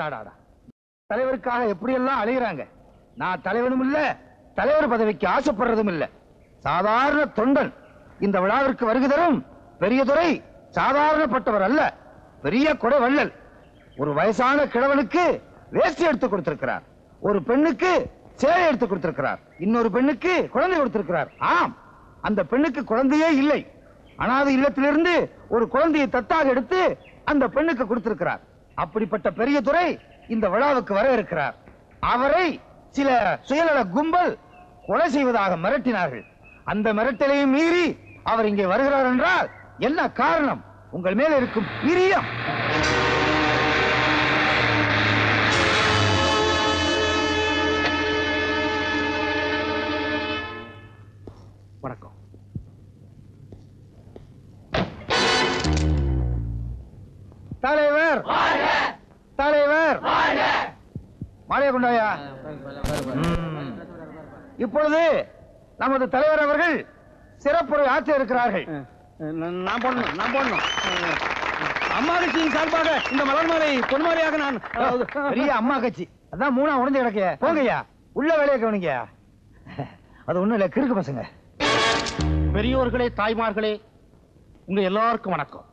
அடாடாடாடா தலைவருக்காக எப்படியெல்லாம் அழைகிறாங்க நான் தலைவனும் இல்ல தலைவர் பதவிக்கு ஆசைப்படுறதும் இல்ல. சாதாரண தொண்டன் இந்த விழாவிற்கு வருகிறதும் பெரியதுரை சாதாரணப்பட்டவர் அல்ல பெரிய கொடை வள்ளல். ஒரு வயசான கிழவனுக்கு வேஷ்டி எடுத்து கொடுத்திருக்கிறார். ஒரு பெண்ணுக்கு சேலை எடுத்து கொடுத்திருக்கிறார். இன்னொரு பெண்ணுக்கு குழந்தை கொடுத்திருக்கிறார். ஆம் அந்த பெண்ணுக்கு குழந்தையே இல்லை. அனாத இல்லத்திலிருந்து ஒரு குழந்தையை தத்தாக எடுத்து அந்த பெண்ணுக்கு கொடுத்திருக்கிறார். அப்படிப்பட்ட பெரிய துறை இந்த விழாவுக்கு வர இருக்கிறார். அவரை சில சுயநல கும்பல் கொலை செய்வதாக மிரட்டினார்கள். அந்த மிரட்டலையும் மீறி அவர் இங்கே வருகிறார் என்றால் என்ன காரணம்? உங்கள் மேல இருக்கும் பிரியம். தலைவர்! தலைவர்! மாலைய கொண்டாயா. இப்பொழுது நமது தலைவர் அவர்கள் சிறப்புரை ஆற்ற இருக்கிறார்கள். நான் போடணும் நான் போடணும். அம்மா கட்சியின் சார்பாக இந்த மலர் மாலை பொன்மாலையாக நான் பெரிய அம்மா கட்சி. அதான் மூணா உடஞ்சு கிடக்க. போங்கய்யா. உள்ள வேலையை கவனிங்கய்யா. அது ஒண்ணும் இல்ல கிறுக்கு பசங்க. பெரியோர்களே தாய்மார்களே உங்க எல்லாருக்கும் வணக்கம்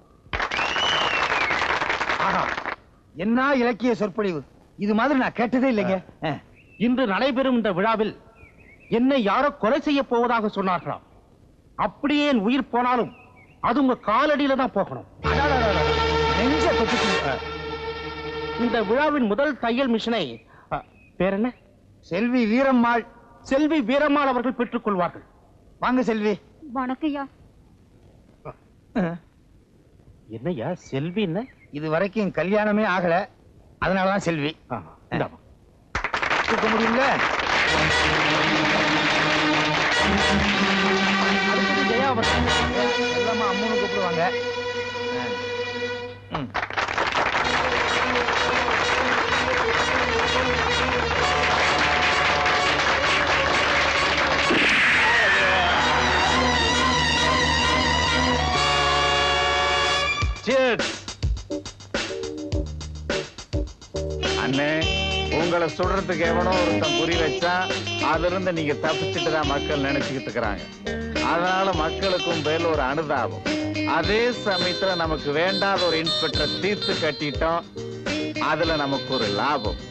ஆஹா என்ன இலக்கிய சொற்பொழிவு? இது மாதிரி நான் கேட்டதே இல்லைங்க. இன்று நடைபெறும் இந்த விழாவில் என்னை யாரோ கொலை செய்ய போவதாக சொன்னார்களாம். அப்படியே என் உயிர் போனாலும் அது உங்க காலடியில தான் போகணும். இந்த விழாவின் முதல் தையல் மிஷனை பேர் என்ன? செல்வி வீரம்மாள். செல்வி வீரம்மாள் அவர்கள் பெற்றுக் கொள்வார்கள். வாங்க செல்வி. வணக்கம்யா. அஹ். என்னய்யா செல்வி என்ன? இது வரைக்கும் கல்யாணமே ஆகல. அதனாலதான் செல்வி. தூக்க முடியல? அம்மனு கூப்பிடுவாங்க. அஹ். அண்ணே உங்களை சுடுறதுக்கு எவனோ ஒருத்தன் குறி வச்சா அதுல இருந்து நீங்க தப்பிச்சுட்டு தான் மக்கள் நினைச்சுக்கிட்டு இருக்கிறாங்க. அதனால மக்களுக்கும் பேர்ல ஒரு அனுதாபம். அதே சமயத்துல நமக்கு வேண்டாத ஒரு இன்ஸ்பெக்டரை தீர்த்து கட்டிட்டோம். அதுல நமக்கு ஒரு லாபம்.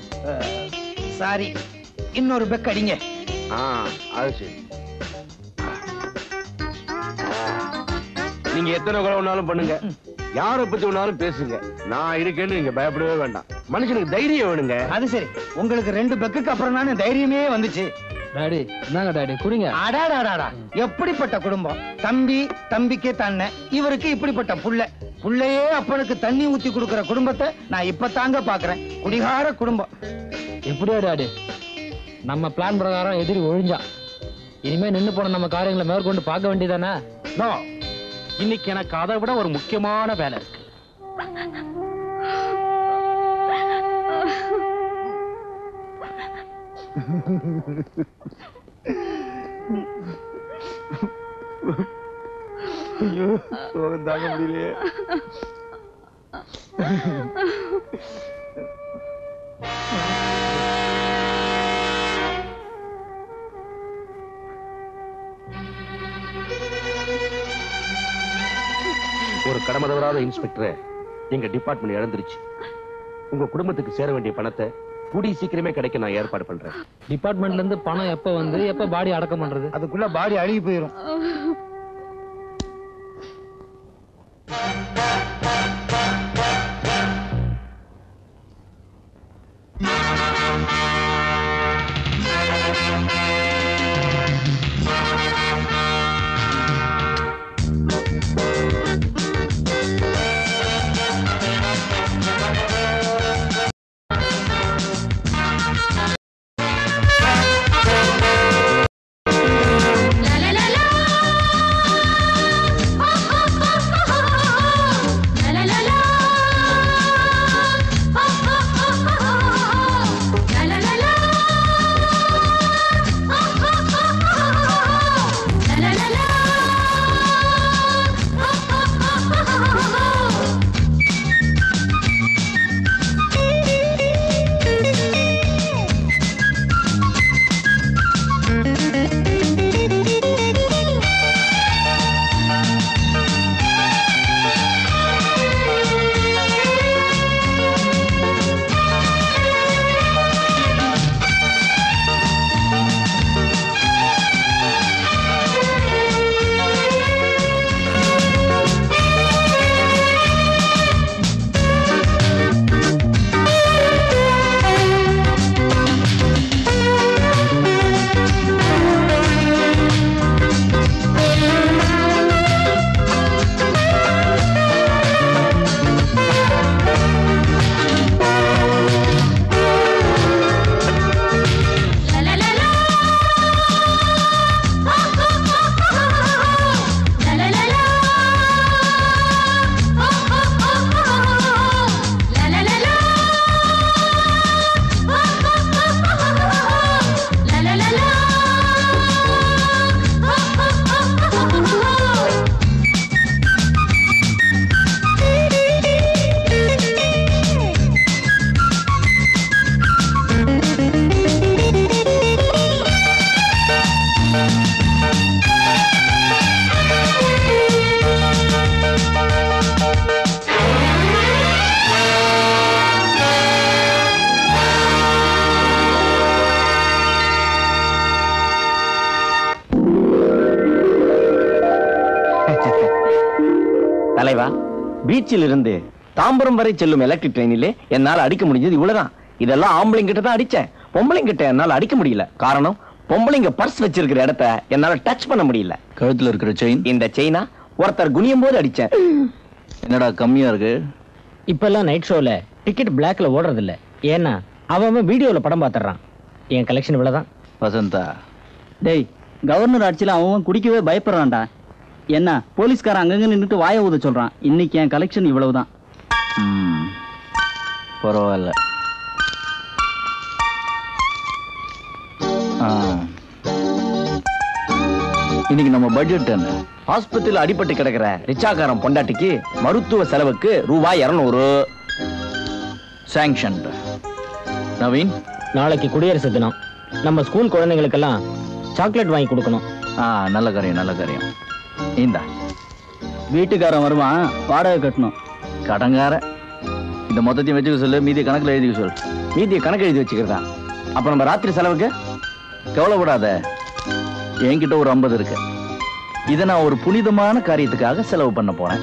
சாரி இன்னொரு பெக் அடிங்க. ஆ அது சரி. நீங்க எத்தனை கொலை வேணாலும் பண்ணுங்க. யாரை பத்தி வேணாலும் பேசுங்க. நான் இருக்கேன்னு நீங்க பயப்படவே வேண்டாம். மனுஷனுக்கு தைரியம் வேணுங்க. அது சரி. உங்களுக்கு ரெண்டு பெக்குக்கு அப்புறம் தானே தைரியமே வந்துச்சு. டாடி என்னங்க டாடி குடிங்க. அடாடாடாடா எப்படிப்பட்ட குடும்பம்? தம்பி தம்பிக்கே தன்ன. இவருக்கு இப்படிப்பட்ட புள்ள. புள்ளையே அப்பனுக்கு தண்ணி ஊத்தி கொடுக்கிற குடும்பத்தை நான் இப்ப தாங்க பாக்குறேன். குடிகார குடும்பம். எப்படியா டாடி? நம்ம பிளான் பிரகாரம் எதிரி ஒழிஞ்சான் இனிமே நின்னு போன நம்ம காரியங்களை மேற்கொண்டு பார்க்க வேண்டியதானே நோ. இன்னைக்கு எனக்கு அதை விட ஒரு முக்கியமான வேலை இருக்கு. தாங்க முடியலையே. ஒரு கடமை தவறாத இன்ஸ்பெக்டரை எங்க டிபார்ட்மெண்ட் இழந்துருச்சு. உங்க குடும்பத்துக்கு சேர வேண்டிய பணத்தை கூடிய சீக்கிரமே கிடைக்க நான் ஏற்பாடு பண்றேன். டிபார்ட்மெண்ட்ல இருந்து பணம் எப்ப வந்து எப்ப பாடி அடக்கம் பண்றது? அதுக்குள்ள பாடி அழுகி போயிரும். பீச்சில் இருந்து தாம்பரம் வரை செல்லும் எலக்ட்ரிக் ட்ரெயினிலே என்னால அடிக்க முடிஞ்சது இவ்வளவுதான். இதெல்லாம் ஆம்பளைங்க கிட்ட தான் அடிச்சேன். பொம்பளைங்க கிட்ட என்னால அடிக்க முடியல. காரணம் பொம்பளைங்க பர்ஸ் வச்சிருக்கிற இடத்த என்னால டச் பண்ண முடியல. கழுத்துல இருக்கிற செயின் இந்த செயினா ஒருத்தர் குனியும் போது அடிச்சேன். என்னடா கம்மியா இருக்கு? இப்பெல்லாம் நைட் ஷோல டிக்கெட் பிளாக்ல ஓடுறது இல்ல ஏன்னா அவன் வீடியோல படம் பார்த்துறான் என் கலெக்ஷன் இவ்வளவுதான். வசந்தா. டேய் கவர்னர் ஆட்சியில் அவன் குடிக்கவே பயப்படுறான்டா. என்ன போலீஸ்காரன் அங்கங்க நின்னுட்டு வாய ஊத சொல்றான். இன்னைக்கு என் கலெக்ஷன் இவ்வளவுதான். ம், பரவாயில்ல. ஆ. இன்னைக்கு நம்ம பட்ஜெட் என்ன? ஆஸ்பத்திரியில் அடிபட்டு கிடக்கிற ரிச்சாக்காரன் பொண்டாட்டிக்கு மருத்துவ செலவுக்கு ரூபாய் இருநூறு. சாங்ஷன் நவீன்? நாளைக்கு குடியரசு தினம். நம்ம ஸ்கூல் குழந்தைங்களுக்கெல்லாம் சாக்லேட் வாங்கி கொடுக்கணும். ஆ நல்ல காரியம் நல்ல காரியம். இந்தா. வீட்டுக்காரன் வருவான் வாடகை கட்டணும். கடங்கார. இந்த மொத்தத்தையும் வச்சுக்க சொல்லு மீதி கணக்கில் எழுதிக்க சொல்லு. மீதியை கணக்கு எழுதி வச்சுக்கிறதா? அப்ப நம்ம ராத்திரி செலவுக்கு கவலைப்படாத. என்கிட்ட ஒரு ஐம்பது இருக்கு. இதை நான் ஒரு புனிதமான காரியத்துக்காக செலவு பண்ண போறேன்.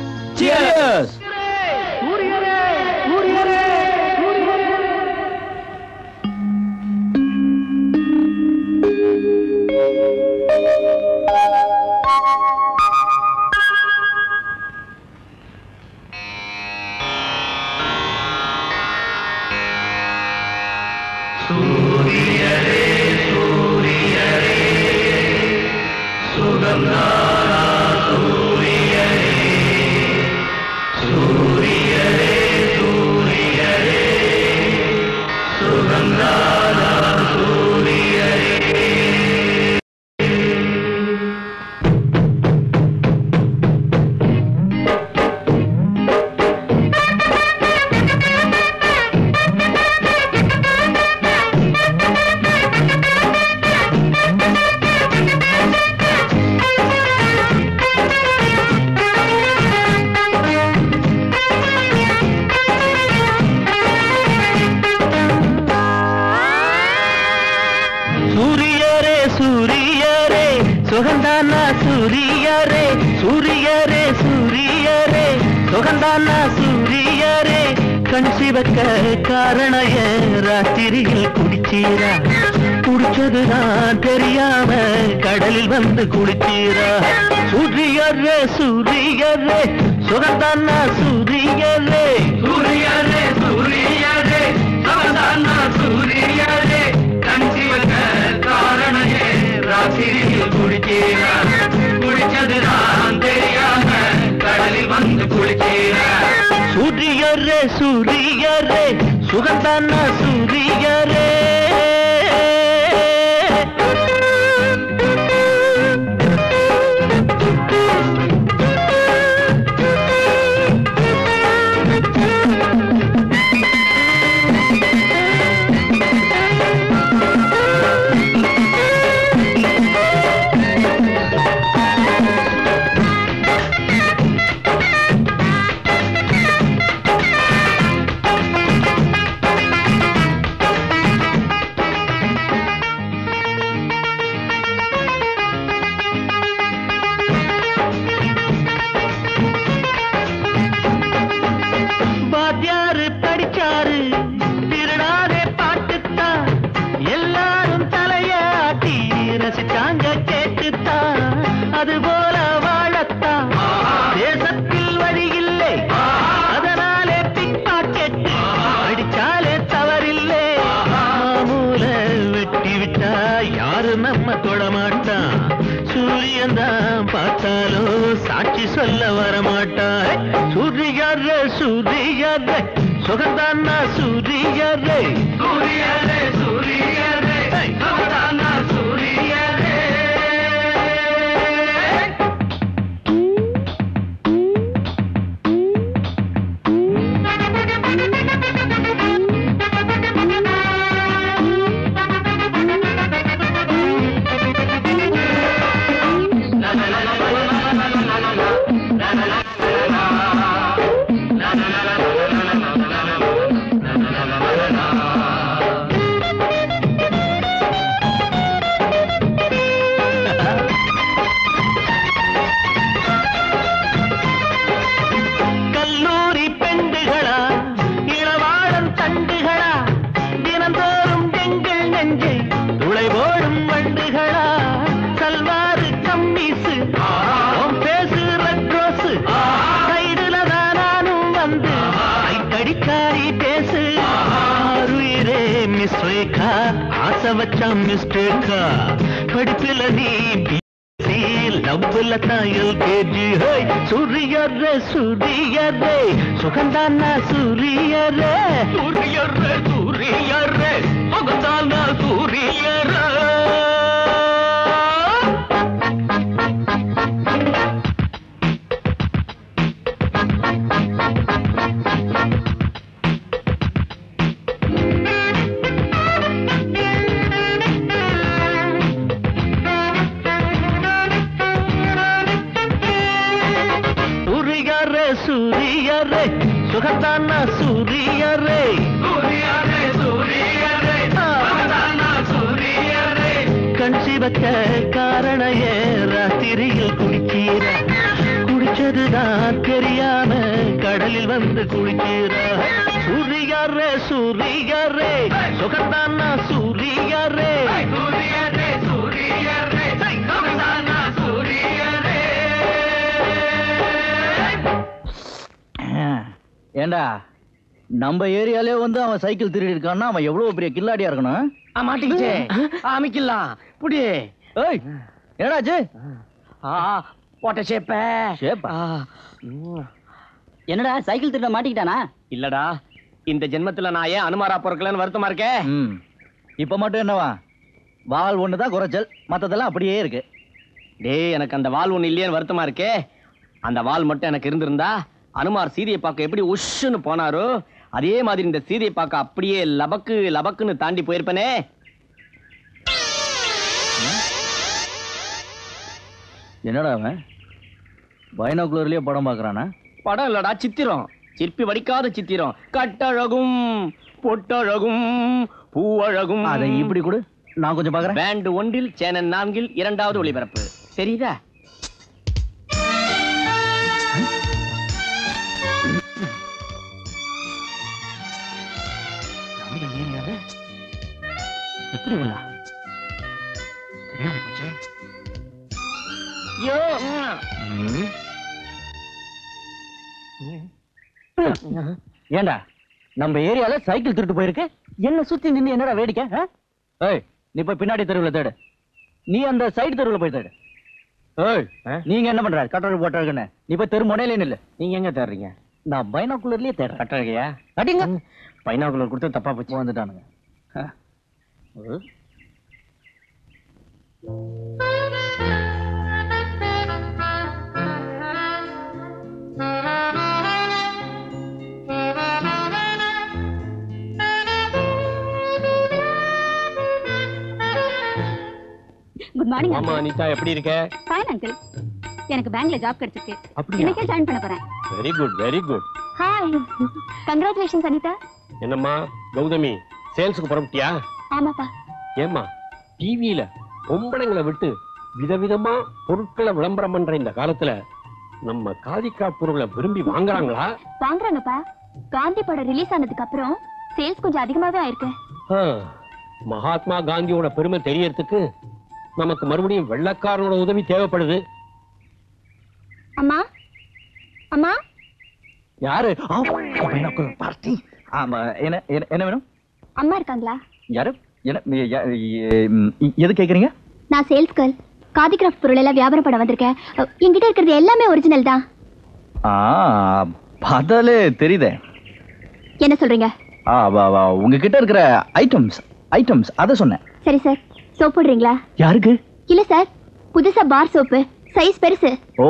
दाना வந்து அவன் சைக்கிள் திருடி இருக்கான்னா அவன் எவ்வளவு பெரிய கில்லாடியா இருக்கணும்? மாட்டிக்கிச்சே அமைக்கலாம் புடி. ஏய் என்னடாச்சு? போட்ட சேப்ப ஷேப்பா? என்னடா சைக்கிள் திருட மாட்டிக்கிட்டானா? இல்லடா இந்த ஜென்மத்துல நான் ஏன் அனுமாரா பிறக்கலன்னு வருத்தமா இருக்கேன் இப்ப மட்டும் என்னவா? வால் ஒண்ணுதான் குறைச்சல். மத்ததெல்லாம் அப்படியே இருக்கு. டேய் எனக்கு அந்த வால் ஒண்ணு இல்லையேன்னு வருத்தமா இருக்கே? அந்த வால் மட்டும் எனக்கு இருந்திருந்தா அனுமார் சீதையை பார்க்க எப்படி உஷ்ஷுன்னு போனாரோ அதே மாதிரி இந்த சீதையை பார்க்க அப்படியே லபக்கு லபக்குன்னு தாண்டி போயிருப்பனே. என்னடா அவன்? பைனாகுலர்லயே படம் பாக்குறானா படம் இல்லடா சித்திரம். சிற்பி வடிக்காத சித்திரம். கட்டழகும் பொட்டழகும் பூவழகும். அதை இப்படி கொடு. நான் கொஞ்சம் பாக்குறேன் பேண்ட் ஒன்றில் சேனல் நான்கில் இரண்டாவது ஒளிபரப்பு. சரிதா? எப்படி உள்ள தெரியாம போச்சே ஏண்டா? நம்ம ஏரியால சைக்கிள் திருட்டு போயிருக்கு. என்ன சுத்தி நின்னு என்னடா வேடிக்கை? ஏய் நீ போய் பின்னாடி தெருவுல தேடு. நீ அந்த சைடு தெருவுல போய் தேடு. ஏய் நீங்க என்ன பண்ற? கட்டளை போட்டிருக்கேன்னு. நீ போய் தெரு முனையிலே நில்லு. நீங்க எங்க தேடுறீங்க? நான் பைனாகுலர்லயே தேடுறேன். கட்டழகையா? அடிங்க. பைனாகுலர் கொடுத்து தப்பா போச்சு. வந்துட்டானுங்க. மார்னிங் ஆமா அனிதா எப்படி இருக்க? ஃபைன் அங்கிள் எனக்கு பேங்க்ல ஜாப் கிடைச்சிருக்கு. அப்படியா? இன்னைக்கே ஜாயின் பண்ண போறேன். Very good very good hi congratulations Anitha. என்னம்மா? கௌதமி சேல்ஸுக்கு புறப்பட்டியா? ஆமாப்பா. ஏம்மா டிவியில பொம்பளைங்களை விட்டு விதவிதமா பொருட்களை விளம்பரம் பண்ற இந்த காலத்துல நம்ம காதிக்கா பொருளை விரும்பி வாங்குறாங்களா? வாங்குறாங்கப்பா. காந்தி படம் ரிலீஸ் ஆனதுக்கு அப்புறம் சேல்ஸ் கொஞ்சம் அதிகமாவே ஆயிருக்கு. மகாத்மா காந்தியோட பெருமை தெரியறதுக்கு நமக்கு மறுபடியும் வெள்ளக்காரனோட உதவி தேவைப்படுது. அம்மா? அம்மா? யாரு? ஆ, ஆமா என்ன என்ன- என்ன வேணும்? அம்மா இருக்காங்களா? யாரு? எது கேக்குறீங்க? நான் சேல்ஸ் கேர்ள் காதி கிராஃப்ட் பொருள் எல்லாம் வியாபாரம் பண்ண வந்திருக்கேன். என்கிட்ட இருக்கிறது எல்லாமே ஒரிஜினல் தான். ஆ பார்த்தாலே தெரியுதே. என்ன சொல்றீங்க? ஆ வா வா உங்ககிட்ட இருக்கிற ஐட்டம்ஸ் ஐட்டம்ஸ் அதை சொன்னேன். சரி சார் சோப் போடுறீங்களா? யாருக்கு? இல்ல சார் புதுசா பார் சோப்பு. சைஸ் பெருசு. ஓ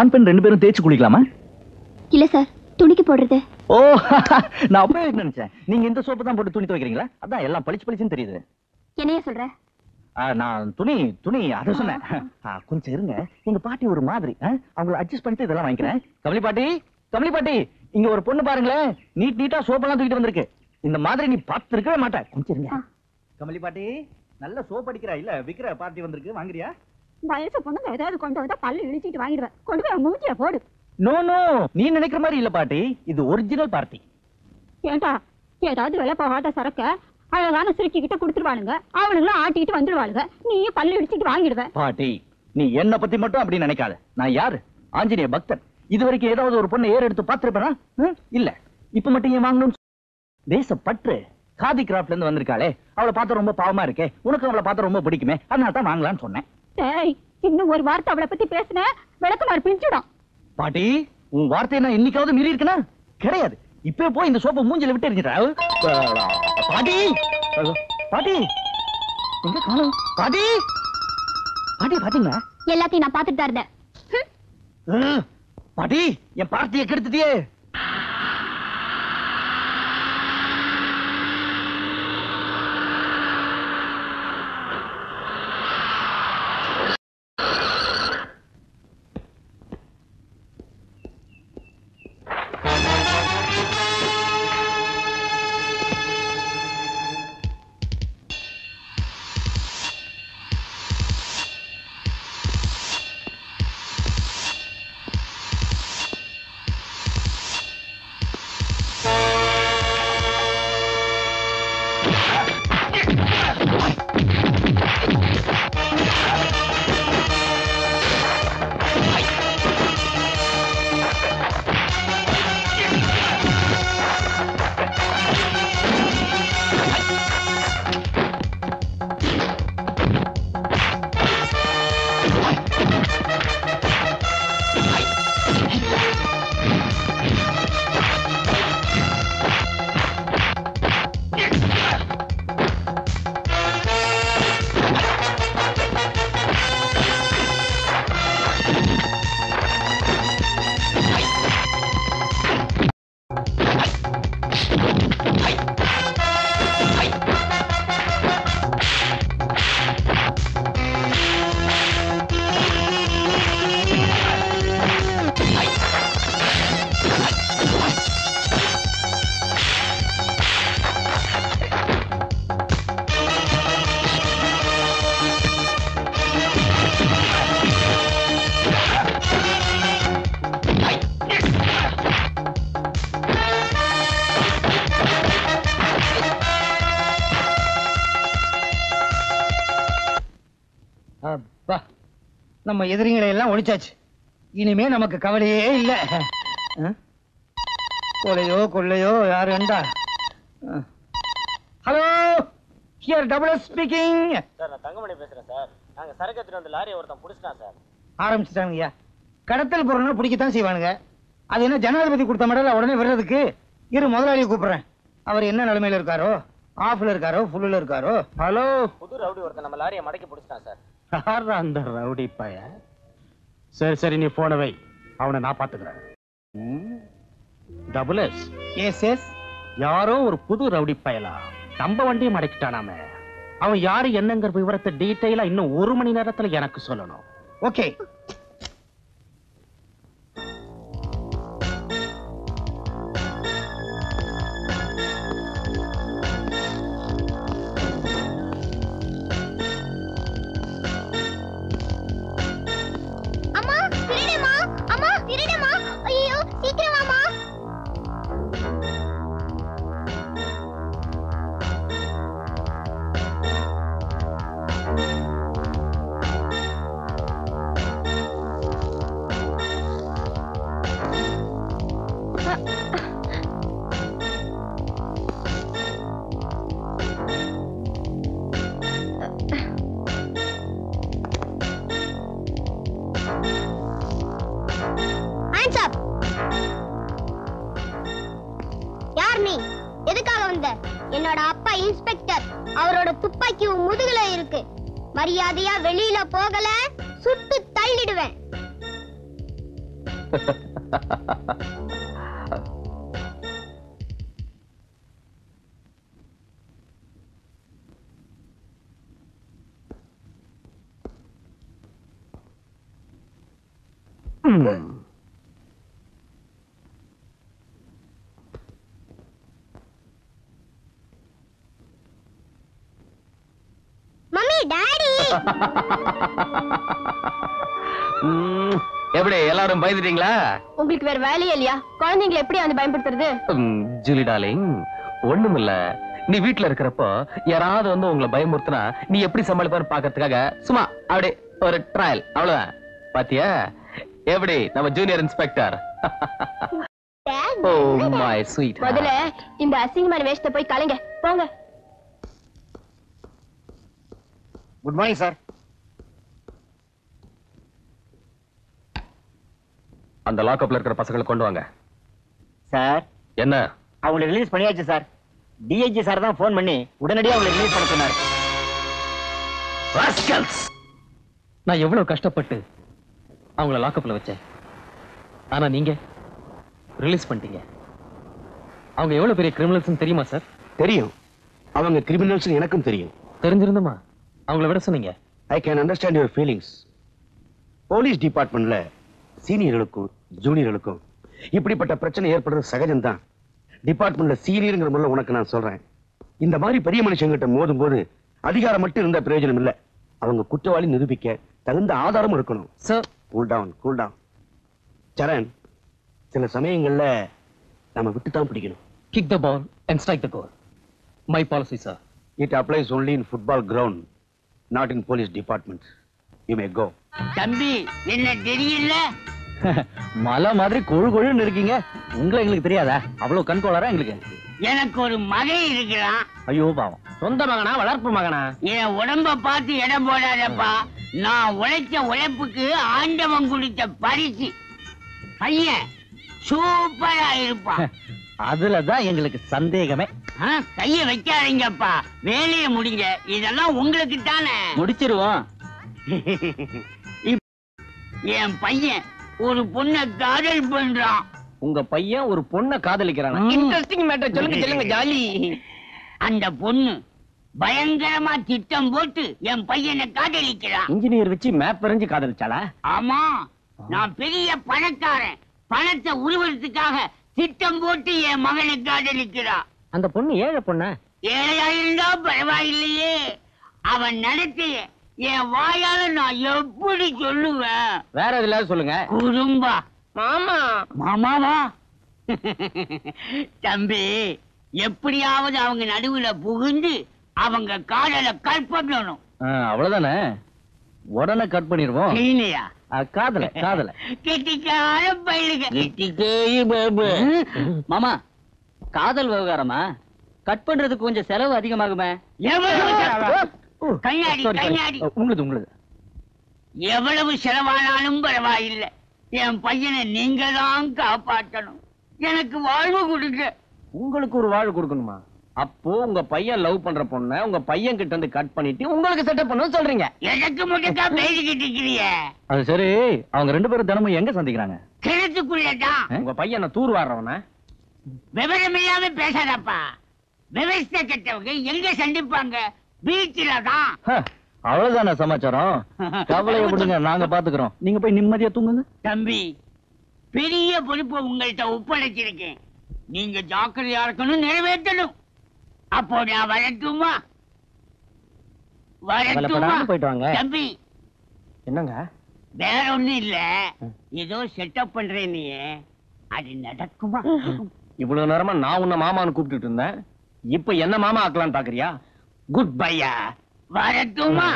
ஆண் பெண் ரெண்டு பேரும் தேய்ச்சி குளிக்கலாமா? இல்ல சார் துணிக்கு போடுறது. ஓ நான் அப்பவே நினைச்சேன். நீங்க இந்த சோப்பு தான் போட்டு துணி துவைக்கிறீங்களா? அதான் எல்லாம் பளிச்சு பளிச்சுன்னு தெரியுது. என்னைய சொல்ற? நான் துணி துணி அதை சொன்னேன். கொஞ்சம் இருங்க. எங்க பாட்டி ஒரு மாதிரி. அவங்கள அட்ஜஸ்ட் பண்ணிட்டு இதெல்லாம் வாங்கிக்கிறேன். கமலி பாட்டி கமலி பாட்டி இங்க ஒரு பொண்ணு பாருங்களேன். நீட் நீட்டா சோப்பெல்லாம் தூக்கிட்டு வந்திருக்கு. இந்த மாதிரி நீ பார்த்து இருக்கவே மாட்ட. கொஞ்சம் இருங்க. கமலி பாட்டி நல்ல சோப் அடிக்கிறா. இல்ல விக்கிற பார்ட்டி வந்திருக்கு. வாங்குறியா? வயசு பொண்ணுங்க ஏதாவது கொண்டு வந்தா பல்லு இழிச்சிட்டு வாங்கிடுவேன். கொண்டு போய் மூஞ்சிய போடு. நோ நோ நீ நினைக்கிற மாதிரி இல்ல பாட்டி. இது ஒரிஜினல் பார்ட்டி ஏண்டா? ஏதாவது விலை போகாத சரக்க அழகான சிறுக்கி கிட்ட கொடுத்துருவானுங்க. அவனுங்களும் ஆட்டிக்கிட்டு வந்துடுவாளுங்க நீயும் பல்லு இடிச்சிட்டு வாங்கிடுவேன் பாட்டி நீ என்ன பத்தி மட்டும் அப்படி நினைக்காத. நான் யாரு? ஆஞ்சநேய பக்தன். இது வரைக்கும் ஏதாவது ஒரு பொண்ணை ஏறு எடுத்து பார்த்திருப்பேனா? ம்? இல்ல. இப்ப மட்டும் ஏன் வாங்கணும் தேச பற்று. காதி கிராஃப்ட்ல இருந்து வந்திருக்காளே. அவளை பார்த்தா ரொம்ப பாவமா இருக்கே. உனக்கு அவளை பார்த்தா ரொம்ப பிடிக்குமே. அதனால தான் வாங்கலாம்னு சொன்னேன். இன்னும் ஒரு வார்த்தை அவளை பத்தி பேசுன? விளக்குமாறு பிஞ்சுடும் பாட்டி உன் வார்த்தையை நான் இன்னைக்காவது மீறி இருக்கனா? கிடையாது. இப்பவே போய் இந்த சோப்பை மூஞ்சில விட்டு எரிஞ்சிட்டா பாட்டி! பாட்டி! எங்க காணோம்? பாட்டி! பாட்டி பாத்தீங்களா? எல்லாத்தையும் நான் பார்த்துட்டு தான் இருந்தேன். பாட்டி என் பார்ட்டியை கெடுத்துட்டியே. அப்பா நம்ம எதிரிங்களை எல்லாம் ஒழிச்சாச்சு. இனிமே நமக்கு கவலையே இல்ல? கொலையோ கொள்ளையோ யாரு வேண்டா hello here double speaking sir நான் தங்கமணி பேசுறேன் சார். நாங்க சரக்கு எடுத்துட்டு வந்த லாரியை ஒருத்தன் புடிச்சிட்டான் சார். ஆரம்பிச்சுட்டாங்கய்யா கடத்தல் பொருள்னா பிடிக்கத்தான் செய்வானுங்க. அது என்ன ஜனாதிபதி கொடுத்த மெடல உடனே வர்றதுக்கு இரு முதலாளியை கூப்பிடுறேன். அவர் என்ன நிலைமையில இருக்காரோ? ஆஃப்ல இருக்காரோ? ஃபுல்லுல இருக்காரோ? ஹலோ புது ரவுடி ஒருத்தன் நம்ம லாரியை மடக்கி புடிச்சிட்டான் சார். யாரா அந்த ரவுடி பைய. சரி சரி நீ போன வை. அவனை நான் பாத்துக்கிறேன் டபுள் எஸ் எஸ் எஸ் யாரோ ஒரு புது ரவுடி பயலா? நம்ம வண்டியை மடக்கிட்டானாமே. அவன் யாரு என்னங்கிற விவரத்தை டீட்டெயிலா இன்னும் ஒரு மணி நேரத்துல எனக்கு சொல்லணும். ஓகே எல்லாரும் பயந்துட்டீங்களா? உங்களுக்கு வேற வேலையே இல்லையா? குழந்தைங்களை எப்படி வந்து பயன்படுத்துறது? Julie darling. ஒண்ணுமில்ல. நீ வீட்ல இருக்கிறப்போ யாராவது வந்து உங்களை பயமுறுத்தினா நீ எப்படி சமாளிப்பான்னு பாக்கிறதுக்காக சும்மா அப்படியே ஒரு ட்ரையல் அவ்வளவுதான். பாத்தியா? எப்படி? நம்ம junior inspector oh my sweet முதல்ல இந்த அசிங்கமான வேஷத்தை போய் கலைங்க. போங்க. குட் மார்னிங் சார் அந்த லாக்அப்ல இருக்கிற பசங்களை கொண்டு வாங்க. சார். என்ன? அவங்களை ரிலீஸ் பண்ணியாச்சு சார். டிஐஜி சார் தான் ஃபோன் பண்ணி உடனடியாக அவங்களை ரிலீஸ் பண்ண சொன்னார். நான் எவ்வளவு கஷ்டப்பட்டு அவங்கள லாக்கப்ல வச்சேன். ஆனா நீங்க ரிலீஸ் பண்ணிட்டீங்க. அவங்க எவ்வளவு பெரிய கிரிமினல்ஸ் தெரியுமா சார்? தெரியும். அவங்க கிரிமினல்ஸ் எனக்கும் தெரியும். தெரிஞ்சிருந்துமா? அவங்கள விட சொன்னீங்க. I can understand your feelings police டிபார்ட்மெண்ட்ல சீனியர்களுக்கும் ஜூனியர்களுக்கும் இப்படிப்பட்ட பிரச்சனை ஏற்படுறது சகஜம்தான். டிபார்ட்மெண்ட்ல சீனியருங்கிற முறையில் உனக்கு நான் சொல்றேன். இந்த மாதிரி பெரிய மனுஷங்கிட்ட மோதும் போது அதிகாரம் மட்டும் இருந்த பிரயோஜனம் இல்ல. அவங்க குற்றவாளி நிரூபிக்க தகுந்த ஆதாரம் இருக்கணும். Sir cool down cool down Charan சில சமயங்கள்ல நம்ம விட்டு தான் பிடிக்கணும். Kick the ball and strike the goal my policy sir it applies only in football ground not in police department you may go தம்பி என்ன தெரியல மலை மாதிரி கொழு கொழுன்னு இருக்கீங்க. உங்களை எங்களுக்கு தெரியாதா? அவ்வளவு கண் கோளாரா எங்களுக்கு? எனக்கு ஒரு மகன் இருக்கிறான் ஐயோ பாவம். சொந்த மகனா வளர்ப்பு மகனா? என் உடம்ப பார்த்து இடம் போடாதப்பா. நான் உழைச்ச உழைப்புக்கு ஆண்டவன் கொடுத்த பரிசு. பையன் சூப்பரா இருப்பான் அதுலதான் எங்களுக்கு சந்தேகமே. கைய வைக்காதீங்கப்பா. வேலையை முடிங்க. இதெல்லாம் உங்களுக்கு தானே முடிச்சிருவோம் என் பையன் ஒரு பொண்ணை காதல் பண்றான். உங்க பையன் ஒரு பொண்ணை காதலிக்கிறானா? இன்ட்ரெஸ்டிங் மேட்டர் சொல்லுங்க சொல்லுங்க ஜாலி. அந்த பொண்ணு பயங்கரமா திட்டம் போட்டு என் பையனை காதலிக்கிறான். இன்ஜினியர் வச்சு மேப் வரைஞ்சு காதலிச்சாளா? ஆமா நான் பெரிய பணக்காரன். பணத்தை உருவறதுக்காக திட்டம் போட்டு என் மகனை காதலிக்கிறான். அந்த பொண்ணு ஏழை பொண்ணா? ஏழையா இருந்தா பரவாயில்லையே. அவன் நடத்தைய என் வாயால நான் எப்படி சொல்லுவேன்? வேற எதுல சொல்லுங்க. குறும்பா. மாமா. மாமாவா? தம்பி எப்படியாவது அவங்க நடுவுல புகுந்து அவங்க காதல கட் பண்ணணும். அவ்வளவுதானே? உடனே கட் பண்ணிடுவோம். இல்லையா? ஆ, காதல காதல. கெட்டிக்கார பயிலுக மாமா காதல் விவகாரமா? கட் பண்றதுக்கு கொஞ்சம் செலவு அதிகமாகுமே. கண்ணாடி. கண்ணாடி உங்களுது உங்களுது. எவ்வளவு செலவானாலும் பரவாயில்லை. என் பையனை நீங்க தான் காப்பாற்றணும். எனக்கு வாழ்வு கொடுங்க. உங்களுக்கு ஒரு வாழ் கொடுக்கணுமா? அப்போ உங்க பையன் லவ் பண்ற பொண்ண உங்க பையன் கிட்ட இருந்து கட் பண்ணிட்டு உங்களுக்கு செட்டப் பண்ண சொல்றீங்க. எனக்கு முட்டுக்கா பேசிக்கிட்டு இருக்கிறிய அது சரி. அவங்க ரெண்டு பேரும் தினமும் எங்க சந்திக்கிறாங்க? கிணத்துக்குள்ளதான். உங்க பையனை தூர் வாடுறவன? விவரம் இல்லாம பேசாதப்பா. விவசாய கட்டவங்க எங்க சந்திப்பாங்க? பீச்சில தான் அவ்வளவுதானே சமாச்சாரம்? கவலையை விடுங்க நாங்க பாத்துக்கிறோம். நீங்க போய் நிம்மதியா தூங்குங்க. தம்பி பெரிய பொறுப்பை உங்கள்கிட்ட ஒப்படைச்சிருக்கேன். நீங்க ஜாக்கிரதையா இருக்கணும் நிறைவேற்றணும். அப்போ நான் வரட்டுமா? போயிட்டு வாங்க. தம்பி. என்னங்க? வேற ஒண்ணும் இல்ல. ஏதோ செட்டப் பண்றேன் நீ அது நடக்குமா? இவ்வளவு நேரமா நான் உன்னை மாமான்னு கூப்பிட்டுட்டு இருந்தேன். இப்ப என்ன மாமா ஆக்கலாம்னு பாக்குறியா? குட் பையா வரட்டுமா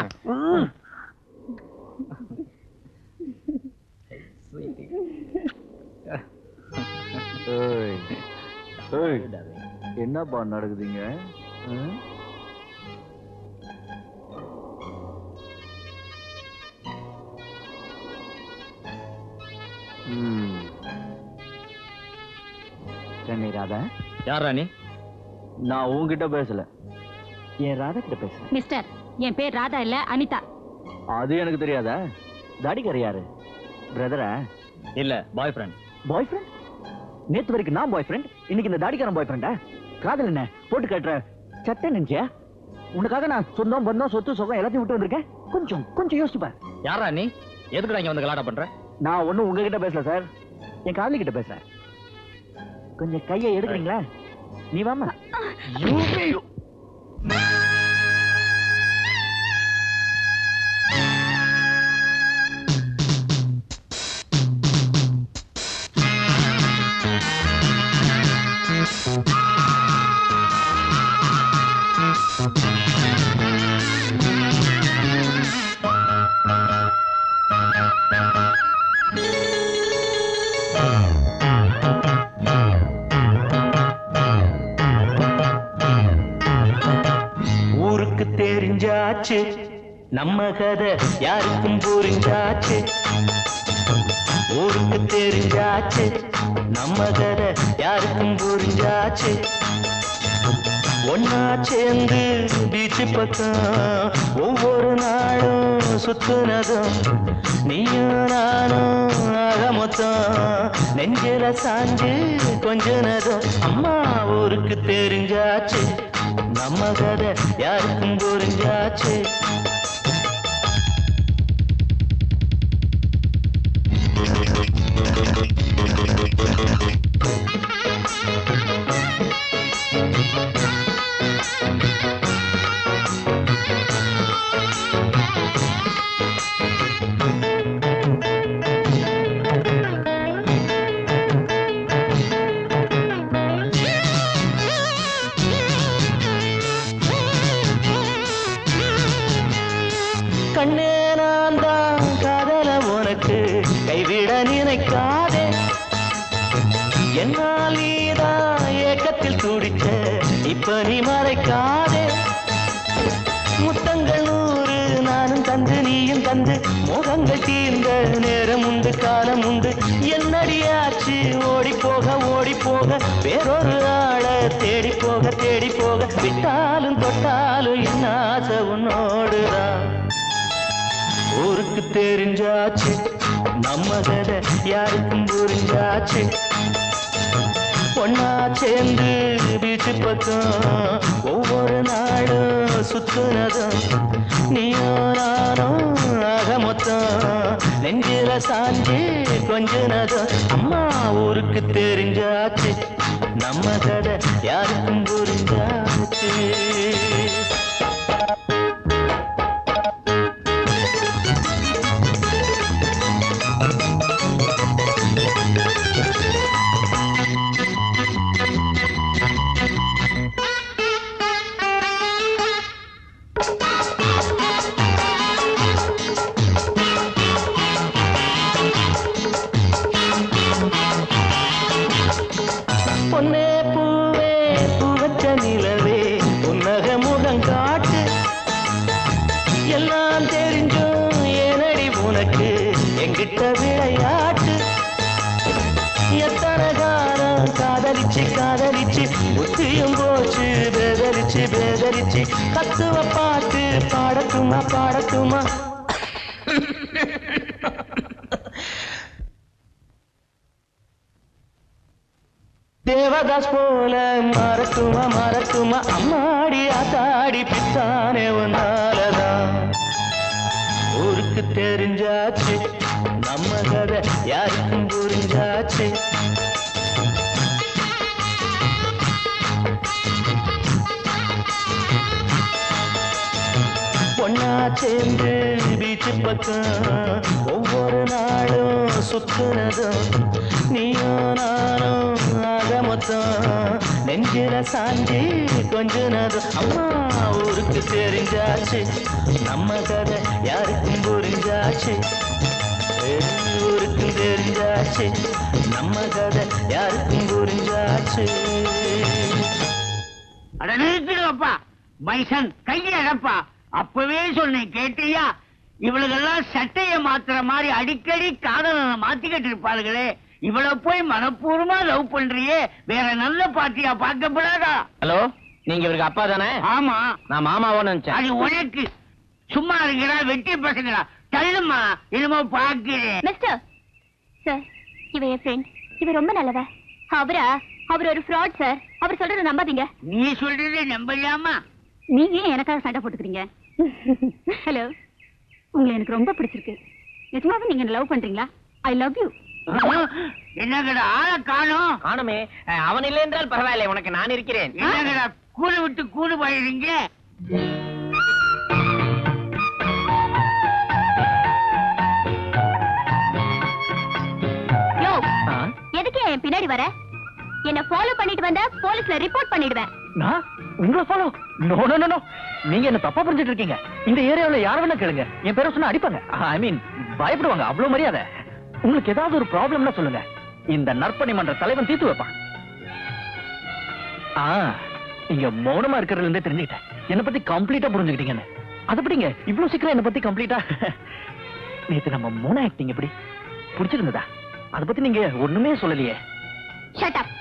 என்னப்பா நடக்குதுங்க? ராதா? யார் ராணி? நான் உன்கிட்ட பேசல. என் ராதா கிட்ட பேசுறேன் மிஸ்டர் என் பேர் ராதா இல்ல அனிதா. அது எனக்கு தெரியாதா? தாடிக்கார யாரு? பிரதரா? இல்ல பாய் ஃப்ரெண்ட் பாய் ஃப்ரெண்ட் நேத்து வரைக்கும் நான் பாய் ஃப்ரெண்ட் இன்னைக்கு இந்த தாடிக்காரன் பாய் ஃப்ரெண்டா காதல் என்ன? போட்டு காட்டுற சட்டை நினைச்சியா உனக்காக நான் சொந்தம் பந்தம் சொத்து சுகம் எல்லாத்தையும் விட்டு வந்திருக்கேன். கொஞ்சம் கொஞ்சம் யோசிச்சு பார். யார் ராணி எதுக்குடா இங்க வந்து கலாட்டா பண்ற? நான் ஒண்ணும் உங்ககிட்ட பேசல சார். என் காதலி கிட்ட பேசுறேன். கொஞ்சம் கையை எடுக்கிறீங்களா? நீ வாமா Bye. புரிஞ்சாச்சு நம்ம கதை யாருக்கும் புரிஞ்சாச்சு. ஊருக்கு தெரிஞ்சாச்சு. நம்ம கதை யாருக்கும் புரிஞ்சாச்சு. ஒன்னா சேர்ந்து பீச்சு பக்கம் ஒவ்வொரு நாளும் சுத்துனதும் நீயும் நானும் ஆக மொத்தம். நெஞ்சில சாஞ்சு கொஞ்சனதும் அம்மா ஊருக்கு தெரிஞ்சாச்சு. நம்ம கதை யாருக்கும் புரிஞ்சாச்சு பனி மறைக்காதே. முத்தங்கள் நூறு நானும் தந்து நீயும் தந்து. முகங்கள் தீர்ந்த நேரம் உண்டு காலம் உண்டு. என்னடியாச்சு ஓடி போக ஓடி போக. வேறொரு ஆளை தேடி போக தேடி போக. விட்டாலும் தொட்டாலும் என்ன ஆசை உன்னோடுதான். ஊருக்கு தெரிஞ்சாச்சு நம்ம கதை யாருக்கும் புரிஞ்சாச்சு. ஒன்னா சேர்ந்து பீச்சு பக்கம் ஒவ்வொரு நாடும் சுத்துனதும் நீயோ நானும் ஆக மொத்தம். நெஞ்சில சாஞ்சி கொஞ்சினதும் அம்மா ஊருக்கு தெரிஞ்சாச்சு. நம்ம கதை யாருக்கும் புரிஞ்சாச்சு. பாடட்டுமா சுத்துறதும் நீயோ நானும் ஆக மொத்தம். நெஞ்சில சாஞ்சி கொஞ்சினதும் அம்மா ஊருக்கு தெரிஞ்சாச்சு. நம்ம கதை யாருக்கும் புரிஞ்சாச்சு. ஊருக்கும் தெரிஞ்சாச்சு. நம்ம கதை யாருக்கும் புரிஞ்சாச்சு. அட நிறுத்திடுவப்பா பைசன் கையை அடப்பா. அப்பவே சொன்னேன் கேட்டியா? இவளுகெல்லாம் சட்டைய மாத்துற மாதிரி அடிக்கடி காதலனை மாத்திக்கிட்டு இருப்பாளுகளே. இவளை போய் மனப்பூர்வமா லவ் பண்றியே. வேற நல்ல பாட்டியா பார்க்கப்படாதா ஹலோ நீங்க இவருக்கு அப்பா தானே? ஆமா. நான் மாமாவோ நினைச்சேன். அது உனக்கு. சும்மா இருக்கிறா வெட்டி பசங்களா. தள்ளுமா என்னமோ பாக்குறேன் மிஸ்டர் சார் இவ என் ஃப்ரெண்ட் இவ ரொம்ப நல்லவ. அவரா? அவர் ஒரு ஃப்ராட் சார் அவர் சொல்றத நம்பாதீங்க. நீ சொல்றதை நம்பலாமா நீங்க ஏன் எனக்காக சண்டை போட்டுக்கிறீங்க? ஹலோ உங்களை எனக்கு ரொம்ப பிடிச்சிருக்கு. நிஜமாவே நீங்க லவ் பண்றீங்களா? ஐ லவ் யூ என்னங்கடா ஆளை காணோம். காணுமே அவன் இல்லை என்றால் பரவாயில்லை உனக்கு நான் இருக்கிறேன். என்னங்கடா கூடு விட்டு கூடு போயிடுறீங்க யோ எதுக்கு என் பின்னாடி வர? என்ன ஃபாலோ பண்ணிட்டு வந்தா போலீஸ்ல ரிப்போர்ட் பண்ணிடுவேன். நான் உங்களை follow no no no no நீங்க என்ன தப்பா புரிஞ்சிட்டு இருக்கீங்க. இந்த ஏரியாவுல யார வேணா கேளுங்க. என் பேரை சொன்னா அடிப்பாங்க. ஐ மீன் பயப்படுவாங்க. அவ்வளவு மரியாதை. உங்களுக்கு ஏதாவது ஒரு ப்ராப்ளம்னா சொல்லுங்க. இந்த நற்பணி மன்ற தலைவன் தீர்த்து வைப்பான். ஆ நீங்க மௌனமா இருக்கிறதுல இருந்தே தெரிஞ்சுக்கிட்டேன். என்ன பத்தி கம்ப்ளீட்டா புரிஞ்சுக்கிட்டீங்கன்னு. அது எப்படிங்க இவ்வளவு சீக்கிரம் என்ன பத்தி கம்ப்ளீட்டா நேத்து நம்ம மூணு ஆக்டிங் எப்படி? பிடிச்சிருந்ததா அத பத்தி நீங்க ஒண்ணுமே சொல்லலையே. ஷட் அப்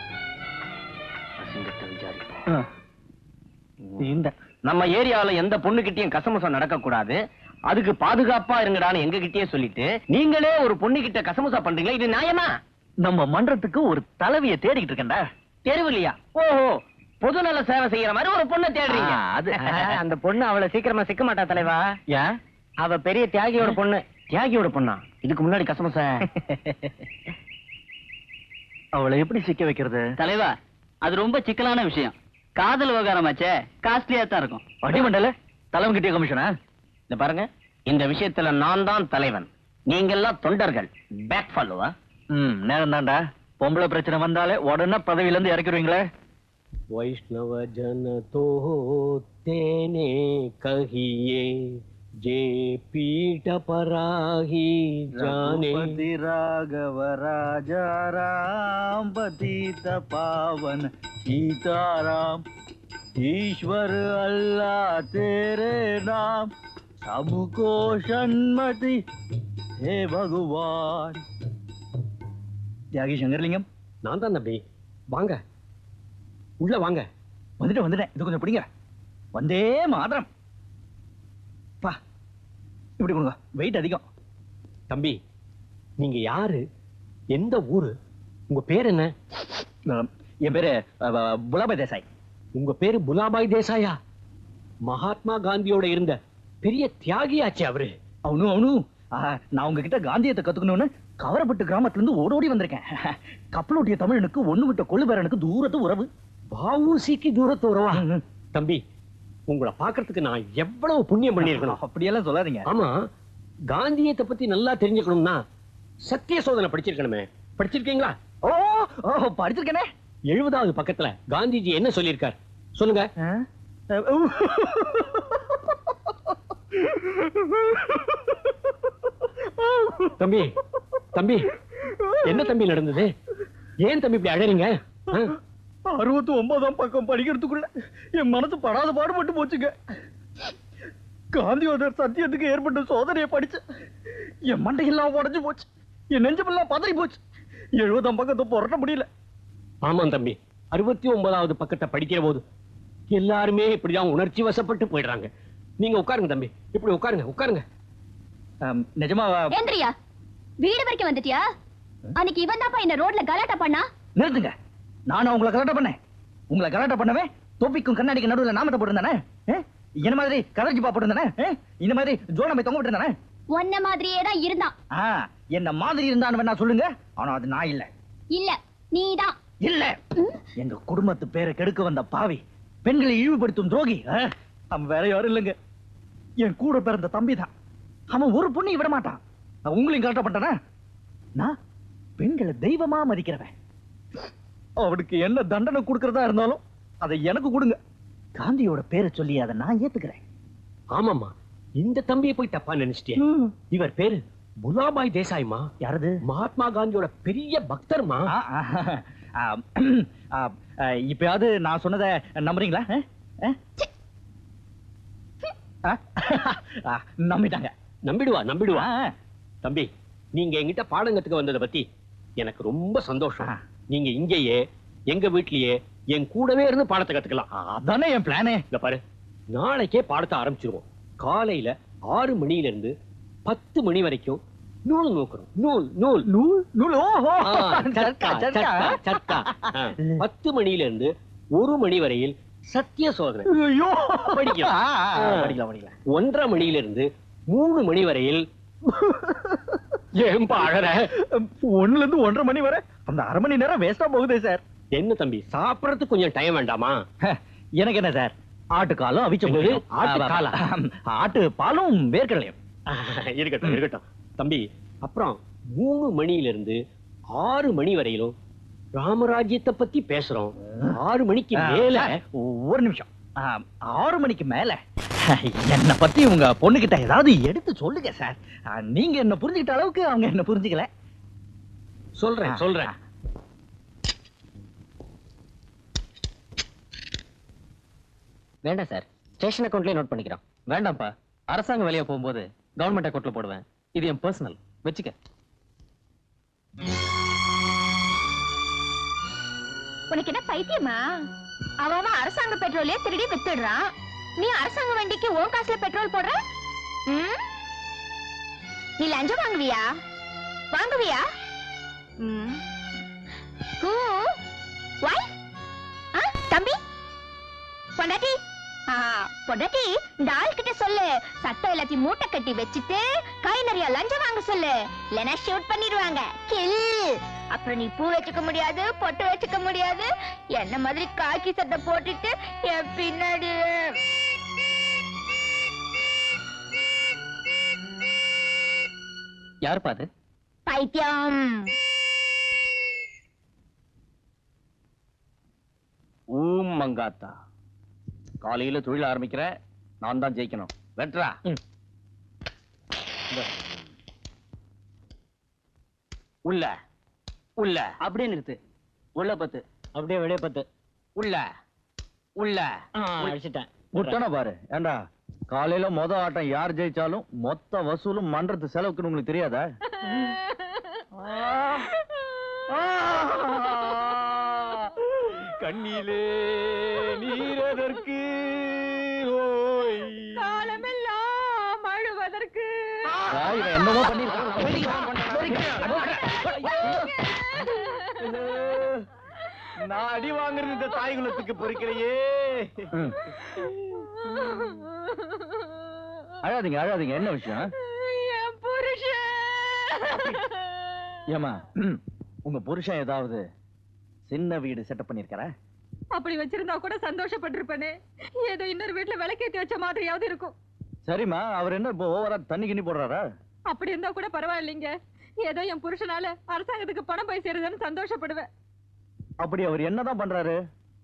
இந்த நம்ம ஏரியாவுல எந்த பொண்ணுகிட்டயும் கசமுசம் நடக்க கூடாது அதுக்கு பாதுகாப்பா இருங்கடான்னு எங்க கிட்டயே சொல்லிட்டு நீங்களே ஒரு பொண்ணு கிட்ட கசமுசா பண்றீங்களா? இது நியாயமா? நம்ம மன்றத்துக்கு ஒரு தலைவிய தேடிக்கிட்டு இருக்கேன்டா. தெருவில்லையா ஓஹோ பொதுநல சேவை செய்யற மாதிரி ஒரு பொண்ணை தேடுறீங்க. அது- அந்த பொண்ணு அவளை சீக்கிரமா சிக்க மாட்டா தலைவா? ஏன் அவ பெரிய தியாகியோட பொண்ணு. தியாகியோட பொண்ணா? இதுக்கு முன்னாடி கசமுசா. அவளை எப்படி சிக்க வைக்கிறது? தலைவா அது ரொம்ப சிக்கலான விஷயம். காதல் விவகாரமாச்சே காஸ்ட்லியா தான் இருக்கும். வடிமண்டல தலைவன் கிட்டிய கமிஷனா? இந்த பாருங்க இந்த விஷயத்துல நான் தான் தலைவன். நீங்க எல்லாம் தொண்டர்கள் பேக் ஃபாலோவா ம் நேரம் தான்டா பொம்பளை பிரச்சனை வந்தாலே உடனே பதவியில இருந்து இறக்கிடுவீங்களே. வைஷ்ணவ ஜன தோ தேனே கஹியே जे पीठ पराही जाने रघुपति राघव राजा राम पतित पावन सीताराम ईश्वर अल्लाह तेरे नाम सबको सन्मति हे भगवान தியாகி சங்கர்லிங்கம் நான் தான் தம்பி வாங்க உள்ள வாங்க வந்துட்டேன் வந்துட்டேன் இது கொஞ்சம் பிடிங்க வந்தே மாதரம் பா இப்படி கொடுங்க. வெயிட் அதிகம். தம்பி நீங்க யாரு? எந்த ஊரு? உங்க பேர் என்ன? என் பேரு புலாபாய் தேசாய். உங்க பேரு புலாபாய் தேசாயா? மகாத்மா காந்தியோட இருந்த பெரிய தியாகியாச்சே அவரு. அவனு அவனு. நான் உங்ககிட்ட காந்தியத்தை கத்துக்கணும்னு கவரப்பட்டு கிராமத்துல இருந்து ஓடோடி வந்திருக்கேன். கப்பலோட்டிய தமிழனுக்கு ஒண்ணு விட்ட கொள்ளுபேரனுக்கு தூரத்து உறவு. பாவூசிக்கு தூரத்து உறவா? தம்பி உங்களை பார்க்கிறதுக்கு நான் எவ்வளவு புண்ணியம் பண்ணியிருக்கணும். அப்படியெல்லாம் சொல்லாதீங்க. ஆமா காந்தியத்தை பத்தி நல்லா தெரிஞ்சுக்கணும்னா சத்திய சோதனை படிச்சிருக்கணுமே. படிச்சிருக்கீங்களா? ஓ ஓ படிச்சிருக்கேனே. எழுபதாவது பக்கத்துல காந்திஜி என்ன சொல்லியிருக்கார்? சொல்லுங்க. தம்பி தம்பி என்ன தம்பி நடந்தது? ஏன் தம்பி இப்படி அழறீங்க? அறுபத்தி ஒன்பதாம் பக்கம் படிக்கிறதுக்குள்ள என் மனசு படாத பாடுபட்டு போச்சுங்க. காந்தியோட சத்தியத்துக்கு ஏற்பட்ட சோதனையை படிச்சு என் மண்டையெல்லாம் உடைஞ்சு போச்சு. என் நெஞ்சமெல்லாம் பதறி போச்சு. எழுபதாம் பக்கத்தை புரட்ட முடியல. ஆமாம் தம்பி. அறுபத்தி ஒன்பதாவது பக்கத்தை படிக்கிற போது எல்லாருமே இப்படிதான் உணர்ச்சி வசப்பட்டு போயிடுறாங்க. நீங்க உட்காருங்க தம்பி. இப்படி உட்காருங்க உட்காருங்க. நிஜமாவா ஏந்திரியா வீடு வரைக்கும் வந்துட்டியா? அன்னைக்கு இவன் தான்ப்பா என்ன ரோட்ல கலாட்டா பண்ணா? நிறுத்துங்க. நானும் உங்களை கலாட்டா பண்ணேன். உங்களை கலாட்டா பண்ணவே தொப்பிக்கும் கண்ணாடிக்கு நடுவுல நாமத்தை போட்டிருந்தானே? என்ன மாதிரி கலர்ஜி பா போட்டிருந்தானே? இந்த மாதிரி ஜோனமை தொங்க விட்டுருந்தானே? உன்ன மாதிரியே தான் இருந்தான். என்ன மாதிரி இருந்தான்னு வேணா சொல்லுங்க. ஆனா அது நான் இல்ல. இல்ல நீதான். இல்ல. எங்க குடும்பத்து பேரை கெடுக்க வந்த பாவி பெண்களை இழிவுபடுத்தும் துரோகி? அவன் வேற யாரும் இல்லைங்க. என் கூட பிறந்த தம்பி தான் அவன் ஒரு பொண்ணையும் விட மாட்டான். நான் உங்களையும் கரெக்டா பண்ணிட்டானா நான் பெண்களை தெய்வமா மதிக்கிறவன். அவனுக்கு என்ன தண்டனை கொடுக்கறதா இருந்தாலும் அதை எனக்கு கொடுங்க. காந்தியோட பேரை சொல்லி அதை நான் ஏத்துக்கிறேன். ஆமாமா இந்த தம்பியை போய் தப்பா நினைச்சிட்டேன் இவர் பேரு புலாபாய் தேசாய்மா. யாரது? மகாத்மா காந்தியோட பெரிய பக்தர்மா. இப்பயாவது நான் சொன்னதை நம்புறீங்களா? நம்பிட்டாங்க. நம்பிடுவா நம்பிடுவா. தம்பி நீங்க என்கிட்ட பாடம் கத்துக்க வந்ததை பத்தி எனக்கு ரொம்ப சந்தோஷம். நீங்க இங்கேயே எங்க வீட்லயே என் கூடவே இருந்து பாடத்தை கத்துக்கலாம். அதானே என் பிளானே இங்க பாரு. நாளைக்கே பாடத்தை ஆரம்பிச்சிருவோம். காலையில ஆறு மணியில இருந்து பத்து மணி வரைக்கும் நூல் நோக்குறோம். நூல் நூல். நூல்? நூல்? ஓஹோ! சர்க்கா, பத்து மணியில இருந்து ஒரு மணி வரையில் சத்திய சோதனை. ஐயோ! படிக்கலாம். ஒன்றரை மணியில இருந்து மூணு மணி வரையில் ஏன்பா அழற ஒண்ணுல இருந்து ஒன்றரை மணி வரை அந்த அரை மணி நேரம் வேஸ்டா போகுதே சார் என்ன தம்பி சாப்பிடறதுக்கு கொஞ்சம் டைம் வேண்டாமா? எனக்கு என்ன சார் ஆட்டுக்காலும் அவிச்ச. ஆட்டுக்காலா? ஆட்டு பாலும் வேர்க்கடலையும். இருக்கட்டும் இருக்கட்டும். தம்பி அப்புறம் மூணு மணியில இருந்து ஆறு மணி வரையிலும் ராமராஜ்யத்தை பத்தி பேசுறோம். ஆறு மணிக்கு மேல ஒரு நிமிஷம். ஆறு மணிக்கு மேல. என்ன பத்தி உங்க பொண்ணுகிட்ட ஏதாவது எடுத்து சொல்லுங்க சார். நீங்க என்ன புரிஞ்சுக்கிட்ட அளவுக்கு அவங்க என்ன புரிஞ்சுக்கல. சொல்றேன் சொல்றேன். வேண்டாம் சார். ஸ்டேஷன் அக்கௌண்ட்லயே நோட் பண்ணிக்கிறோம். வேண்டாம்ப்பா. அரசாங்க வேலையா போகும்போது கவர்மெண்ட் அக்கௌண்ட்ல போடுவேன். இது என் பர்சனல் வச்சுக்க. உனக்கு என்ன பைத்தியமா? அவன் அரசாங்க பெட்ரோலே திருடி வித்துடுறான். நீ அரசாங்க வண்டிக்கு உன் காசுல பெட்ரோல் போடுற? நீ லஞ்சம் வாங்குவியா? வாங்குவியா? ஆ, தம்பி? பொண்டாட்டி? பொண்டாட்டி இந்த ஆள்கிட்ட சொல்லு. சட்டம் எல்லாத்தையும் மூட்டை கட்டி வச்சுட்டு கை நிறைய லஞ்சம் வாங்க சொல்லு. இல்லைன்னா ஷூட் பண்ணிடுவாங்க. கில் அப்புறம் நீ பூ வச்சுக்க முடியாது பொட்டு வச்சுக்க முடியாது. என்ன மாதிரி காக்கி சட்டை போட்டுட்டு என் பின்னாடி யார் பாது பைத்தியம். ஊம் மங்காத்தா. காலையில தொழில் ஆரம்பிக்கிற நான் தான் ஜெயிக்கணும். வெட்ரா. உள்ள. உள்ள. அப்படியே நிறுத்து. உள்ள பத்து. அப்படியே வெளியே பத்து. உள்ள. உள்ள. அழிச்சிட்டேன் முட்டனை பாரு. ஏண்டா? காலையில மொத ஆட்டம் யார் ஜெயிச்சாலும் மொத்த வசூலும் மன்றத்து செலவுக்குன்னு உங்களுக்கு தெரியாதா? கண்ணிலே நீரதற்கு என்னமோ நான் அடி வாங்குறது இந்த தாய் குலத்துக்கு பொறுக்கலையே. அழாதீங்க அழாதீங்க. என்ன விஷயம்? ஏமா உங்க புருஷன் ஏதாவது சின்ன வீடு செட்டப் பண்ணிருக்காரா அப்படி வச்சிருந்தா கூட சந்தோஷப்பட்டிருப்பேனே. ஏதோ இன்னொரு வீட்டுல விளக்கேத்தி வச்ச மாதிரியாவது இருக்கும். சரிம்மா அவர் என்ன இப்போ ஓவரா தண்ணி கிண்ணி போடுறாரா? அப்படி இருந்தா கூட பரவாயில்லைங்க. ஏதோ என் புருஷனால அரசாங்கத்துக்கு பணம் போய் சேருதுன்னு சந்தோஷப்படுவேன். அப்படி அவர் என்னதான் பண்றாரு?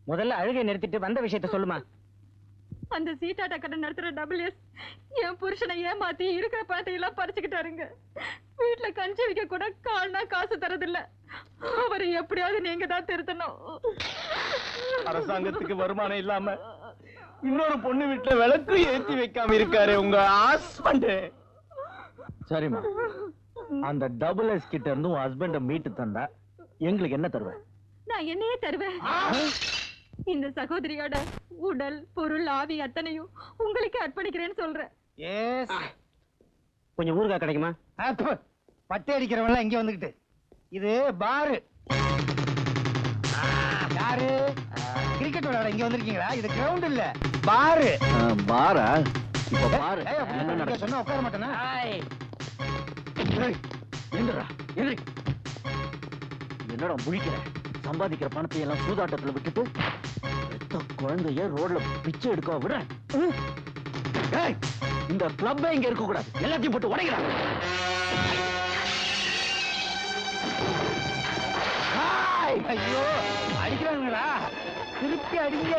முதல்ல அழுகை நிறுத்திட்டு வந்த விஷயத்த சொல்லுமா? அந்த சீட்டாட்ட கடை நடத்துற டபுள் எஸ் என் புருஷனை ஏமாத்தி இருக்கிற பணத்தை எல்லாம் பறிச்சுக்கிட்டாருங்க வீட்டுல கஞ்சி வைக்க கூட கால்னா காசு தரதில்ல. அவரை எப்படியாவது நீங்க தான் திருத்தணும். அரசாங்கத்துக்கு வருமானம் இல்லாம இன்னொரு பொண்ணு வீட்டுல விளக்கு ஏத்தி வைக்காம இருக்காரு உங்க ஹஸ்பண்ட் சரிம்மா. அந்த டபுள் எஸ் கிட்ட இருந்து உன் ஹஸ்பண்ட மீட்டு தந்தா எங்களுக்கு என்ன தருவேன் நான் என்னையே தருவேன். இந்த சகோதரியோட உடல் பொருள் ஆவி அத்தனையும் உங்களுக்கு அர்ப்பணிக்கிறேன்னு சொல்றேன். எஸ் கொஞ்சம் ஊறுகாய் கிடைக்குமா? பட்டை அடிக்கிறவன் இங்க வந்துகிட்டு இது பாரு. யாரு கிரிக்கெட் விளையாட இங்க வந்திருக்கீங்களா? இது கிரவுண்ட் இல்ல. பாரு. பாரா? இப்ப பாரு. என்ன சொன்னா உட்கார மாட்டேனா? எந்திரி என்னடா முழிக்கிற? சம்பாதிக்கிற பணத்தை எல்லாம் சூதாட்டத்துல விட்டுட்டு குழந்தைய ரோட்ல பிச்சை எடுக்க விட. இந்த கிளப் இங்க இருக்க கூடாது. எல்லாத்தையும் போட்டு உடைக்கிறாங்க ஹாய்! ஐயோ அடிக்கிறாங்களா திருப்பி அடிங்க.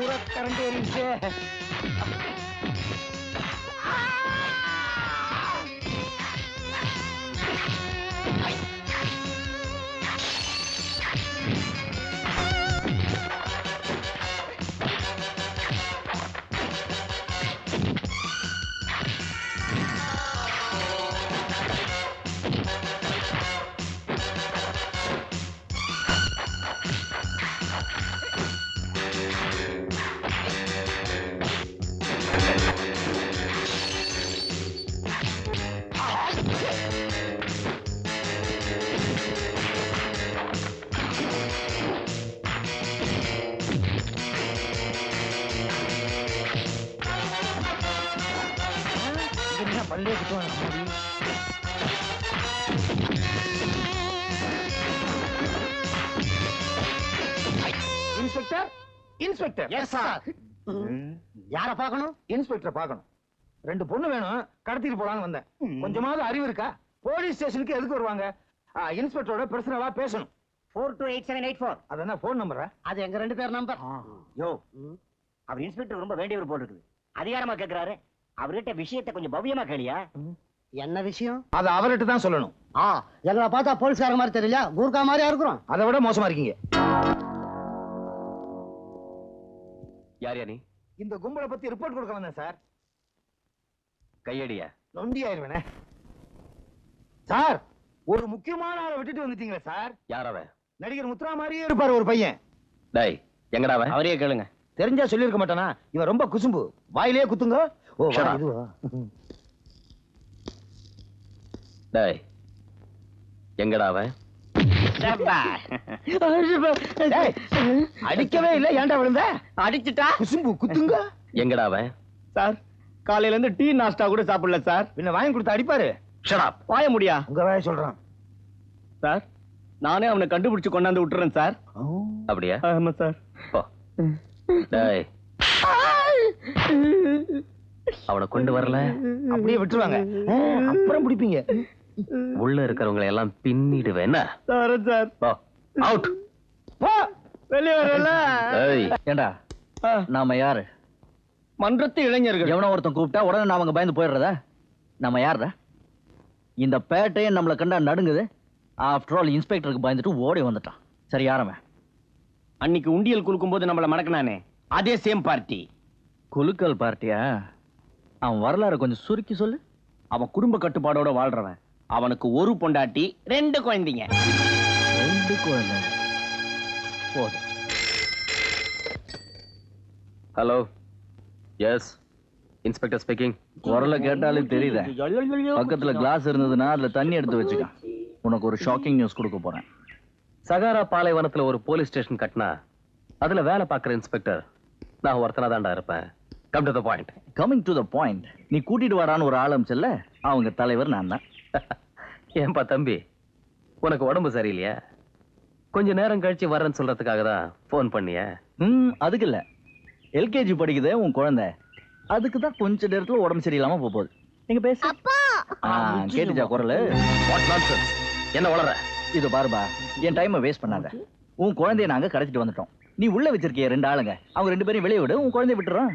உடம்பு பூரா கரண்ட் ஏறிடுச்சு இன்ஸ்பெக்டர் யார பார்க்கணும். ரெண்டு பொண்ணு வேணும் கடத்திட்டு போலான்னு வந்தேன். கொஞ்சமாவது அறிவு இருக்கா? போலீஸ் ஸ்டேஷனுக்கு எதுக்கு வருவாங்க? இன்ஸ்பெக்டரோட பர்சனலா பேசணும். Four two eight seven eight four அது என்ன போன் நம்பரா அது எங்க ரெண்டு பேர் நம்பர் யோ அவர் இன்ஸ்பெக்டர் ரொம்ப வேண்டியவர் போல் இருக்குது அதிகாரமா கேக்குறாரு. அவர்கிட்ட விஷயத்தை கொஞ்சம் பவ்யமா கேளியா? என்ன விஷயம்? அது அவர்கிட்ட தான் சொல்லணும். ஆ எங்களை பார்த்தா போலீஸ்கார மாதிரி தெரியல கூர்க்கா மாதிரியா இருக்கிறோம். அதை விட மோசமா இருக்கீங்க. யார் யா நீ? இந்த கும்பலை பத்தி ரிப்போர்ட் கொடுக்க வந்தேன் சார் கையடியா? நொண்டி ஆயிருவேனே. சார் ஒரு முக்கியமான ஆளை விட்டுட்டு வந்துட்டீங்களே சார் யார் அவன்? நடிகர் முத்துரா மாதிரியே இருப்பாரு ஒரு பையன். டேய் எங்கடா அவன்? அவரையே கேளுங்க. தெரிஞ்சா சொல்லிருக்க மாட்டானா? இவன் ரொம்ப குசும்பு. வாயிலே குத்துங்க. ஓ. இதுவா? டேய் எங்கடா அவன்? அடிக்கவே இல்ல. ஏன்டா விழுந்த? அடிச்சுட்டா? குசும்பு குத்துங்க. எங்கடா அவன்? சார் காலையில இருந்து டீ நாஸ்டா கூட சாப்பிடல சார். பின்ன வாங்கி கொடுத்து அடிப்பாரு. வாய முடியா? உங்க வாய சொல்றான். சார் நானே அவனை கண்டுபிடிச்சு கொண்டாந்து விட்டுறேன் சார். அப்படியா? ஆமா சார். அவனை கொண்டு வரல? அப்படியே விட்டுருவாங்க. அப்புறம் பிடிப்பீங்க. உள்ள இருக்கிறவங்களை எல்லாம் பின்னிடுவேன். Sir sir. போ அவுட் வெளியே வரல. ஏய் ஏண்டா? நாம யாரு? மன்றத்து இளைஞர்கள். எவனோ ஒருத்தன் கூப்பிட்டா உடனே நாம அங்க பயந்து போயிடுறதா? நம்ம யாருடா? இந்த பேட்டையே நம்மளை கண்டா நடுங்குது. ஆஃப்டர் ஆல் இன்ஸ்பெக்டருக்கு பயந்துட்டு ஓடி வந்துட்டான். சரி யாரவன்? அன்னைக்கு உண்டியல் குலுக்கும் போது நம்மள மடக்கினானே. அதே சேம் பார்ட்டி குலுக்கல் பார்ட்டியா? அவன் வரலாறு கொஞ்சம் சுருக்கி சொல்லு. அவன் குடும்ப கட்டுப்பாடோட வாழ்றவன். அவனுக்கு ஒரு பொண்டாட்டி ரெண்டு குழந்தைங்க. ரெண்டு குழந்தை. போதும். ஹலோ எஸ் இன்ஸ்பெக்டர் ஸ்பீக்கிங் குரலை கேட்டாலே தெரியுதே? பக்கத்துல கிளாஸ் இருந்ததுன்னா அதுல தண்ணி எடுத்து வச்சுக்க. உனக்கு ஒரு ஷாக்கிங் நியூஸ் கொடுக்க போறேன். சகாரா பாலைவனத்துல ஒரு போலீஸ் ஸ்டேஷன் கட்டினா அதுல வேலை பார்க்குற இன்ஸ்பெக்டர் நான் ஒருத்தனா தான்டா இருப்பேன். Come to the point coming to the point நீ கூட்டிட்டு வாடான்னு ஒரு ஆள் அமிச்சல்ல அவங்க தலைவர் நான் தான். ஏன்பா தம்பி? உனக்கு உடம்பு சரியில்லையா? கொஞ்ச நேரம் கழிச்சு வரேன்னு சொல்றதுக்காக தான் ஃபோன் பண்ணிய. ம் அதுக்கு இல்ல எல்கேஜி படிக்குதே உன் குழந்தை. அதுக்கு தான் கொஞ்ச நேரத்துல உடம்பு சரியில்லாம போக போகுது நீங்க பேச. ஆ, கேட்டுச்சா குரல்? என்ன வளர இது பாருபா என் டைமை வேஸ்ட் பண்ணாத. உன் குழந்தைய நாங்க கடத்திட்டு வந்துட்டோம். நீ உள்ள வச்சிருக்கிய ரெண்டு ஆளுங்க. அவங்க ரெண்டு பேரும் வெளியே விடு உன் குழந்தைய விட்டுறோம்.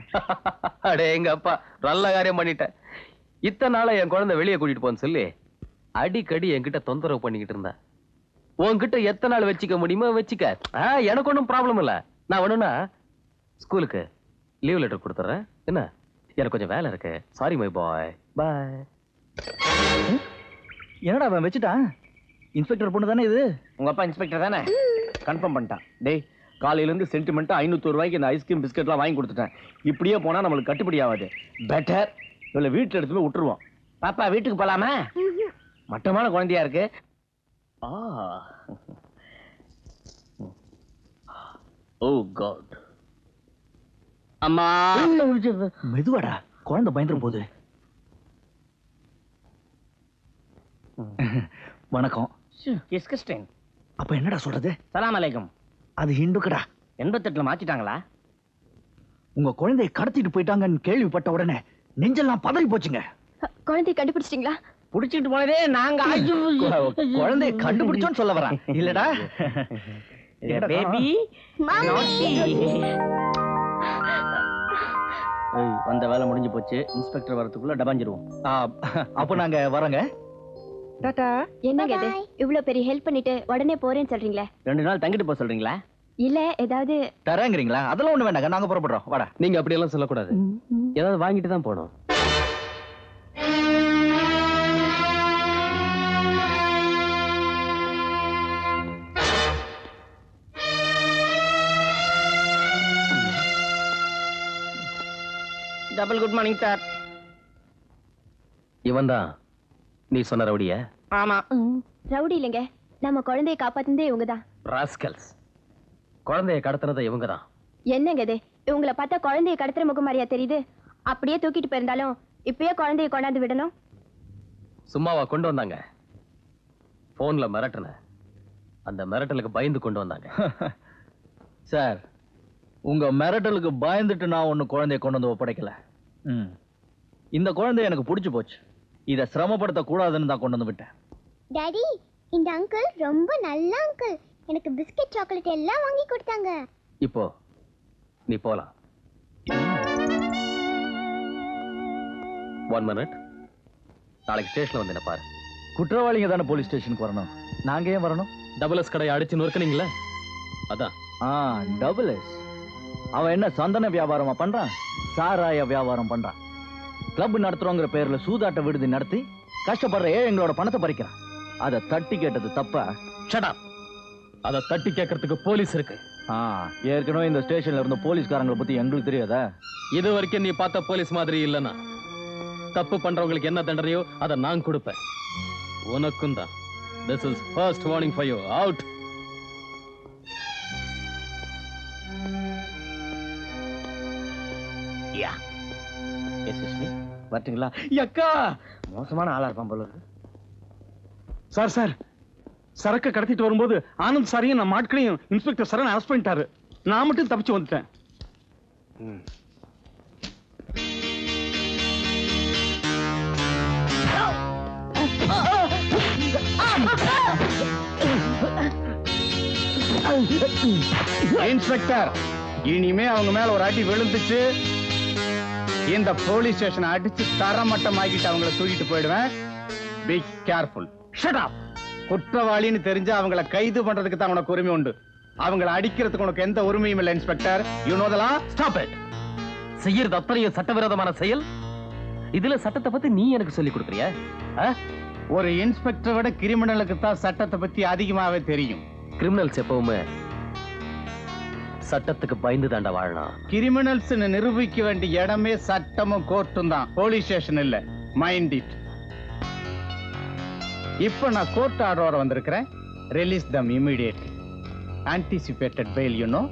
அடே எங்க அப்பா நல்ல காரியம் பண்ணிட்டேன் இத்தனை நாளா என் குழந்தை வெளியே கூட்டிட்டு போன்னு சொல்லி அடிக்கடி என்கிட்ட தொந்தரவு பண்ணிக்கிட்டு இருந்தா. உன்கிட்ட எத்தனை நாள் வச்சுக்க முடியுமோ வச்சுக்க. ஆ, எனக்கு ஒன்றும் ப்ராப்ளம் இல்ல. நான் வேணும்னா ஸ்கூலுக்கு லீவ் லெட்டர் கொடுத்துறேன். என்ன? எனக்கு கொஞ்சம் வேலை இருக்கு. சாரி மை பாய் பாய் என்னடா அவன் வச்சுட்டான்? இன்ஸ்பெக்டர் பொண்ணு தானே இது? உங்க அப்பா இன்ஸ்பெக்டர் தானே? கன்ஃபார்ம் பண்ணிட்டான். டேய் காலையில இருந்து சென்டிமெண்ட் ஐநூத்தி ரூபாய்க்கு இந்த ஐஸ்கிரீம் பிஸ்கட்லாம் வாங்கி கொடுத்துட்டேன். இப்படியே போனா நம்மளுக்கு கட்டுப்படி ஆகாது. பெட்டர் இவளை வீட்டுல எடுத்து போய் விட்டுருவோம். பாப்பா வீட்டுக்கு போலாமா? மட்டமான குழந்தையா இருக்கு. ஆ. Oh God. அம்மா. மெதுவாடா குழந்தை பயந்துரும் போது. வணக்கம். டிஸ்கஸ்டிங் அப்ப என்னடா சொல்றது? சலாம் அலைக்கும். அது ஹிந்துக்கடா. எண்பத்தெட்டுல மாத்திட்டாங்களா? உங்க குழந்தையை கடத்திட்டு போயிட்டாங்கன்னு கேள்விப்பட்ட உடனே நெஞ்செல்லாம் பதறி போச்சுங்க. குழந்தைய கண்டுபிடிச்சிட்டீங்களா? புடிச்சிட்டு போனதே நாங்க. குழந்தையை கண்டுபிடிச்சோன்னு சொல்ல வரான். இல்லடா. பேபி. வந்த வேலை முடிஞ்சு போச்சு. இன்ஸ்பெக்டர் வரதுக்குள்ள டபாஞ்சிருவோம். அப்போ நாங்க வரோங்க. டாடா. என்னங்க இது? இவ்வளவு பெரிய ஹெல்ப் பண்ணிட்டு உடனே போறேன்னு சொல்றீங்களே? ரெண்டு நாள் தங்கிட்டு போக சொல்றீங்களா? இல்ல ஏதாவது தரேங்கிறீங்களா? அதெல்லாம் ஒண்ணு வேண்டாங்க. நாங்க புறப்படுறோம். வாடா. நீங்க அப்படியெல்லாம் சொல்லக்கூடாது. ஏதாவது வாங்கிட்டு தான் போகணும். டபுள் குட் மார்னிங் சார் இவன் தான் நீ சொன்ன ரவுடிய? ஆமா. ரவுடி இல்லைங்க. நம்ம குழந்தைய காப்பாத்துனதே இவங்கதான். ராஸ்கல்ஸ் குழந்தைய கடத்தினது இவங்க தான் என்னங்க இது? இவங்கள பார்த்தா குழந்தைய கடத்துற முகமாரியா தெரியுது. அப்படியே தூக்கிட்டு போயிருந்தாலும் இப்பயே குழந்தைய கொண்டாந்து விடணும். சும்மாவா கொண்டு வந்தாங்க? போன்ல மிரட்டுன. அந்த மிரட்டலுக்கு பயந்து கொண்டு வந்தாங்க. சார் உங்க மிரட்டலுக்கு பயந்துட்டு நான் ஒண்ணு குழந்தைய கொண்டு வந்து ஒப்படைக்கல. இந்த குழந்தை எனக்கு பிடிச்சு போச்சு. இதை சிரமப்படுத்த கூடாதுன்னு தான் கொண்டு வந்து விட்டேன். டாடி இந்த அங்கிள் ரொம்ப நல்ல அங்கிள் எனக்கு பிஸ்கட் சாக்லேட் எல்லாம் வாங்கி கொடுத்தாங்க. இப்போ நீ போலாம். ஒன் மினிட் நாளைக்கு ஸ்டேஷன்ல வந்து என்ன பாரு. குற்றவாளிங்க தானே போலீஸ் ஸ்டேஷனுக்கு வரணும். நாங்க ஏன் வரணும்? டபுள் எஸ் கடையை அடிச்சு நொறுக்குனீங்களே? அதான். ஆ டபுள் எஸ் அவன் என்ன சந்தன வியாபாரமா பண்றான்? சாராய வியாபாரம் பண்றான் கிளப் நடத்துறோங்கிற பேர்ல சூதாட்ட விடுதி நடத்தி கஷ்டப்படுற ஏழைங்களோட பணத்தை பறிக்கிறான் அதை தட்டி கேட்டது தப்பா. ஷட் அதை தட்டி கேட்கறதுக்கு போலீஸ் இருக்கு. ஏற்கனவே இந்த ஸ்டேஷன்ல இருந்த போலீஸ்காரங்களை பத்தி எங்களுக்கு தெரியாதா? இது வரைக்கும் நீ பார்த்த போலீஸ் மாதிரி இல்லனா தப்பு பண்றவங்களுக்கு என்ன தண்டனையோ அதை நான் கொடுப்பேன். உனக்கும் தான். This is first warning for you out வரட்டுங்களா? அக்கா! மோசமான ஆளா இருப்பான் போல இருக்கு. Sir sir. சரக்கு கடத்திட்டு வரும்போது ஆனந்த் சாரையும் நம்ம ஆட்களையும் இன்ஸ்பெக்டர் சரண் அரெஸ்ட் பண்ணிட்டாரு. நான் மட்டும் தப்பிச்சு வந்துட்டேன். இன்ஸ்பெக்டர் இனிமே அவங்க மேல ஒரு அடி விழுந்துச்சு. இந்த போலீஸ் ஸ்டேஷனை அடிச்சு தரமட்டமாக்கிட்டு அவங்கள தூக்கிட்டு போயிடுவேன். பி கேர்ஃபுல் ஷட் அப் குற்றவாளின்னு தெரிஞ்சு அவங்கள கைது பண்றதுக்கு தான் உனக்கு உரிமை உண்டு. அவங்கள அடிக்கிறதுக்கு உனக்கு எந்த உரிமையும் இல்லை இன்ஸ்பெக்டர் யூ நோ தலா ஸ்டாப் இட் செய்யறது அத்தனையும் சட்டவிரோதமான செயல். இதுல சட்டத்தை பத்தி நீ எனக்கு சொல்லி கொடுக்குறியா? ஒரு இன்ஸ்பெக்டரை விட கிரிமினலுக்கு தான் சட்டத்தை பத்தி அதிகமாவே தெரியும். கிரிமினல்ஸ் எப்பவுமே சட்டத்துக்கு பயந்து தாண்டா வாழலாம் கிரிமினல்ஸ் நிரூபிக்க வேண்டிய இடமே சட்டமும் கோர்ட்டும் தான். போலீஸ் ஸ்டேஷன் இல்ல. மைண்ட் இட் இப்ப நான் கோர்ட் ஆர்டரோட வந்திருக்கிறேன். Release them immediate anticipated bail you know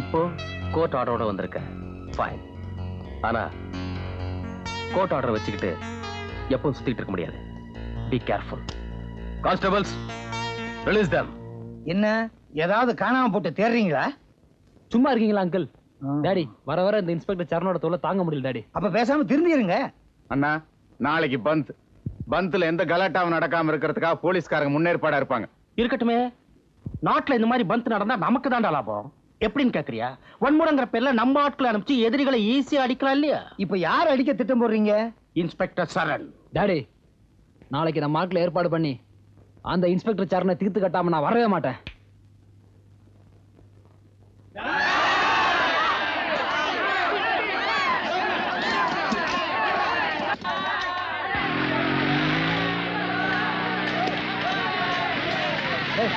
இப்போ கோர்ட் ஆர்டரோட வந்திருக்க ஃபைன் ஆனா கோர்ட் ஆர்டர் வச்சுக்கிட்டு எப்பவும் சுத்திட்டு இருக்க முடியாது. Be careful constables release them என்ன? ஏதாவது காணாம போட்டு தேடுறீங்களா? சும்மா இருக்கீங்களா அங்கிள் டாடி வர வர இந்த இன்ஸ்பெக்டர் சரணோட தொல்லை தாங்க முடியல டாடி அப்ப பேசாம திருந்திருங்க. அண்ணா நாளைக்கு பந்த். பந்த்ல எந்த கலாட்டாவும் நடக்காம இருக்கிறதுக்காக போலீஸ்காரங்க முன்னேற்பாடா இருப்பாங்க. இருக்கட்டுமே. நாட்டுல இந்த மாதிரி பந்த் நடந்தா நமக்கு தான்டா லாபம். எப்படின்னு கேக்குறியா? வன்முறைங்கிற பேர்ல நம்ம ஆட்களை அனுப்பிச்சு எதிரிகளை ஈஸியா அடிக்கலாம் இல்லையா? இப்ப யார் அடிக்க திட்டம் போடுறீங்க? இன்ஸ்பெக்டர் சரண். டாடி நாளைக்கு நம்ம ஆட்களை ஏற்பாடு பண்ணி அந்த இன்ஸ்பெக்டர் சரணை தீர்த்து கட்டாம நான் வரவே மாட்டேன்.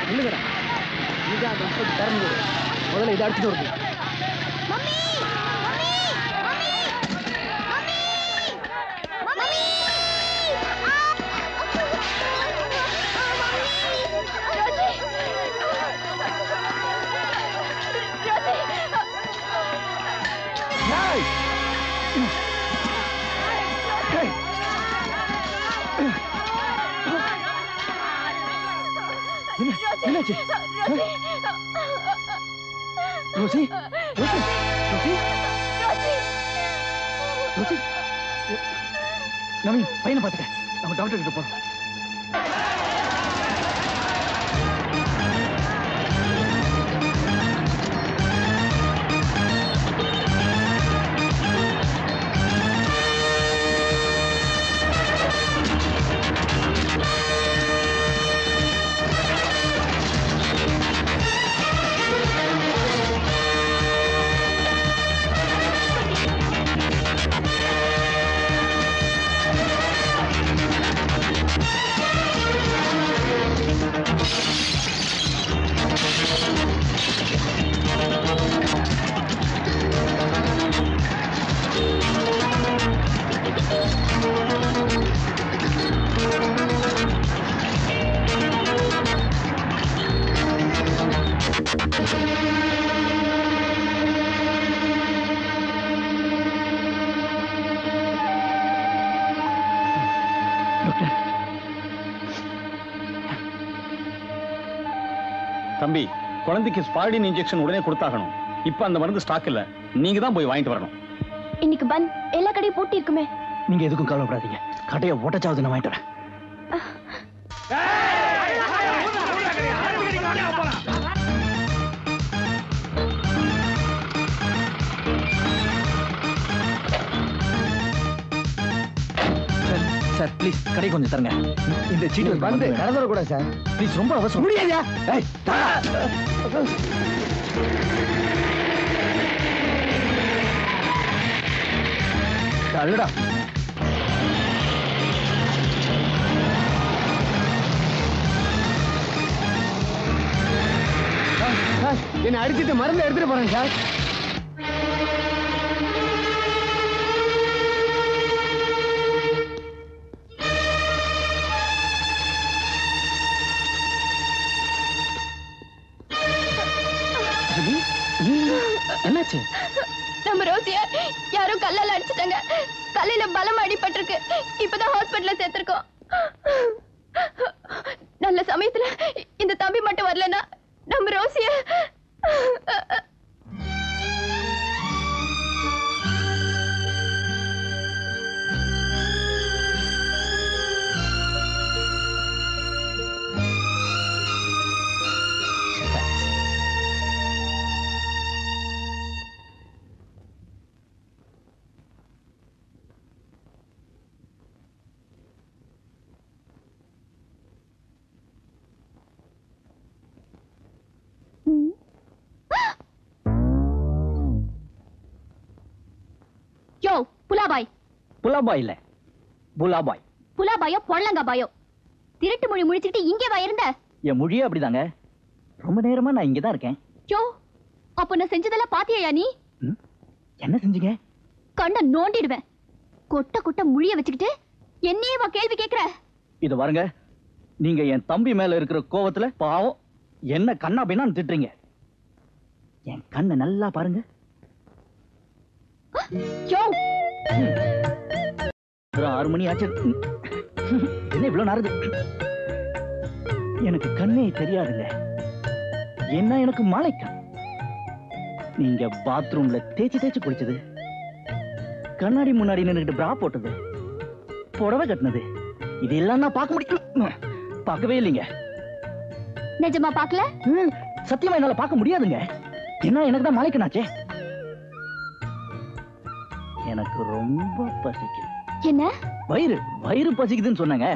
இல்லைங்கடா இதுதான் அந்த முதல்ல இதை அடிச்சுட்டு வருது என்னாச்சு? Rosie. Rosie? Rosie? Rosie? Naveen பையனை பார்த்துக்க. நம்ம டாக்டர் கிட்ட போறோம். குழந்தைக்கு ஸ்பாடின் இன்ஜெக்ஷன் உடனே கொடுத்தாகணும். இப்ப அந்த மருந்து ஸ்டாக் இல்ல. நீங்க தான் போய் வாங்கிட்டு வரணும். இன்னைக்கு பந்த் எல்லா கடையும் பூட்டி இருக்குமே நீங்க எதுக்கும் கவலைப்படாதீங்க. கடையை ஓட்டச்சாவது நான் வாங்கிட்டு வரேன். சார் ப்ளீஸ் கடை கொஞ்சம் தரங்க. இந்த சீட்டு வந்து கடந்துட கூட சார். ப்ளீஸ் ரொம்ப அவசரம். முடியாதா? தள்ளுடா. என்ன அடிச்சிட்டு மருந்து எடுத்துட்டு போறேன் சார். புலாபாய் இல்ல. புலாபாய். புலாபாயோ பொள்ளங்காபாயோ? திருட்டு மொழி முடிச்சுக்கிட்டு இங்கே வா இருந்த? என் மொழியே அப்படிதாங்க. ரொம்ப நேரமா நான் இங்க தான் இருக்கேன். யோ அப்ப நான் செஞ்சதெல்லாம் பாத்தியா நீ? என்ன செஞ்சீங்க? கண்ண நோண்டிடுவேன். கொட்ட கொட்ட முழிய வச்சுக்கிட்டு என்னையே வா கேள்வி கேக்குற? இது பாருங்க நீங்க என் தம்பி மேல இருக்கிற கோவத்துல பாவம் என்ன கண்ணா திட்டுறீங்க. என் கண்ணை நல்லா பாருங்க. ஆறு மணி ஆச்சு. என்ன இவ்வளவு நாருது எனக்கு கண்ணே தெரியாதுங்க. என்ன எனக்கு மாலைக்கண் நீங்க பாத்ரூம்ல தேய்ச்சி தேய்ச்சி குளிச்சது. கண்ணாடி முன்னாடி நின்னுகிட்டு பிரா போட்டது. புடவை கட்டினது. இதெல்லாம் நான் பார்க்க முடியும். பார்க்கவே இல்லைங்க. நிஜமா பாக்கல சத்தியமா என்னால பார்க்க முடியாதுங்க. என்ன எனக்கு தான் மாலைக்கணாச்சே எனக்கு ரொம்ப பசிக்குது. என்ன? வயிறு வயிறு பசிக்குதுன்னு சொன்னாங்க.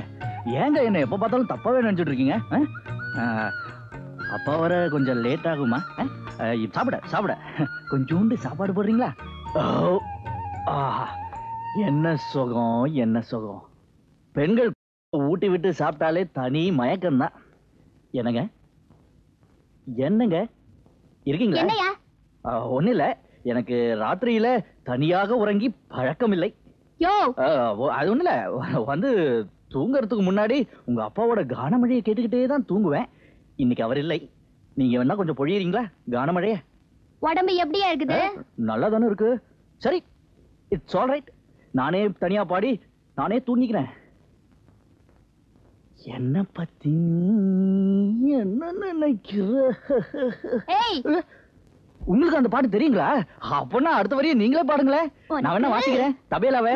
ஏங்க என்ன எப்ப பார்த்தாலும் தப்பாவே நினைச்சிட்டு இருக்கீங்க? அப்பா வர கொஞ்சம் லேட் ஆகுமா? சாப்பிட சாப்பிட. கொஞ்சோண்டு சாப்பாடு போடுறீங்களா? என்ன சுகம் என்ன சுகம். பெண்கள் ஊட்டி விட்டு சாப்பிட்டாலே தனி மயக்கம் தான் என்னங்க? என்னங்க? இருக்கீங்களா? ஒன்னும் இல்ல எனக்கு ராத்திரியில தனியாக உறங்கி பழக்கம் இல்லை யோ! அது வ- வந்து தூங்கறதுக்கு முன்னாடி உங்க அப்பாவோட கானமழையை கேட்டுக்கிட்டே தான் தூங்குவேன். இன்னைக்கு அவர் இல்லை. நீங்க வேணா கொஞ்சம் பொழியறீங்களா? கானமழைய? உடம்பு எப்படியா இருக்குது? நல்லா தானே இருக்கு. சரி இட்ஸ் ஆல் ரைட் நானே தனியா பாடி நானே தூங்கிக்கிறேன். என்ன பத்தி என்ன நினைக்கிற? உங்களுக்கு அந்த பாட்டு தெரியுங்களா? அப்பனா அடுத்த வரையும் நீங்களே பாடுங்களேன். நான் வேணா வாசிக்கிறேன். தபேலாவே.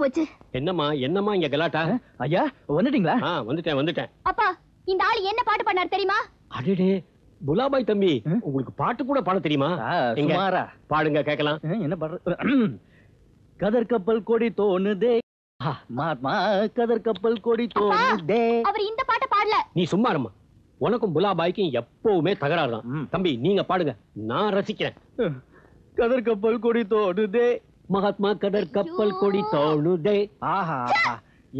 போச்சு. என்னம்மா என்னம்மா இங்க கலாட்டா? ஐயா வந்துட்டீங்களா? வந்துட்டேன் வந்துட்டேன். அப்பா இந்த ஆள் என்ன பாட்டு பண்ணார் தெரியுமா? அடடே புலாபாய் தம்பி உங்களுக்கு பாட்டு கூட பாட தெரியுமா? சுமாரா. பாடுங்க கேட்கலாம். என்ன பாடுற? கதர் கப்பல் கொடி தோணுதே. மாத்மா கதர் கப்பல் கொடி தோணுதே. அவர் இந்த பாட்டை பாடல. நீ சும்மா இரும்மா. உனக்கும் புலாபாய்க்கும் எப்பவுமே தகராறு தான் தம்பி நீங்க பாடுங்க. நான் ரசிக்கிறேன். கதர் கப்பல் கொடி தோணுதே. மகாத்மா கதர் கப்பல் கொடி தோணுதே. ஆஹா.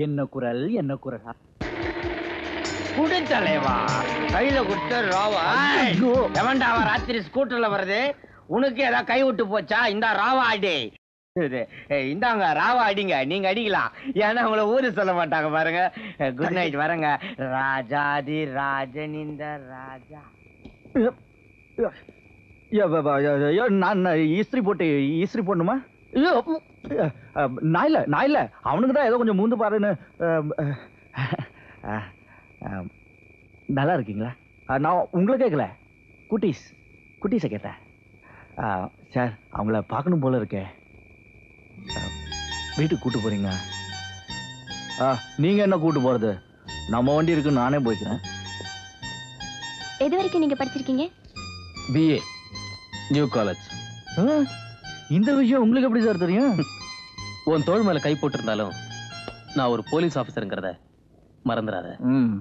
என்ன குரல் என்ன குரல்? குடு தலைவா கையில கொடுத்த ராவா. எவன்டா அவன் ராத்திரி ஸ்கூட்டர்ல வருது உனக்கு ஏதாவது கை விட்டு போச்சா? இந்த ராவா அடி இந்தாங்க ராவா அடிங்க நீங்க அடிக்கலாம். ஏன்னா உங்களை ஊரு சொல்ல மாட்டாங்க பாருங்க. குட் நைட் வரங்க. ராஜாதி ராஜன் இந்த ராஜா நான் இஸ்திரி போட்டு இஸ்திரி போடணுமா? நான் இல்ல நான் இல்ல. அவனுக்கு தான் ஏதோ கொஞ்சம் மூந்து பாருன்னு நல்லா இருக்கீங்களா? நான் உங்களை கேட்கல குட்டீஸ் குட்டீஸை கேட்டேன். சார் அவங்கள பார்க்கணும் போல இருக்கே. வீட்டுக்கு கூட்டு போறீங்க? ஆ நீங்க என்ன கூட்டு போறது? நம்ம வண்டி இருக்கு நானே போய்க்கிறேன். எது வரைக்கும் நீங்க படிச்சிருக்கீங்க? பிஏ நியூ காலேஜ் இந்த விஷயம் உங்களுக்கு எப்படி சார் தெரியும்? உன் தோள் மேல கை போட்டிருந்தாலும் நான் ஒரு போலீஸ் ஆபீசருங்கிறத மறந்துடாத. ம்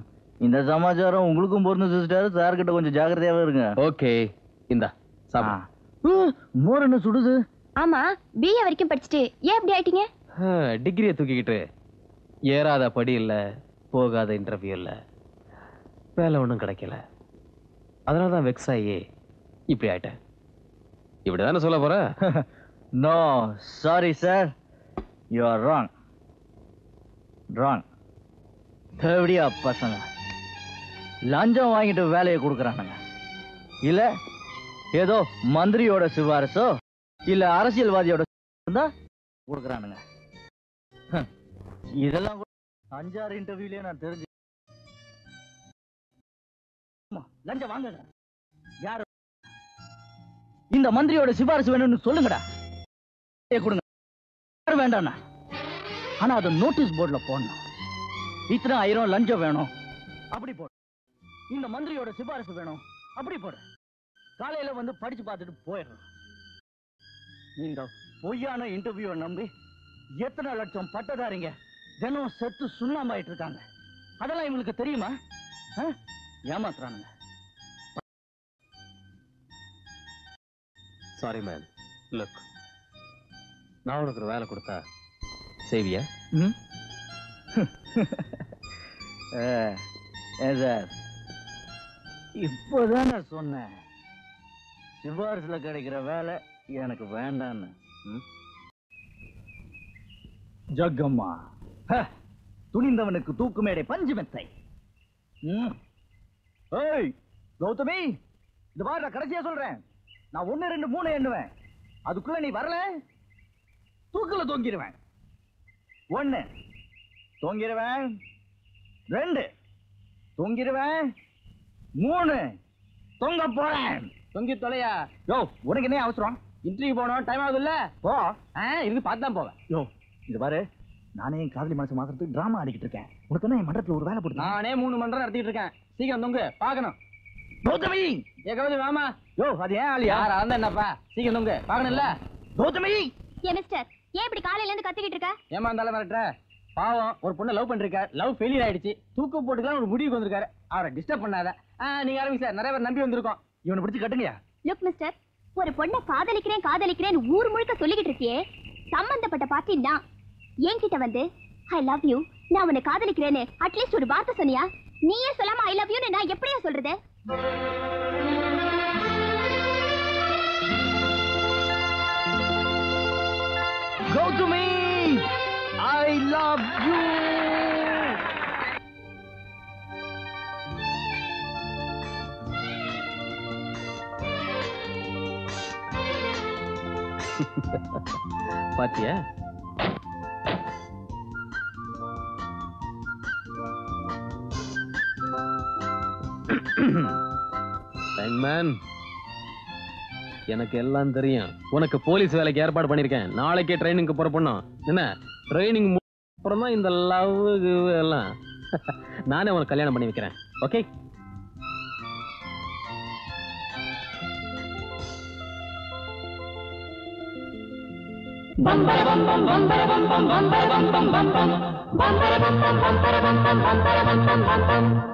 இந்த சமாச்சாரம் உங்களுக்கும் பொருந்து சிஸ்டர். சார் கிட்ட கொஞ்சம் ஜாக்கிரதையாவே இருங்க. ஓகே இந்தா சாப்பிடு. மோர் என்ன சுடுது? ஆமா பிஏ வரைக்கும் படிச்சுட்டு ஏன் இப்படி ஆயிட்டீங்க? டிகிரியை தூக்கிக்கிட்டு. ஏறாத படி இல்ல போகாத இன்டர்வியூ இல்ல. வேலை ஒன்றும் கிடைக்கல. அதனால தான் வெக்ஸ் ஆகி இப்படி ஆயிட்டேன். இப்படி தானே சொல்ல போற? No sorry sir you are wrong wrong தேவடியா பசங்க. லஞ்சம் வாங்கிட்டு வேலையை கொடுக்குறானுங்க. இல்ல ஏதோ மந்திரியோட சிபாரிசோ? இல்ல அரசியல்வாதியோட இருந்தா கொடுக்குறானுங்க. இதெல்லாம் அஞ்சாறு இன்டர்வியூலயே நான் தெரிஞ்சு ஆமா, லஞ்சம் வாங்குங்க. யாரு? இந்த மந்திரியோட சிபாரிசு வேணும்னு சொல்லுங்கடா. கொடுங்க. யாரும் வேண்டாண்ணா ஆனா அது நோட்டீஸ் போர்டுல போடணும். இத்தனை ஆயிரம் லஞ்சம் வேணும். அப்படி போடு. இந்த மந்திரியோட சிபாரிசு வேணும். அப்படி போடு. காலையில வந்து படிச்சு பார்த்துட்டு போயிடணும் இந்த பொய்யான இன்டர்வியூ நம்பி எத்தனை லட்சம் பட்டதாரிங்க தினம் செத்து சுண்ணாம்பாயிட்டு இருக்காங்க அதெல்லாம் இவங்களுக்கு தெரியுமா? ஏமாத்துறானுங்க. சாரி மேன் லுக் நான் உனக்கு ஒரு வேலை கொடுத்தா செய்வியா? சார்? இப்போதான் நான் சொன்னேன். சிபாரிசுல கிடைக்கிற வேலை எனக்கு வேண்டான்னு. ஜக்கம்மா. துணிந்தவனுக்கு தூக்கு மேடை பஞ்சு மெத்தை ஏய் கௌதமி இந்த மாதிரி நான் கடைசியா சொல்றேன். நான் ஒண்ணு ரெண்டு மூணு எண்ணுவேன். அதுக்குள்ள நீ வரல? தூக்குல தொங்கிடுவேன் ஒண்ணு தொங்கிடுவேன் ரெண்டு தொங்கிடுவேன் மூணு தொங்க போறேன். தொங்கி தொலையா? யோ உனக்கு என்ன அவசரம்? இன்டர்வியூ போகணும் டைம் ஆகுதுல்ல? போ. ஆ இருந்து பார்த்து தான் போவேன். யோ இது பாரு நானே என் காதலி மனசு மாத்துறதுக்கு டிராமா ஆடிக்கிட்டு இருக்கேன். உனக்கு என்ன என் மன்றத்துல ஒரு வேலை போட்டு நானே மூணு மன்றம் நடத்திட்டு இருக்கேன். சீக்கிரம் தொங்கு பார்க்கணும். கௌதமி ஏ கௌதமி வாமா. யோ அது ஏன் ஆளியா? யாரா இருந்தா என்னப்பா? சீக்கிரம் தொங்கு பார்க்கணும்ல? கௌதமி ஏன் மிஸ்டர் ஏன் இப்படி காலையில இருந்து கத்திக்கிட்டு இருக்க? ஏமா இருந்தாலும் மிரட்டுற? பாவம் ஒரு பொண்ணை லவ் பண்ணிருக்காரு. லவ் ஃபெயிலியர் ஆயிடுச்சு. தூக்கு போட்டுக்கலாம் ஒரு முடிவுக்கு வந்திருக்காரு. அவரை டிஸ்டர்ப் பண்ணாத. ஆ, நீங்க ஆரம்பிங்க சார் நிறைய பேர் நம்பி வந்திருக்கோம். இவனை பிடிச்சு கட்டுங்கயா லுக் மிஸ்டர் ஒரு பொண்ணை காதலிக்கிறேன் காதலிக்கிறேன் ஊர் முழுக்க சொல்லிக்கிட்டு இருக்கியே. சம்பந்தப்பட்ட பார்ட்டி நான். என்கிட்ட வந்து ஐ லவ் யூ நான் உன்னை காதலிக்கிறேன்னு அட்லீஸ்ட் ஒரு வார்த்தை சொன்னியா? நீயே சொல்லாம ஐ லவ் யூன்னு நான் எப்படியா சொல்றது? கௌதமி ஐ லவ் யூ பாத்தியா? மேன் எனக்கு எல்லாம் தெரியும். உனக்கு போலீஸ் வேலைக்கு ஏற்பாடு பண்ணிருக்கேன். நாளைக்கே ட்ரைனிங்க்கு புறப்படணும் என்ன? ட்ரைனிங் அப்புறம் தான் இந்த லவ் எல்லாம். நானே உனக்கு கல்யாணம் பண்ணி வைக்கிறேன். Okay Bum bum bum bum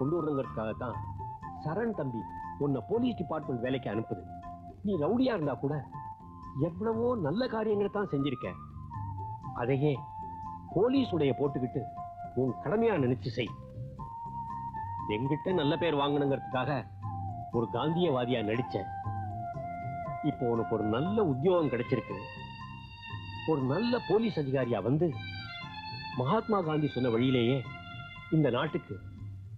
கொண்டு வரணுங்கிறதுக்காக தான் சரண் தம்பி உன்னை போலீஸ் டிபார்ட்மெண்ட் வேலைக்கு அனுப்புது. நீ ரவுடியா இருந்தா கூட எவ்வளவோ நல்ல காரியங்களை தான் செஞ்சிருக்க. அதையே போலீஸ் உடைய போட்டுக்கிட்டு உன் கடமையா நினைச்சு செய். எங்கிட்ட நல்ல பேர் வாங்கணுங்கிறதுக்காக ஒரு காந்தியவாதியா நடிச்சேன் இப்போ உனக்கு ஒரு நல்ல உத்தியோகம் கிடைச்சிருக்கு. ஒரு நல்ல போலீஸ் அதிகாரியா வந்து மகாத்மா காந்தி சொன்ன வழியிலேயே இந்த நாட்டுக்கு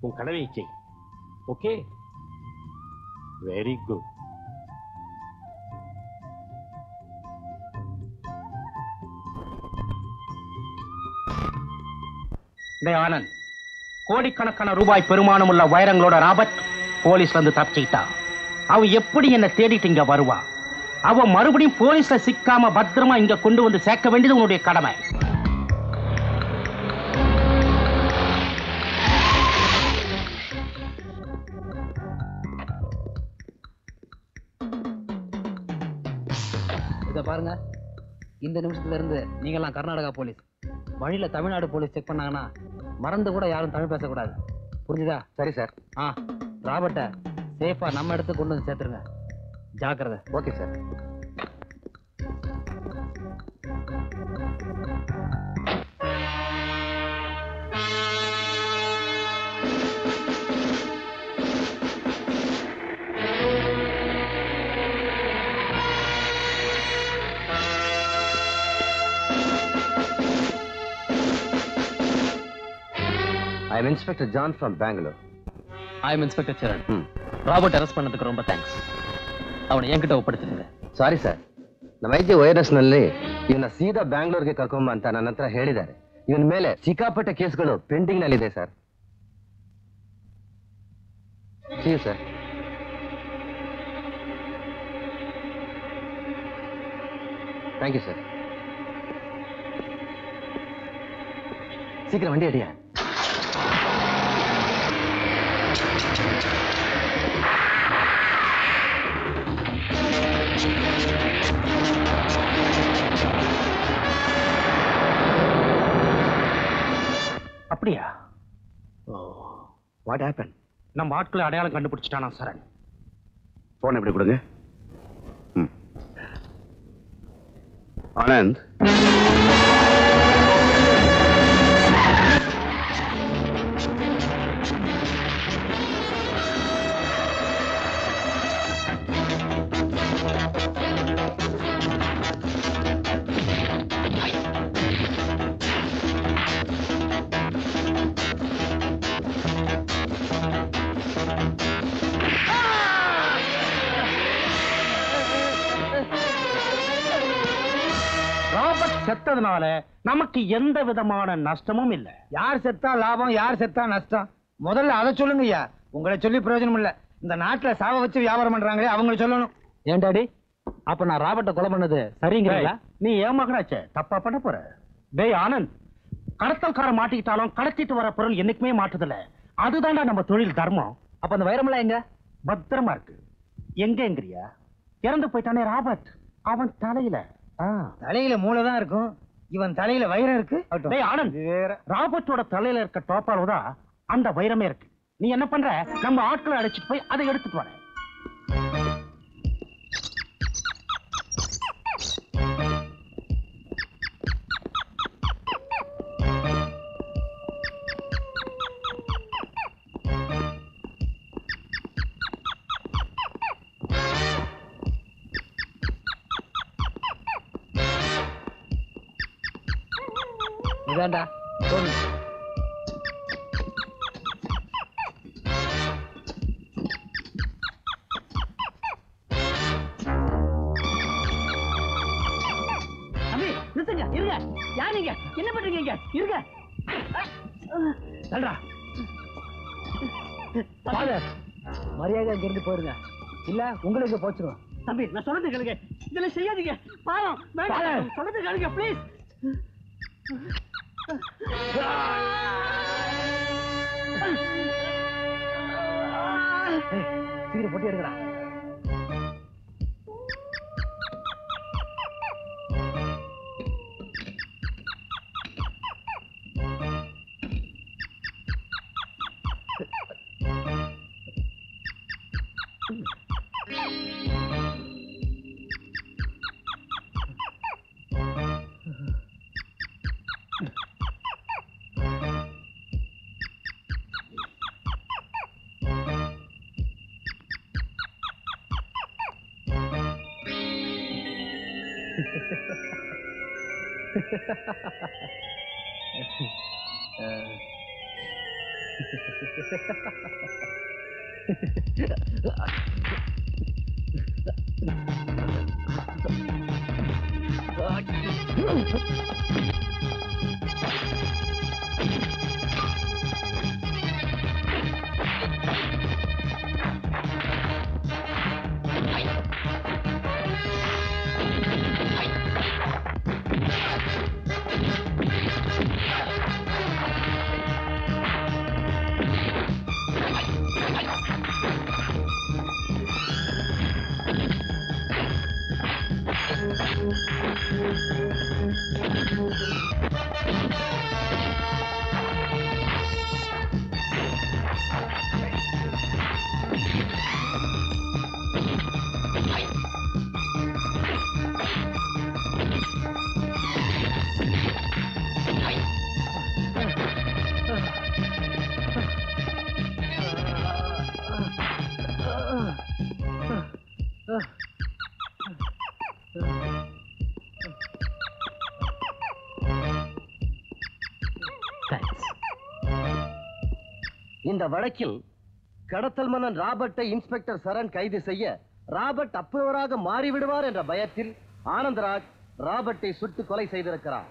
உன் கடமையை செய் ஓகே வெரி குட் ஆனந்த். கோடிக்கணக்கான ரூபாய் பெருமானம் உள்ள வைரங்களோட ராபர்ட் போலீஸ்ல இருந்து தப்பிச்சுக்கிட்டா அவ எப்படி என்ன தேடிட்டு இங்க வருவா? அவ மறுபடியும் போலீஸ்ல சிக்காம பத்திரமா இங்க கொண்டு வந்து சேர்க்க வேண்டியது உன்னுடைய கடமை. பாருங்க. இந்த நிமிஷத்துல இருந்து நீங்கெல்லாம் கர்நாடகா போலீஸ். வழியில தமிழ்நாடு போலீஸ் செக் பண்ணாங்கன்னா மறந்து கூட யாரும் தமிழ் பேசக்கூடாது. புரிஞ்சுதா? சரி சார். ஆ ராபர்ட்ட சேஃபா நம்ம இடத்துக்கு கொண்டு வந்து சேர்த்துருங்க. ஜாக்கிரதை. Okay sir. I'm inspector John from Bangalore I'm inspector Charan Robert arrest பண்ணதுக்கு ரொம்ப தேங்க்ஸ் ಅವನು ಎಂಕಿಟ ಒಪ್ಪಡ್ತಿದ್ದೆ ಸಾರಿ ಸರ್ ನಮ್ಮ ಐಜಿ ವೈರಸ್ನಲ್ಲಿ ಇವನ ಸೀದಾ ಬ್ಯಾಂಗ್ಳೂರ್ಗೆ ಕರ್ಕೊಂಬ ಅಂತ ನನ್ನ ಹತ್ರ ಹೇಳಿದ್ದಾರೆ. ಇವನ ಮೇಲೆ ಸಿಕ್ಕಾಪಟ್ಟೆ ಕೇಸ್ಗಳು ಪೆಂಡಿಂಗ್ನಲ್ಲಿದೆ ಸರ್ ಸಿ ಸರ್ ಥ್ಯಾಂಕ್ ಯು ಸರ್ ಸೀಕ್ರ வண்டி ಅಡಿಯಾ ஹேப்பன் நம்ம ஆட்களை அடையாளம் கண்டுபிடிச்சிட்டானா சரண்? போன் எப்படி கொடுங்க? ஆனந்த்? செத்ததுனால நமக்கு எந்த விதமான நஷ்டமும் இல்ல. யார் செத்தா லாபம் யார் செத்தா நஷ்டம்? முதல்ல அதை சொல்லுங்க ஐயா. உங்களை சொல்லி பிரயோஜனம் இல்ல. இந்த நாட்டுல சாவ வச்சு வியாபாரம் பண்றாங்களே அவங்கள சொல்லணும். ஏன் டாடி? அப்ப நான் ராபர்ட்ட கொலை பண்ணது சரிங்கிறீங்களா? நீ ஏன் மகனாச்சே தப்பா பண்ண போற. டேய் ஆனந்த். கடத்தல்காரன் மாட்டிக்கிட்டாலும் கடத்திட்டு வர பொருள் என்னைக்குமே மாட்டுதில்ல. அதுதான்டா நம்ம தொழில் தர்மம். அப்ப அந்த வைரமெல்லாம் எங்க? பத்திரமா இருக்கு. எங்கங்கிறியா? இறந்து போயிட்டானே ராபர்ட். அவன் தலையில. தலையில மூளை தான் இருக்கும். இவன் தலையில வைரம் இருக்கு. ஆனந்த். ராபர்ட்டோட தலையில இருக்க டோப்பால தான் அந்த வைரமே இருக்கு. நீ என்ன பண்ற? நம்ம ஆட்களை அழைச்சிட்டு போய் அதை எடுத்துட்டு வர. உங்களுக்கு போச்சிரும் தம்பி நான் சொல்றது கேளுங்க. இதெல்லாம் செய்யாதீங்க. பாவம் வேண்டாம். சொல்றது கேளுங்க ப்ளீஸ் சீக்கிரம் பொட்டி எடுக்கிறா இந்த வழக்கில் கடத்தல் மன்னன் ராபர்ட்டை இன்ஸ்பெக்டர் சரண் கைது செய்ய ராபர்ட் அப்புறவராக மாறிவிடுவார் என்ற பயத்தில் ஆனந்தராஜ் ராபர்ட்டை சுட்டு கொலை செய்திருக்கிறார்.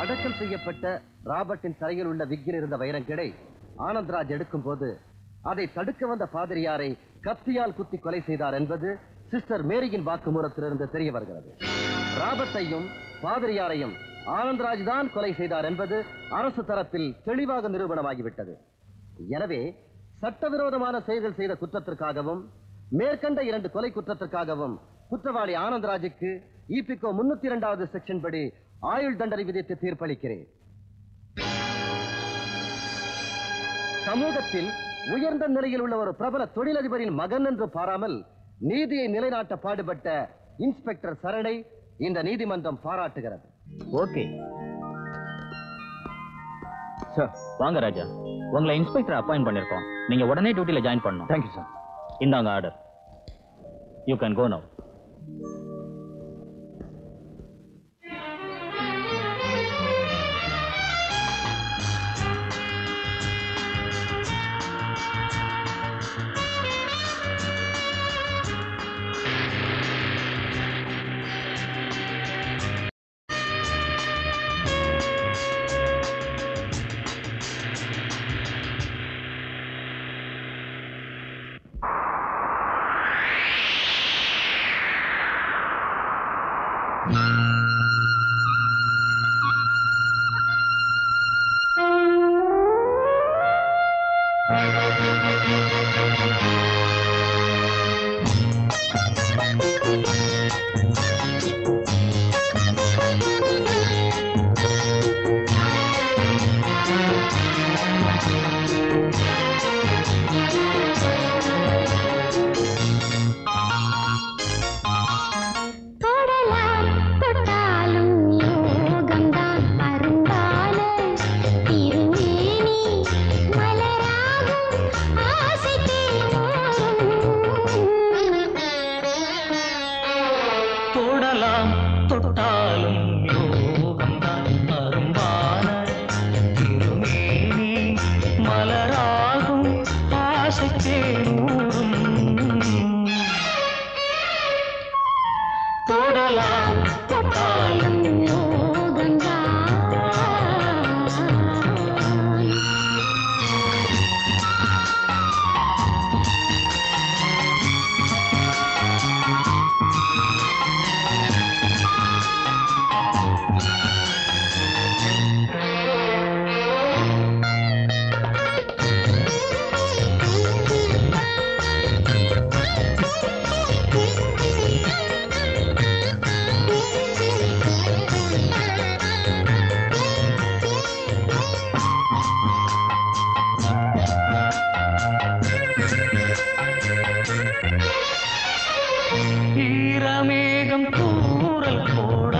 அடக்கம் செய்யப்பட்ட ராபர்ட்டின் தலையில் உள்ள விக்கில் இருந்த வைரங்கடை ஆனந்தராஜ் எடுக்கும் போது அதை தடுக்க வந்த பாதிரியாரை கத்தியால் குத்தி கொலை செய்தார் என்பது சிஸ்டர் மேரியின் வாக்குமூலத்திலிருந்து தெரிய வருகிறது. ராபர்ட்டையும் பாதிரியாரையும் ஆனந்தராஜ் தான் கொலை செய்தார் என்பது அரசு தரப்பில் தெளிவாக நிரூபணமாகிவிட்டது. எனவே சட்டவிரோதமான செயல்கள் செய்த குற்றத்திற்காகவும் மேற்கண்ட இரண்டு கொலை குற்றத்திற்காகவும் குற்றவாளி ஆனந்தராஜுக்கு இபிகோ முன்னூத்தி இரண்டாவது செக்ஷன் படி ஆயுள் தண்டனை விதித்து தீர்ப்பளிக்கிறேன். சமூகத்தில் உயர்ந்த நிலையில் உள்ள ஒரு பிரபல தொழிலதிபரின் மகன் என்று பாராமல் நீதியை நிலைநாட்ட பாடுபட்ட இன்ஸ்பெக்டர் சரணை இந்த நீதிமன்றம் பாராட்டுகிறது. ஓகே. சார் வாங்க ராஜா. உங்களை இன்ஸ்பெக்டர் அப்பாயிண்ட் பண்ணிருக்கோம். நீங்க உடனே டியூட்டில ஜாயின் பண்ணணும். தேங்க்யூ சார் இந்தாங்க order you can go now ஈரமேகம் தூரல் போட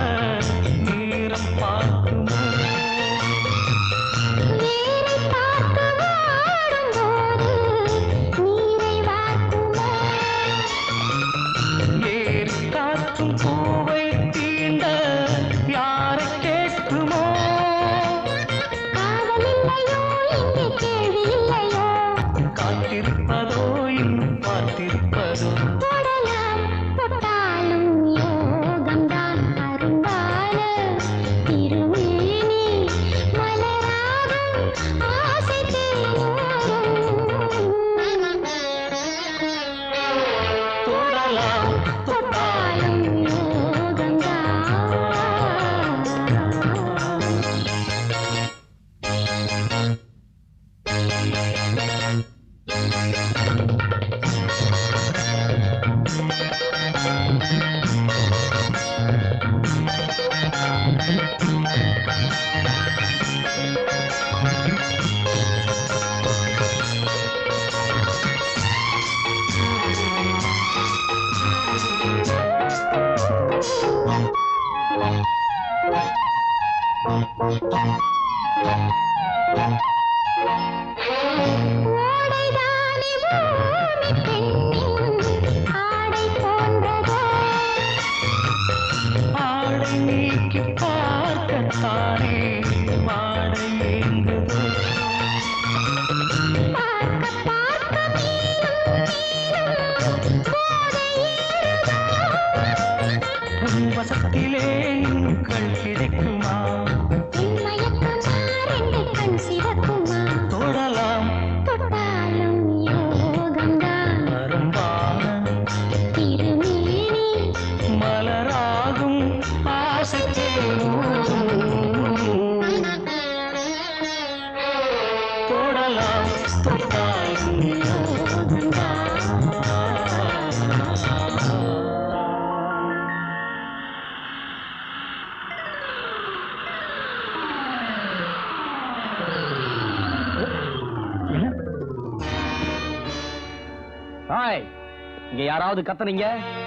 கத்துறீங்க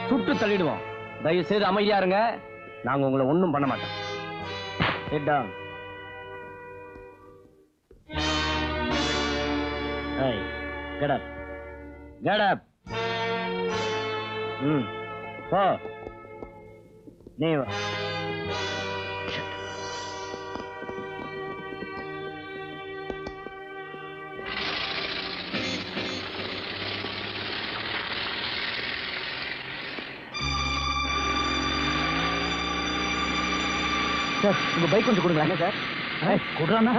சுட்டு தள்ளிடுவோம் தயவு செய்து அமைதியா இருங்க நாங்க உங்களை ஒண்ணும் பண்ண மாட்டோம் Sit down. Hey, get up. Get up. Hmm. Sir உங்க பைக் கொஞ்சம் கொடுங்க சார்? கொடுறானா?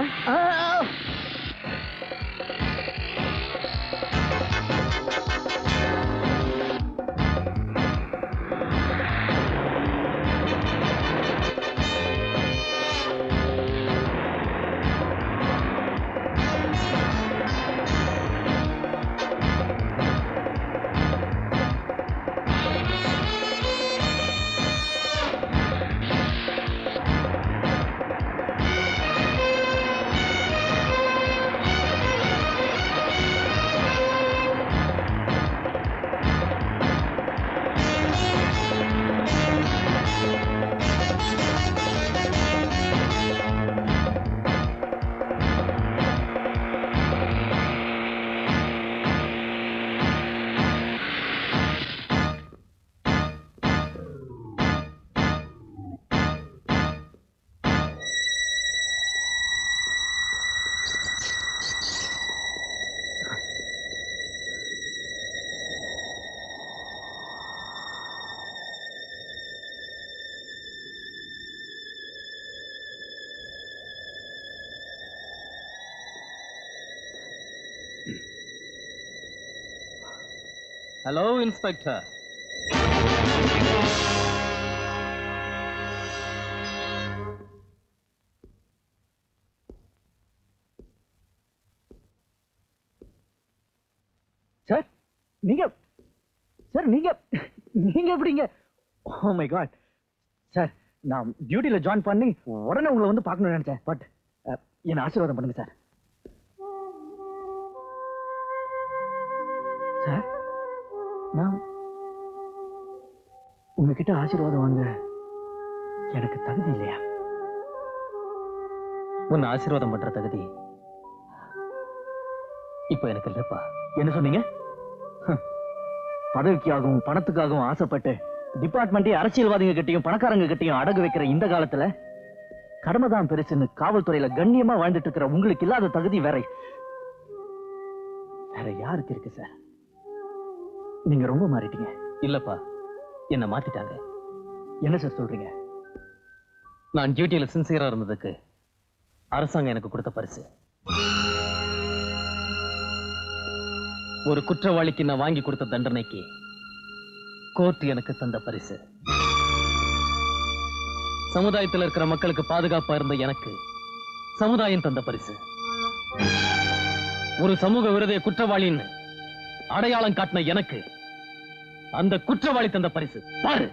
ஹலோ இன்ஸ்பெக்டர் சார் நீங்க சார் நீங்க நீங்க எப்படிங்க? ஓ மை காட் சார் நான் டியூட்டில ஜாயின் பண்ணி உடனே உங்களை வந்து பார்க்கணும்னு நினைச்சேன். பட் uh, என்ன ஆசீர்வாதம் பண்ணுங்க சார் நான் உங்ககிட்ட ஆசீர்வாதம் வாங்க எனக்கு தகுதி இல்லையா? உன்னை ஆசீர்வாதம் பண்ற தகுதி இப்ப எனக்கு இல்லப்பா. என்ன சொன்னீங்க? பதவிக்காகவும் பணத்துக்காகவும் ஆசைப்பட்டு டிபார்ட்மெண்டே அரசியல்வாதிங்க கிட்டையும் பணக்காரங்க கிட்டையும் அடகு வைக்கிற இந்த காலத்துல கடமை தான் பெருசுன்னு காவல்துறையில கண்ணியமா வாழ்ந்துட்டு இருக்கிற உங்களுக்கு இல்லாத தகுதி வேற. வேற யாருக்கு இருக்கு சார்? நீங்க ரொம்ப மாறிட்டீங்க. இல்லப்பா என்ன மாத்திட்டாங்க. என்ன சார் சொல்றீங்க? நான் டியூட்டியில சின்சியரா இருந்ததுக்கு அரசாங்கம் எனக்கு கொடுத்த பரிசு. ஒரு குற்றவாளிக்கு நான் வாங்கி கொடுத்த தண்டனைக்கு கோர்ட் எனக்கு தந்த பரிசு. சமுதாயத்தில் இருக்கிற மக்களுக்கு பாதுகாப்பா இருந்த எனக்கு சமுதாயம் தந்த பரிசு. ஒரு சமூக விரோதிய குற்றவாளின்னு அடையாளம் காட்டின எனக்கு அந்த குற்றவாளி தந்த பரிசு. பாரு.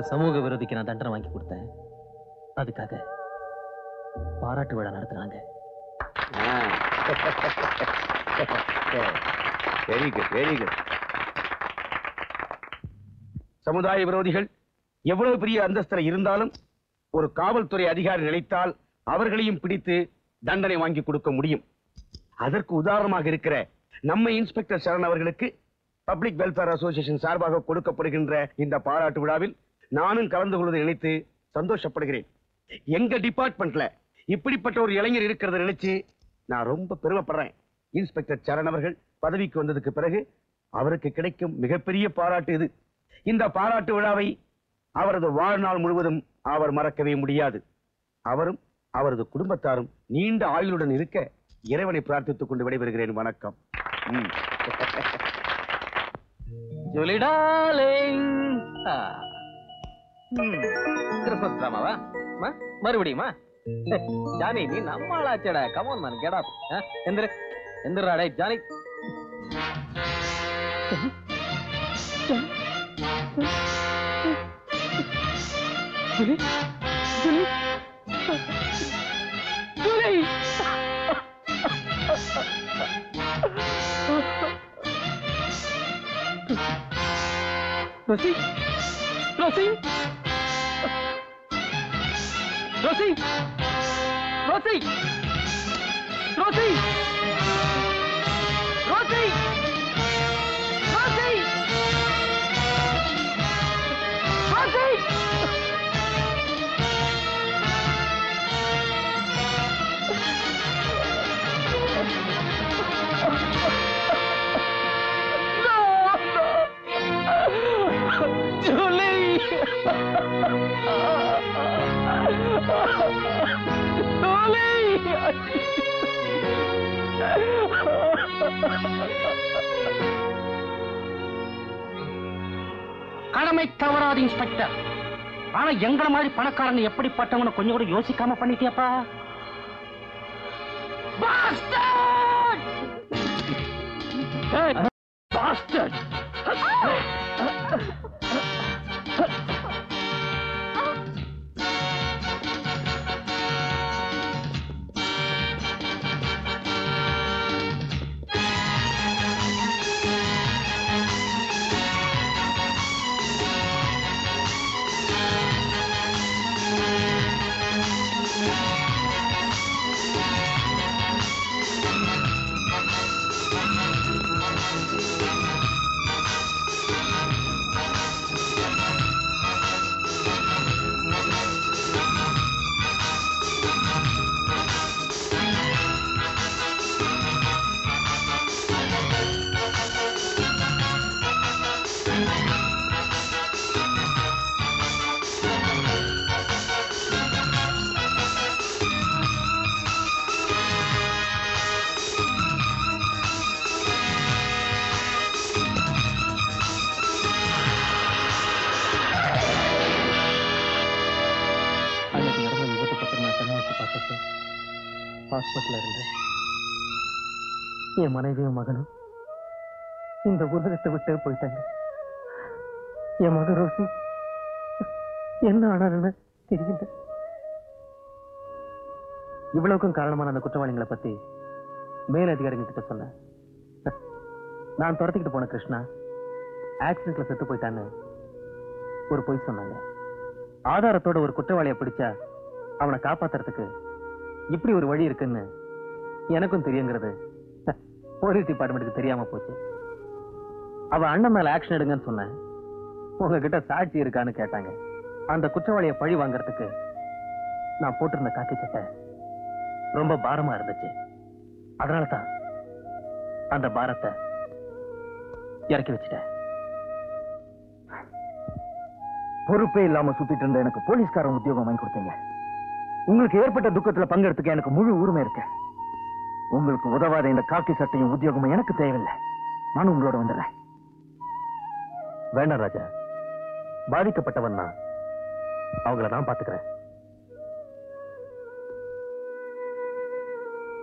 ஒரு சமூக விரோதிக்கு நான் தண்டனை வாங்கி கொடுத்தேன். அதுக்காக பாராட்டு விழா நடத்துறாங்க. வெரி குட் வெரி குட் சமுதாய விரோதிகள் எவ்வளவு பெரிய அந்தஸ்தில் இருந்தாலும் ஒரு காவல்துறை அதிகாரி நினைத்தால் அவர்களையும் பிடித்து தண்டனை வாங்கி கொடுக்க முடியும். அதற்கு உதாரணமாக இருக்கிற நம்ம இன்ஸ்பெக்டர் சரண் அவர்களுக்கு பப்ளிக் வெல்ஃபேர் அசோசியேஷன் சார்பாக கொடுக்கப்படுகின்ற இந்த பாராட்டு விழாவில் நானும் கலந்து கொள்வதை நினைத்து சந்தோஷப்படுகிறேன். எங்க டிபார்ட்மெண்ட்ல இப்படிப்பட்ட ஒரு இளைஞர் இருக்கிறத நினைச்சு நான் ரொம்ப பெருமைப்படுறேன். இன்ஸ்பெக்டர் சரண் அவர்கள் பதவிக்கு வந்ததுக்கு பிறகு அவருக்கு கிடைக்கும் மிகப்பெரிய பாராட்டு இது. இந்த பாராட்டு விழாவை அவரது வாழ்நாள் முழுவதும் அவர் மறக்கவே முடியாது. அவரும் அவரது குடும்பத்தாரும் நீண்ட ஆயுளுடன் இருக்க இறைவனை பிரார்த்தித்துக் கொண்டு விடைபெறுகிறேன். வணக்கம். ம். கிறிஸ்மஸ் டிராமாவா? மறுபடியுமா? ஜானி நீ நம்ம ஆளாச்சடா. Come on man get up எந்திர எந்திரடா டேய் Johnny. Julie Julie Julie Rosie? Rosie Rosie Rosie Rosie Rosie கடமை தவறாது இன்ஸ்பெக்டர். ஆனா எங்கள மாதிரி பணக்காரங்க எப்படிப்பட்டவங்க கொஞ்சம் கூட யோசிக்காம பண்ணிட்டியப்பா? பாஸ்டர் பாஸ்டர் மனைவியும் மகனும் இந்த உலகத்தை விட்டு போயிட்டாங்க. என் மக ரோசி என்ன ஆனாருன்னு தெரியல இவ்வளவுக்கும் காரணமான அந்த குற்றவாளிகளை பத்தி மேலதிகாரிங்க கிட்ட சொன்னேன் நான் துரத்திக்கிட்டு போன கிருஷ்ணா ஆக்சிடென்ட்ல செத்து போயிட்டான்னு ஒரு பொய் சொன்னாங்க. ஆதாரத்தோட ஒரு குற்றவாளியை பிடிச்சா அவனை காப்பாத்துறதுக்கு இப்படி ஒரு வழி இருக்குன்னு எனக்கும் தெரியுங்கிறது போலீஸ் டிபார்ட்மெண்ட்டுக்கு தெரியாம போச்சு. அவ அண்ணன் மேல ஆக்ஷன் எடுங்கன்னு சொன்னேன். உங்ககிட்ட சாட்சி இருக்கான்னு கேட்டாங்க. அந்த குற்றவாளியை பழி வாங்குறதுக்கு நான் போட்டிருந்த காக்கி சட்டை ரொம்ப பாரமா இருந்துச்சு. அதனால தான் அந்த பாரத்தை இறக்கி வச்சுட்டேன். பொறுப்பே இல்லாம சுத்திட்டு இருந்த எனக்கு போலீஸ்காரன் உத்தியோகம் வாங்கி கொடுத்தீங்க. உங்களுக்கு ஏற்பட்ட துக்கத்துல பங்கெடுத்துக்க எனக்கு முழு உரிமை இருக்கேன் உங்களுக்கு உதவாத இந்த காக்கி சட்டையும் உத்தியோகமும் எனக்கு தேவையில்லை. நான் உங்களோட வந்துடுறேன். வேண்டாம் ராஜா. பாதிக்கப்பட்டவன் நான். அவங்கள நான் பாத்துக்கிறேன்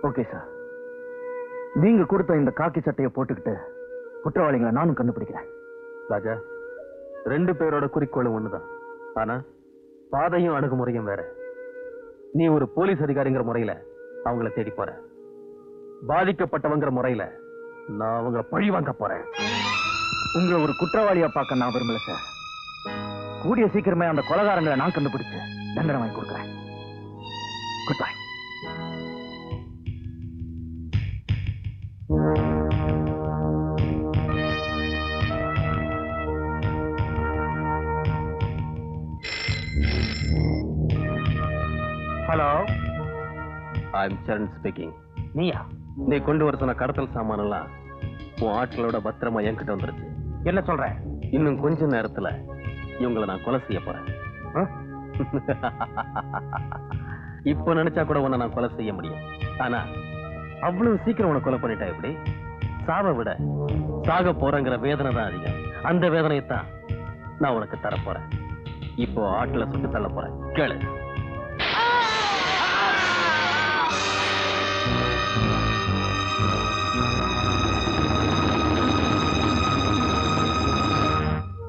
ஓகே சார். நீங்க கொடுத்த இந்த காக்கி சட்டையை போட்டுக்கிட்டு குற்றவாளிகளை நானும் கண்டுபிடிக்கிறேன். ராஜா ரெண்டு பேரோட குறிக்கோளும் ஒண்ணுதான். ஆனா பாதையும் அணுகுமுறையும் வேற. நீ ஒரு போலீஸ் அதிகாரிங்கிற முறையில அவங்கள தேடி போற. பாதிக்கப்பட்டவங்கிற முறையில நான் அவங்கள பழி வாங்க போறேன். உங்களை ஒரு குற்றவாளியா பார்க்க நான் விரும்பல சார். கூடிய சீக்கிரமே அந்த கொலகாரங்களை நான் கண்டுபிடிச்சு தண்டனை வாங்கி கொடுக்குறேன். Goodbye hello I am Charan speaking நீயா? நீ கொண்டு வர சொன்ன கடத்தல் சாமான் எல்லாம் உன் ஆட்களோட பத்திரமா என்கிட்ட வந்துருச்சு. என்ன சொல்ற? இன்னும் கொஞ்ச நேரத்துல இவங்களை நான் கொலை செய்ய போறேன்? இப்ப நினைச்சா கூட உன்னை நான் கொலை செய்ய முடியும். ஆனா அவ்வளவு சீக்கிரம் உன்னை கொலை பண்ணிட்டா எப்படி? சாவை விட சாக போறங்கிற வேதனை தான் அதிகம். அந்த வேதனையை தான் நான் உனக்கு தரப் போறேன். இப்போ ஆட்டுல சுட்டு தள்ள போறேன். கேளு.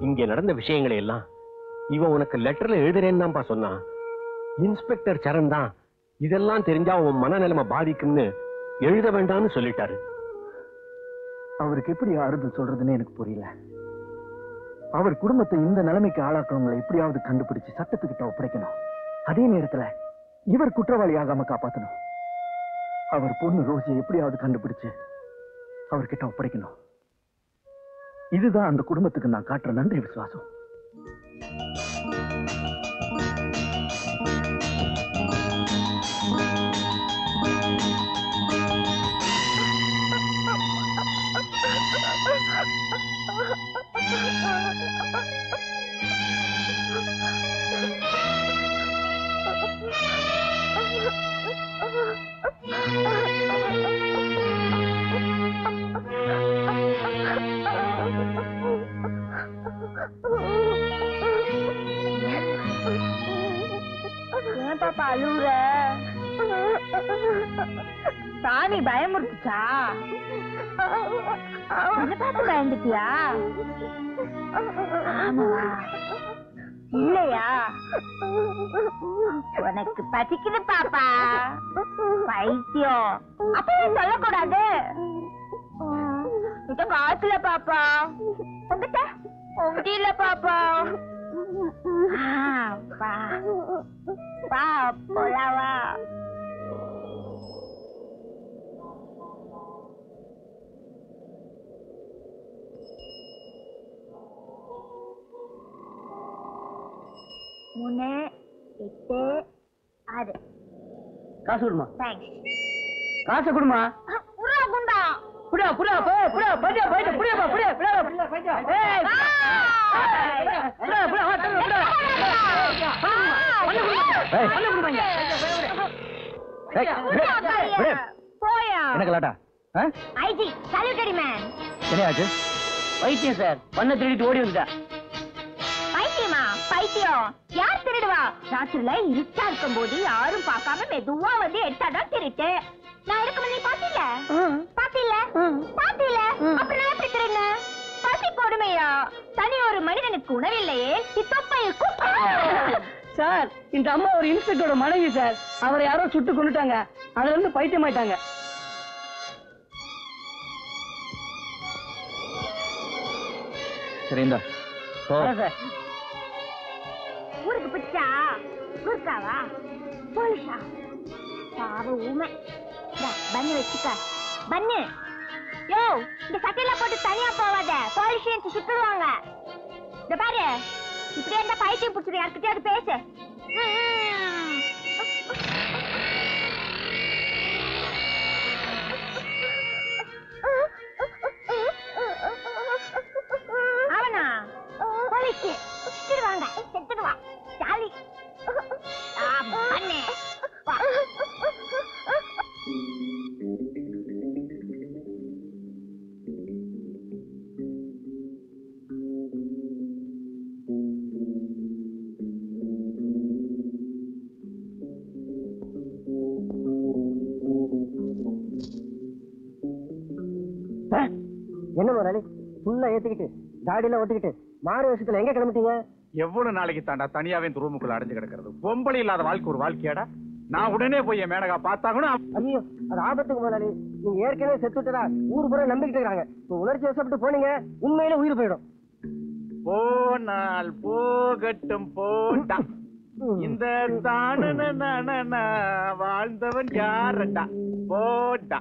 இங்க நடந்த விஷயங்களை எல்லாம் இவன் உனக்கு லெட்டர்ல எழுதுறேன்னு தான்ப்பா சொன்னான். இன்ஸ்பெக்டர் சரண் தான் இதெல்லாம் தெரிஞ்சா உன் மனநிலைமை பாதிக்கும்னு எழுத வேண்டாம்னு சொல்லிட்டாரு. அவருக்கு எப்படி ஆறுதல் சொல்றதுன்னு எனக்கு புரியல. அவர் குடும்பத்தை இந்த நிலைமைக்கு ஆளாக்குறவங்களை எப்படியாவது கண்டுபிடிச்சு சட்டத்துக்கிட்ட ஒப்படைக்கணும். அதே நேரத்துல இவர் குற்றவாளி ஆகாம காப்பாத்தணும். அவர் பொண்ணு ரோஜியை எப்படியாவது கண்டுபிடிச்சு அவர்கிட்ட ஒப்படைக்கணும். இதுதான் அந்த குடும்பத்துக்கு நான் காட்டுற நன்றி விசுவாசம். ஏன் பாப்பா அழுவுற சாமி பயமுறுத்துச்சா? என்ன பார்த்து பயந்துட்டியா? ஆமாவா? இல்லையா? உனக்கு பசிக்குது பாப்பா. பைத்தியம். அப்பவே சொல்லக்கூடாது. இத காசுல பாப்பா. வந்துட்ட இல்ல பாப்பா ஆ, வா வா போலாம் வா மூணு எட்டு ஆறு காசு கொடுமா தேங்க்ஸ் காசை கொடுமா புறா குண்டா புடா புடா புடா பையா பையா புடியா புடியா புடா புடா பையா ஏய் புடா புடா வா தங்க புடா ஏய். பண்ணு கொடுங்க ஏய், விடு. போயா? என்ன கலாட்டா? ஐஜி சல்யூட்டரி மேன் என்ன ஆச்சு? சார் பண்ண திருடிட்டு ஓடி வந்துட்டா. பைத்தியமா? பைத்தியம். யார் திருடுவா? ராத்திரில இருட்டா இருக்கும் போது யாரும் பார்க்காம மெதுவா வந்து எடுத்தாதான் திருட்டு. நான் எடுக்கும் நீ பாத்தில பாத்தில பாத்தில அப்புறம் நான் எப்படி திருடுன? பசி கொடுமையா தனி ஒரு மனிதனுக்கு உணவில்லையே? இத்தொப்பையில் சார் இந்த அம்மா ஒரு இன்ஸ்பெக்டரோட மனைவி சார். அவரை யாரோ சுட்டு கொண்டுட்டாங்க அதுல இருந்து பைத்தியம் ஆயிட்டாங்க. சரி இந்தா போ சார்? ஊருக்கு பிடிச்சா ஊருக்காவா? போலீஸா? பாவ ஊமை. பண்ணு பன்னு வச்சுக்க. பன்னு யோ இந்த சட்டையில போட்டு தனியா போவாத. போலீஸ் சுத்துருவாங்க இந்த பாரு. இப்படியே இருந்தா பைத்தியம் பிடிச்சிரு யார்கிட்டயாவது பேசு. தாடியெல்லாம் ஒட்டிக்கிட்டு மாறு வருஷத்துல எங்க கிளம்பிட்டீங்க? எவ்வளவு நாளைக்கு தாண்டா தனியாவே இந்த ரூமுக்குள்ள அடைஞ்சு கிடக்கிறது? பொம்பளை இல்லாத வாழ்க்கை ஒரு வாழ்க்கையாடா. நான் உடனே போய் என் மேனகா பார்த்தாகணும். ஐயோ அது ஆபத்துக்கு முதலாளி நீங்க ஏற்கனவே செத்துட்டதா ஊர் பூரா நம்பிக்கிட்டு இருக்காங்க இப்போ உணர்ச்சி வசப்பட்டு போனீங்க உண்மையில உயிர் போயிடும். போனால் போகட்டும் போட்டா. இந்த தானன வாழ்ந்தவன் யாரண்டா போட்டா.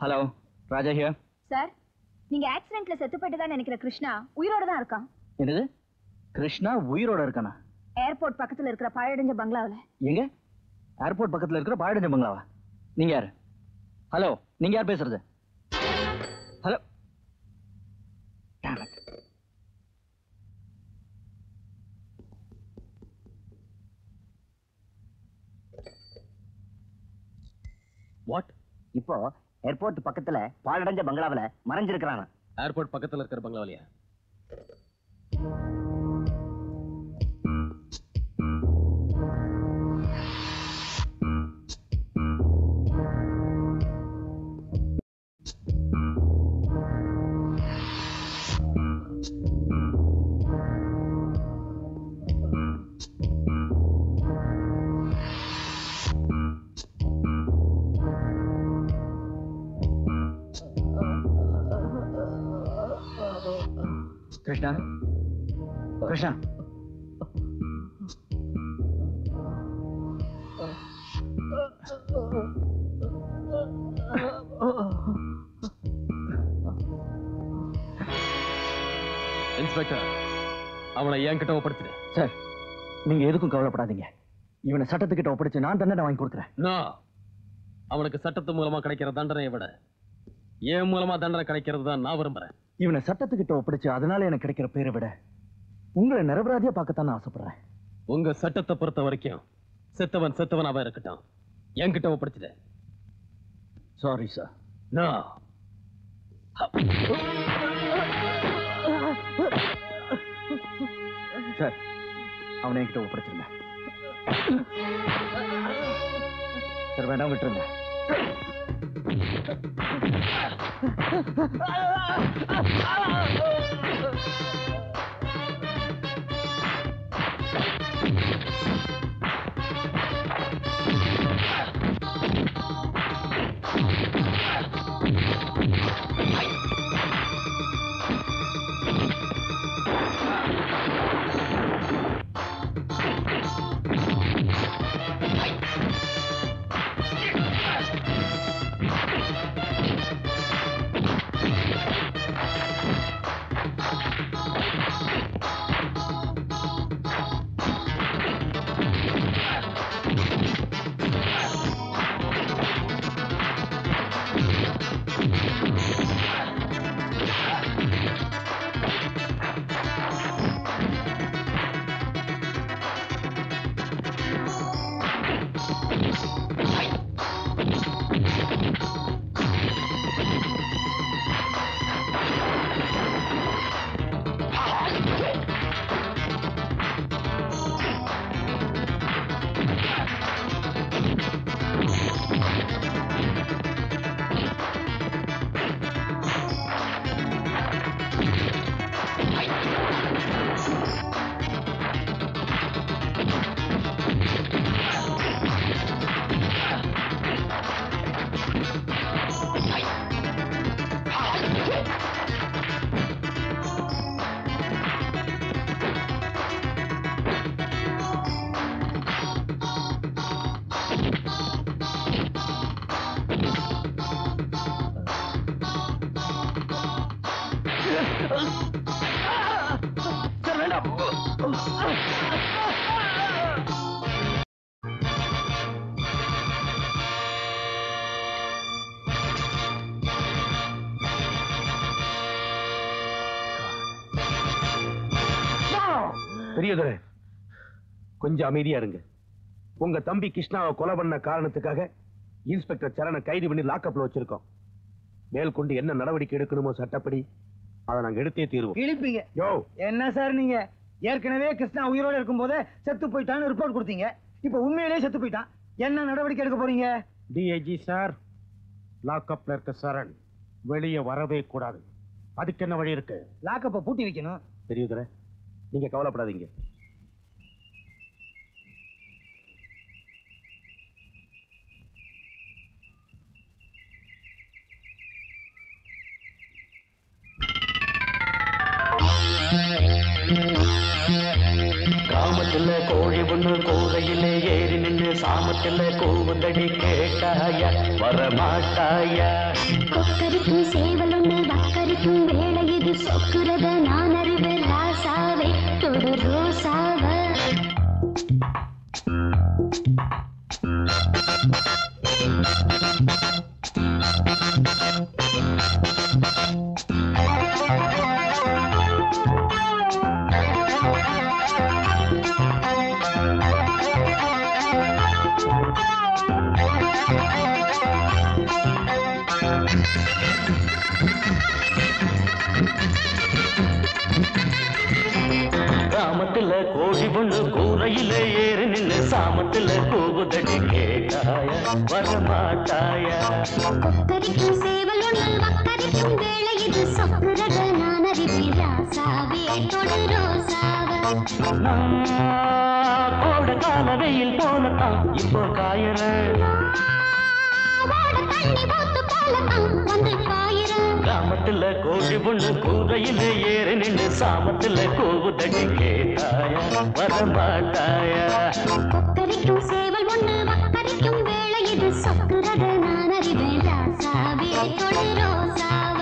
ஹலோ ராஜா ஹியர் சார் நீங்க ஆக்சிடென்ட்ல செத்து போயிட்டு தான் நினைக்கிற கிருஷ்ணா உயிரோட தான் இருக்கான். என்னது? கிருஷ்ணா உயிரோட இருக்கானா? ஏர்போர்ட் பக்கத்துல இருக்கிற பழடைஞ்ச பங்களாவுல. எங்க? ஏர்போர்ட் பக்கத்துல இருக்கிற பாயடஞ்ச பங்களாவா? நீங்க யாரு? ஹலோ நீங்க யார் பேசுறது ஹலோ வாட் இப்போ ஏர்போர்ட் பக்கத்துல பாழடைஞ்ச பங்களாவில மறைஞ்சிருக்கிறானா ஏர்போர்ட் பக்கத்துல இருக்கிற பங்களாவிலையா கிருஷ்ணா? கிருஷ்ணா? இன்ஸ்பெக்டர் அவனை என்கிட்ட ஒப்படைச்சிடு. சார் நீங்க எதுக்கும் கவலைப்படாதீங்க. இவனை சட்டத்துக்கிட்ட ஒப்படைச்சு நான் தண்டனை வாங்கி கொடுக்குறேன். அவனுக்கு சட்டத்து மூலமா கிடைக்கிற தண்டனையை விட என் மூலமா தண்டனை கிடைக்கிறது தான் நான் விரும்புறேன். இவனை சட்டத்துக்கிட்ட ஒப்படைச்சு அதனால எனக்கு கிடைக்கிற பேரை விட உங்களை நிரபராதியா பார்க்கத்தான் நான் ஆசைப்படுறேன். உங்க சட்டத்தை பொறுத்த வரைக்கும் செத்தவன் செத்தவனாவே இருக்கட்டும். என்கிட்ட ஒப்படைச்சிடு. சாரி சார் நான் சார் அவனை என்கிட்ட ஒப்படைச்சிருங்க. சார் வேண்டாம் விட்டுருங்க. சார் பெரியதுரை கொஞ்சம் அமைதியா இருங்க. உங்க தம்பி கிருஷ்ணாவை கொலை பண்ண காரணத்துக்காக இன்ஸ்பெக்டர் சரண கைது பண்ணி லாக்அப்ல வச்சிருக்கோம். மேற்கொண்டு என்ன நடவடிக்கை எடுக்கணுமோ சட்டப்படி அதை நாங்க எடுத்தே தீருவோம். கிழிப்பீங்க. யோ. என்ன சார் நீங்க? ஏற்கனவே கிருஷ்ணா உயிரோட இருக்கும்போதே செத்து போயிட்டான்னு ரிப்போர்ட் கொடுத்தீங்க. இப்ப உண்மையிலேயே செத்து போயிட்டான். என்ன நடவடிக்கை எடுக்க போறீங்க? டிஐஜி சார் லாக்அப்ல இருக்க சரண் வெளியே வரவே கூடாது. அதுக்கு என்ன வழி இருக்கு? லாக்கப்ப பூட்டி வைக்கணும். பெரியதுரை நீங்க கவலைப்படாதீங்க. காமத்துல கோழி ஒண்ணு கூரையிலே ஏறி நின்னு சாமத்துல கூவுதடி கேட்டாயா? வரமாட்டாயா? கொக்கரிக்கும் சேவலொன்று வக்கரிக்கும் வேலை இது சொக்குறத? நான் Thank you. கோழி ஒண்ணு கூரையிலே ஏறி நின்னு சாமத்துல கூவுதடி கேட்டாயா வரமாட்டாயா. கொக்கரிக்கும் சேவலொன்று வக்கரிக்கும் வேலை இது சொக்குறத நான் அறிவு ராசாவே தொடு ரோசாவ. கோட கால வெயில் போலத்தான் இப்போ காயறேன் கிராமத்துல கோழி பொண்ணு கூரையில ஏறி நின்று சாமத்துல கூவுதடி கேட்டாயா? வரமாட்டாயா? பக்கரிக்கும் சேவல் ஒண்ணு பக்கரிக்கும் வேலை இது. சொக்குறத நான் அறிவேன் ராசாவே தொழில் ரோசாவ.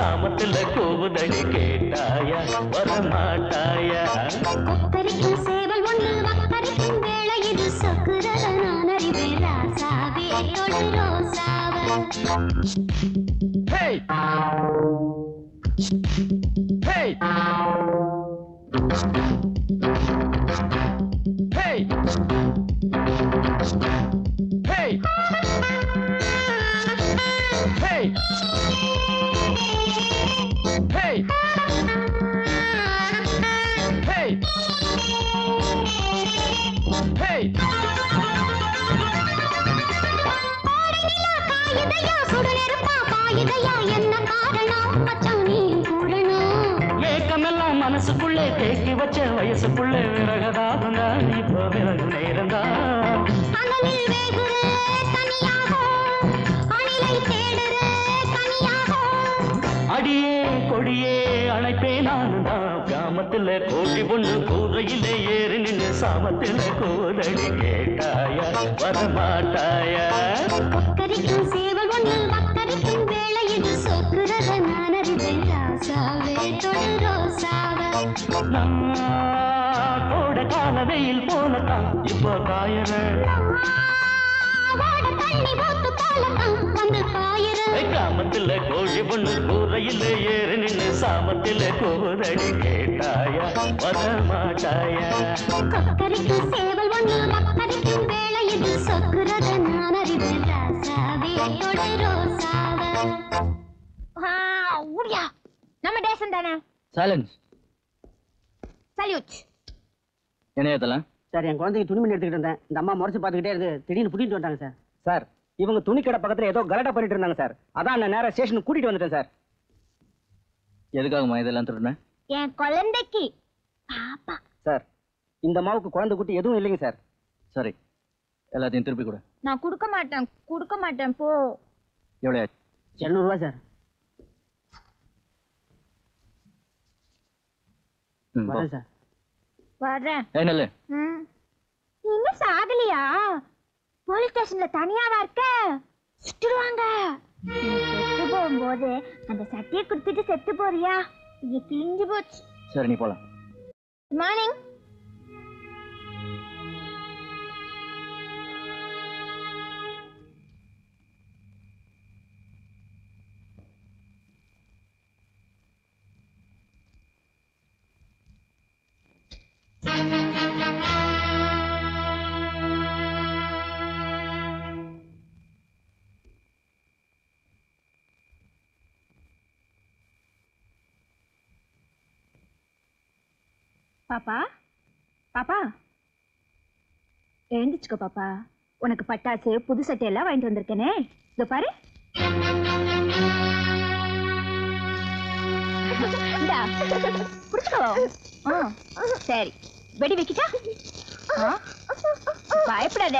சாமத்துல கூவுதடி கேட்டாயா? வரமாட்டாயா? கொக்கரிக்கும் சேவல் ஒன்று வக்கரிக்கும் வேலை இது. சொக்குறத நான் ராசாவே. கிராமத்துல கோழி பொண்ணு கூரையிலே ஏறி நின்று சாமத்துல கோதடி கேட்டாயா? வரமாட்டாயா? கொக்கரிக்கும் சேவல் ஒன்று வக்கரிக்கும் வேலை இது சொக்குறத நான் அறிவேன் ராசாவே தொடு ரோசாவ கோட கால வெயில் போலத்தான் இப்போ காயற? கிராமத்துல கோழி பொண்ணு கூரையில ஏறி நின்று சாமத்துல கோதடி கேட்டாயா? வரமாட்டாயா கொக்கரிக்கும் சேவல் ஒன்று வக்கரிக்கும் வேலை இது சொக்குறத நான் அறிவேன் ராசாவே. ரோசாவ ஊரியா நம்ம தேசம் தானே? சைலன்ஸ் சல்யூட் என்ன ஏத்தலாம் சார் என் குழந்தைக்கு துணிமணி எடுத்துக்கிட்டு இருந்தேன் இந்த அம்மா முறைச்சு பார்த்துக்கிட்டே இருந்து திடீர்னு புட்டிட்டு வந்தாங்க சார். சார் இவங்க துணி கடை பக்கத்துல ஏதோ கலாட்டா பண்ணிட்டு இருந்தாங்க சார். அதான் நான் நேரா ஸ்டேஷனுக்கு கூட்டிட்டு வந்துட்டேன் சார். எதுக்காகமா இதெல்லாம் திருடினேன் என் குழந்தைக்கு பாப்பா. சார் இந்த அம்மாவுக்கு குழந்தை குட்டி எதுவும் இல்லைங்க சார். சரி எல்லாத்தையும் திருப்பி கொடு. நான் கொடுக்க மாட்டேன். கொடுக்க மாட்டேன். போ. எவ்வளோ இரநூறுவா சார். வரேன் சார். வர்றேன். இன்னும் சாகலையா? போலீஸ் ஸ்டேஷன்ல தனியாவா இருக்க? சுட்டுடுவாங்க. செத்து போகும்போது அந்த சட்டியை கொடுத்துட்டு செத்து போறியா? இங்க கிழிஞ்சு போச்சு. சரி நீ போலாம். மார்னிங் பாப்பா? பாப்பா? எழுந்திரிச்சுக்கோ பாப்பா. உனக்கு பட்டாசு புது சட்டை எல்லாம் வாங்கிட்டு வந்திருக்கேனே. இதோ பாரு. புடிச்சுக்கோ. ஆ, சரி. வெடி வைக்கிட்டா பயப்படாத.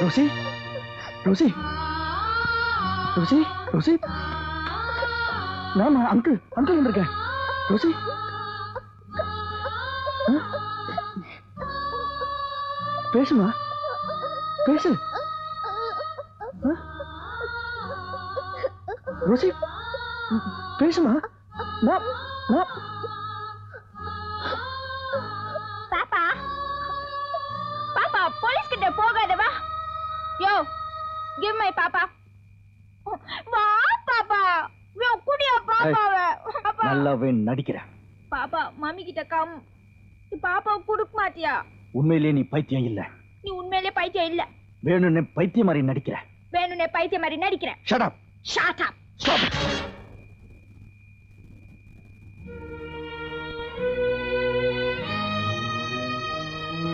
Rosie Rosie. Rosie Rosie. நான் அங்கிள் அங்கிள் வந்திருக்கேன். ரோசி. பேசுமா? பேசு? ரோசி பேசுமா? நான் நான் பாப்பா பாப்பா போலீஸ் கிட்ட போகாத வா. யோ கிவ் மை பாப்பா. வா பாப்பா. யோ குடியா பாப்பாவ. பாப்பா. நல்லாவே நடிக்கிறேன் பாப்பா மம்மி கிட்ட கம். நீ பாப்பாவை கொடுக்க மாட்டியா? உண்மையிலேயே நீ பைத்தியம் இல்ல. நீ உண்மையிலே பைத்தியம் இல்ல. வேணும்னு பைத்தியம் மாதிரி நடிக்கிற. வேணும்னே பைத்தியம் மாதிரி நடிக்கிற ஷட் அப் ஷாட் அப்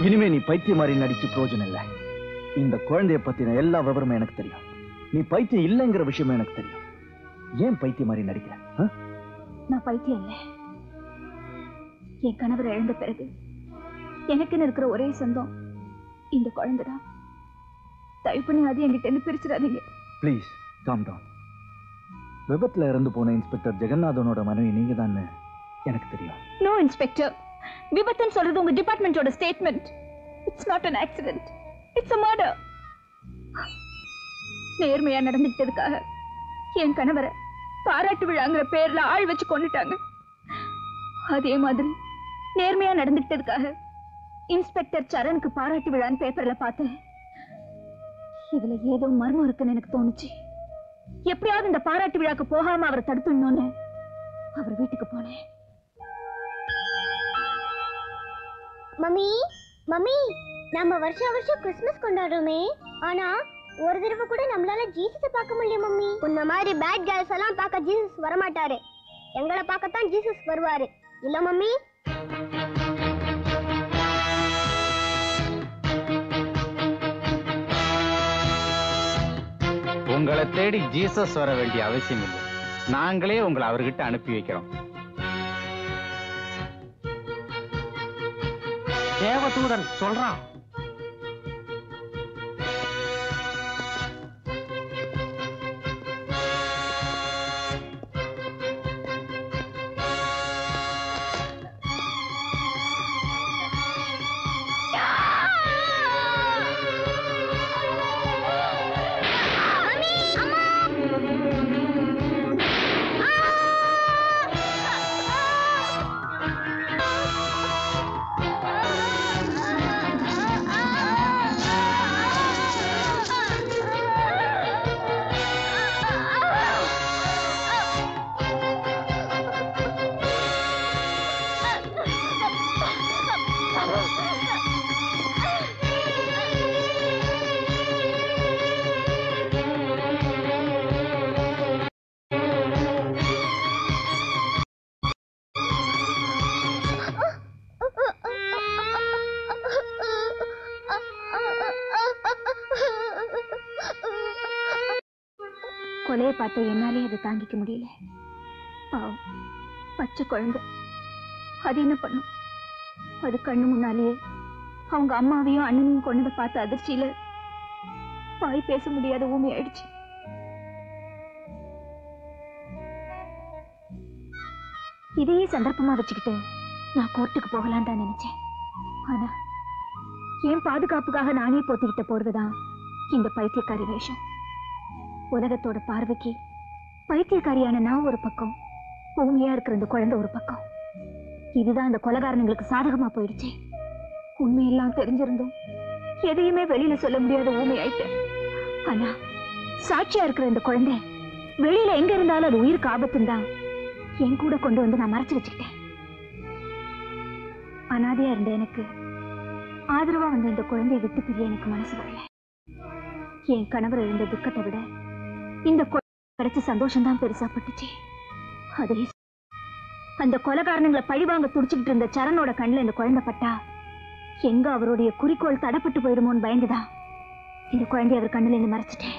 இனிமே நீ பைத்தியம் மாதிரி நடிச்சு பிரயோஜனம் இல்ல. இந்த குழந்தைய பத்தின எல்லா விவரமும் எனக்கு தெரியும். நீ பைத்தியம் இல்லைங்கிற விஷயமும் எனக்கு தெரியும். ஏன் பைத்தியம் மாதிரி நடிக்கிற? நான் பைத்தியம் இல்ல. என் கணவர் இழந்த பிறகு எனக்குன்னு இருக்கிற ஒரே சொந்தம் இந்த குழந்தைதான். தயவு பண்ணி அது என்கிட்ட இருந்து பிரிச்சிடாதீங்க. ப்ளீஸ் காம் டவுன் விபத்துல இறந்து போன இன்ஸ்பெக்டர் ஜெகநாதனோட மனைவி நீங்க எனக்கு தெரியும். No inspector. விபத்துன்னு சொல்றது உங்க டிபார்ட்மெண்டோட statement it's not an accident it's a murder நேர்மையா நடந்துட்டதுக்காக என் கணவரை பாராட்டு விழாங்கிற பேர்ல ஆள் வச்சு கொண்டுட்டாங்க. அதே மாதிரி நேர்மையா நடந்துட்டதுக்காக இன்ஸ்பெக்டர் சரணுக்கு பாராட்டு விழான்னு பேப்பர்ல பார்த்தேன் இதுல ஏதோ மர்மம் இருக்குன்னு எனக்கு தோணுச்சு. எப்படியாவது இந்த பாராட்டு விழாக்கு போகாம அவரை தடுத்துடணும்னு அவர் வீட்டுக்கு போனேன். மம்மி மம்மி நம்ம வருஷம் வருஷம் கிறிஸ்மஸ் கொண்டாடுறோமே. ஆனா ஒரு தடவை கூட நம்மளால ஜீசஸ பார்க்க முடியல மம்மி. உன்ன மாதிரி பேட் கேர்ள்ஸ் எல்லாம் பார்க்க ஜீசஸ் வரமாட்டாரு. எங்களை பார்க்கத்தான் ஜீசஸ் வருவாரு. இல்ல மம்மி? உங்களை தேடி ஜீசஸ் வர வேண்டிய அவசியம் இல்லை. நாங்களே உங்களை அவர்கிட்ட அனுப்பி வைக்கிறோம். தேவதூதன் சொல்றான். கொலையை பார்த்த என்னாலே அதை தாங்கிக்க முடியல. பாவம். பச்சை குழந்தை அது என்ன பண்ணும்? அது கண்ணு முன்னாலேயே அவங்க அம்மாவையும் அண்ணனையும் கொண்டதை பார்த்த அதிர்ச்சியில வாய் பேச முடியாத ஊமி ஆயிடுச்சு இதையே சந்தர்ப்பமா வச்சுக்கிட்டு நான் கோர்ட்டுக்கு போகலான்னு தான் நினைச்சேன். ஆனா என் பாதுகாப்புக்காக நானே போத்திக்கிட்ட போர்வைதான் இந்த பைத்தியக்காரி வேஷம். உலகத்தோட பார்வைக்கு பைத்தியக்காரியான நான் ஒரு பக்கம் ஊமையா இருக்கிற இந்த குழந்தை ஒரு பக்கம். இதுதான் அந்த கொலகாரனுங்களுக்கு சாதகமா போயிடுச்சு. உண்மையெல்லாம் தெரிஞ்சிருந்தோம் எதையுமே வெளியில சொல்ல முடியாத ஊமை ஆனா சாட்சியா இருக்கிற இந்த குழந்தை வெளியில எங்க இருந்தாலும் அது உயிருக்கு ஆபத்துந்தான் என் கூட கொண்டு வந்து நான் மறைச்சு வச்சுக்கிட்டேன். அனாதையா இருந்த எனக்கு ஆதரவா வந்த இந்த குழந்தைய விட்டு பிரிய எனக்கு மனசு வரல. என் கணவர் இருந்த துக்கத்தை விட இந்த குழந்தை கிடைச்ச சந்தோஷம் தான் பெருசா பட்டுச்சு. அதே அந்த கொலைகாரனுங்களை பழிவாங்க துடிச்சுக்கிட்டு இருந்த சரணோட கண்ணுல இந்த குழந்தை பட்டா. எங்க அவருடைய குறிக்கோள் தடப்பட்டு போயிடுமோன்னு பயந்துதா இந்த குழந்தைய அவர் கண்ணுல இருந்து மறைச்சிட்டேன்.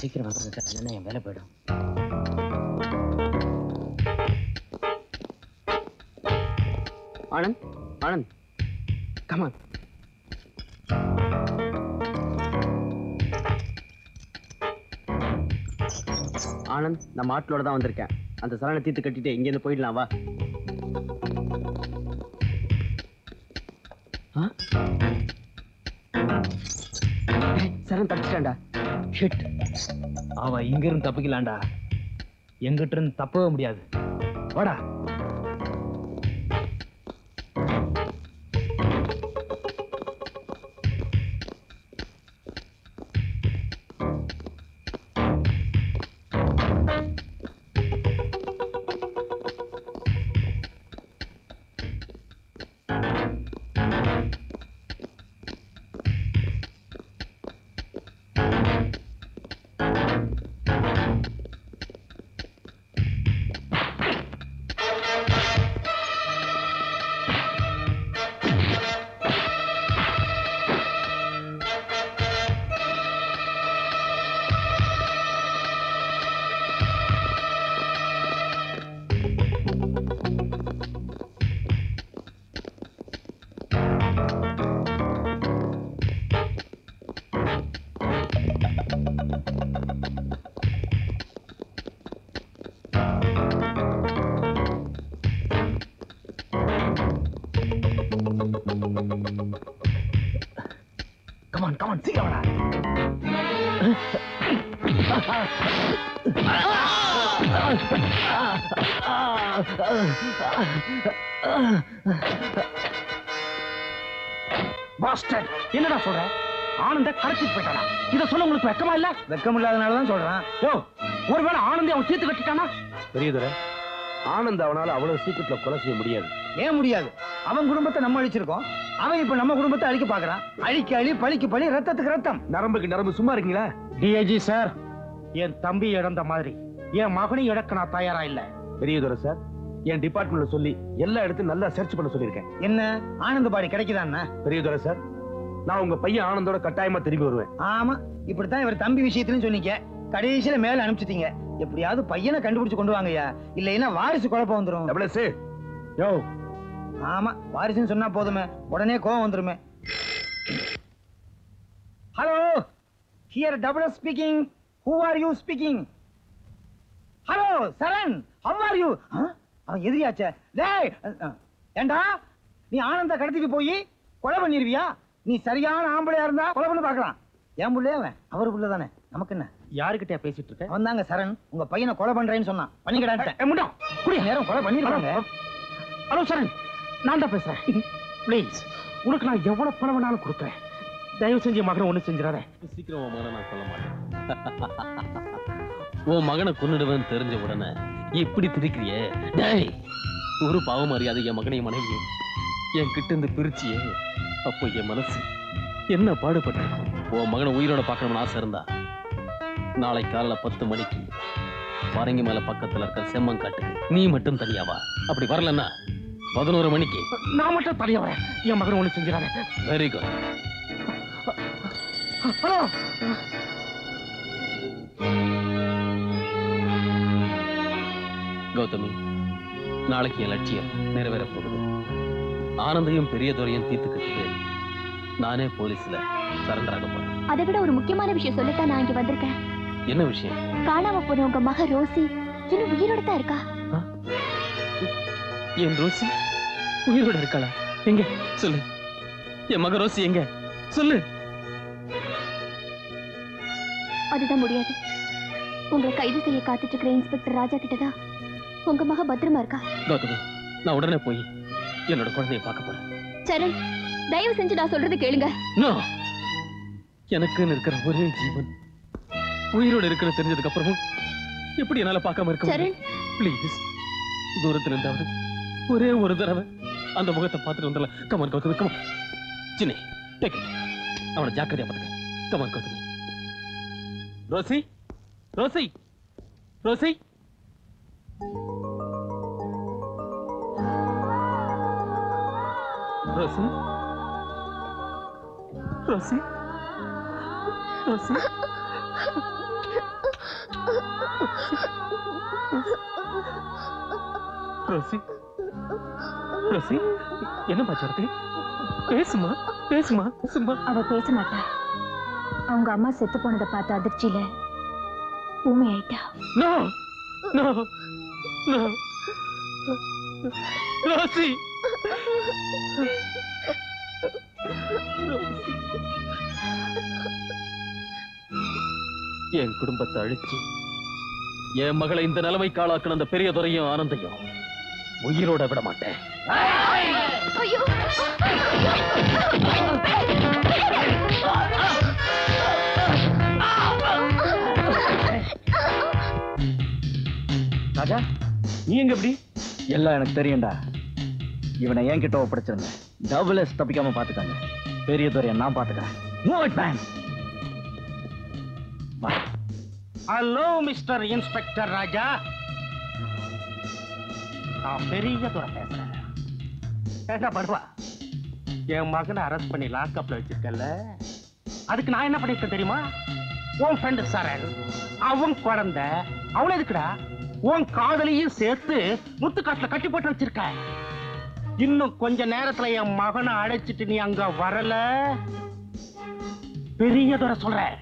சீக்கிரம் வந்துருக்க இல்லைன்னா என் வேலை போயிடும். ஆனந்த் ஆனந்த். கமான் ஆனந்த் நம்ம ஆட்களோட தான் வந்திருக்கேன். அந்த சலனை தீர்த்து கட்டிட்டு இங்கேருந்து போயிடலாம் வா. இங்கிருந்து இங்க இருந்து தப்பிக்கலாம்டா. எங்கிட்ட இருந்து தப்பவே முடியாது. வாடா. வெக்கமா இல்ல வெக்கம் இல்லாதனால தான் சொல்றான். யோ ஒருவேளை ஆனந்தி அவன் தீர்த்து கட்டிட்டானா? பெரியதுரை ஆனந்த் அவனால அவ்வளவு சீக்கிரத்துல கொலை செய்ய முடியாது. ஏன் முடியாது? அவன் குடும்பத்தை நம்ம அழிச்சிருக்கோம். அவன் இப்ப நம்ம குடும்பத்தை அழிக்க பாக்குறான். அழிக்க அழி பழிக்கு பழி ரத்தத்துக்கு ரத்தம் நரம்புக்கு நரம்பு சும்மா இருக்கீங்களா? டிஐஜி சார் என் தம்பி இழந்த மாதிரி. என் மகனையும் இழக்க நான் தயாரா இல்ல. பெரியதுரை சார் என் டிபார்ட்மெண்ட்ல சொல்லி எல்லா இடத்தையும் நல்லா சர்ச் பண்ண சொல்லியிருக்கேன். என்ன? ஆனந்த பாடி கிடைக்குதான்னா? பெரியதுரை சார் நான் உங்க பையன் ஆனந்தோட கட்டாயமா திரும்பி வருவேன். ஆமா இப்படித்தான் இவர் தம்பி விஷயத்துலயும் சொன்னீங்க. கடைசியில மேல அனுப்பிச்சிட்டீங்க. எப்படியாவது பையனை கண்டுபிடிச்சு கொண்டு வாங்கய்யா. இல்லைன்னா வாரிசு குழப்பம் வந்துரும். யோ. ஆமா வாரிசுன்னு சொன்னா போதுமே. உடனே கோவம் வந்துருமே. Hello here double speaking who are you speaking hello Saran how are you அவன் எதிரியாச்சே. டேய் ஏண்டா? நீ ஆனந்த கடத்திட்டு போய் கொலை பண்ணிருவியா? நீ சரியான ஆம்பளையா இருந்தா கொலை பண்ணி பார்க்கலாம். என் புள்ளைய அவன். அவர் புள்ள தானே. நமக்கு என்ன? யாருக்கிட்ட பேசிட்டு இருக்க? அவன் தாங்க சரண். உங்க பையனை கொலை பண்றேன்னு சொன்னான். பண்ணிக்கிடான்ட்டேன் குடிய நேரம் கொலை பண்ணிருக்காங்க. ஹலோ சரண். நான் தான் பேசுறேன். ப்ளீஸ் உனக்கு நான் எவ்வளவு பணம் வேணாலும் கொடுக்குறேன். தயவு செஞ்சு மகனை ஒண்ணு செஞ்சிடாத. சீக்கிரம் உன் மகனை நான் சொல்ல மாட்டேன். உன் மகனை கொன்னுடுவேன்னு தெரிஞ்ச உடனே இப்படி திரிக்கிறியே டேய் ஒரு பாவம் அறியாத என் மகனையும் மனைவியும் என் கிட்ட இருந்து பிரிச்சியே. அப்போ என் மனசு என்ன பாடுபட்டிருக்கும் உன் மகனை உயிரோட பார்க்கணும்னு ஆசை இருந்தா நாளை காலைல பத்து மணிக்கு பரங்கி மேல பக்கத்துல இருக்க செம்மங்காட்டுக்கு நீ மட்டும் தனியாவா அப்படி வரலன்னா பதினோரு மணிக்கு நான் மட்டும் தனியா வரேன். என் மகனை ஒண்ணு செஞ்சிடாத. Very good hello. கௌதமி நாளைக்கு என் லட்சியம் நிறைவேற போகுது. ஆனந்தையும் பெரிய துறையும் தீர்த்துக்கிட்டு நானே போலீஸ்ல சரண்டர் ஆக போறேன். அதை விட ஒரு முக்கியமான விஷயம் சொல்லத்தான் நான் இங்க வந்திருக்கேன். என்ன விஷயம்? காணாம போன உங்க மக ரோசி இன்னும் உயிரோட தான் இருக்கா என் ரோசி? உயிரோட இருக்காளா? எங்க? சொல்லு. என் மக ரோசி எங்க? சொல்லு. அதுதான் முடியாது. உங்களை கைது செய்ய காத்துட்டு இருக்கிற இன்ஸ்பெக்டர் ராஜா கிட்டதான் உங்க மக பத்திரமா இருக்கா? நான் உடனே போய் என்னோட குழந்தைய பார்க்க போறேன். சரண் தயவு செஞ்சு நான் சொல்றது கேளுங்க. நோ. எனக்குன்னு இருக்கிற ஒரே ஜீவன் உயிரோட இருக்கிற தெரிஞ்சதுக்கு அப்புறமும் எப்படி என்னால பார்க்காம இருக்க சரண். ப்ளீஸ் தூரத்துல இருந்தாவது ஒரே ஒரு தடவை அந்த முகத்தை பார்த்துட்டு வந்துடல. Come on Gowthami come on சின்ன டேக் அவனை ஜாக்கிரதையா பார்த்துக்க. Come on Gowthami Rosie Rosie Rosie. Rosie Rosie Rosie Rosie Rosie என்ன பாச்சாரத்தி பேசுமா பேசுமா பேசுமா? அவ பேச மாட்டா அவங்க அம்மா செத்து போனதை பார்த்த அதிர்ச்சியில ஊமை ஆயிட்டா நோ நோ நோ ரோசி என் குடும்பத்தை அழிச்சு என் மகளை இந்த நிலைமைக்கு ஆளாக்குன அந்த பெரிய துறையும் ஆனந்தையும் உயிரோட விட மாட்டேன். ராஜா நீ எங்க எப்படி எல்லாம் எனக்கு தெரியும்டா. இவனை என் கிட்ட ஒப்படைச்சிருங்க. டபுள் எஸ் தப்பிக்காம பாத்துக்காங்க. பெரிய துறையை நான் பாத்துக்கிறேன். ஹலோ மிஸ்டர் இன்ஸ்பெக்டர் ராஜா நான் பெரிய துறை பேசுறேன். என்ன பண்ணுவா என் மகனை அரெஸ்ட் பண்ணி லாக்அப்ல வச்சிருக்கல அதுக்கு நான் என்ன பண்ணிருக்கேன் தெரியுமா? உன் ஃப்ரெண்டு சரண் அவன் குழந்தை. அவளை எதுக்குடா? உன் காதலையும் சேர்த்து முத்துக்காட்டுல கட்டி போட்டு வச்சிருக்க. இன்னும் கொஞ்ச நேரத்துல என் மகனை அழைச்சிட்டு நீ அங்க வரல? பெரிய துறை சொல்றேன்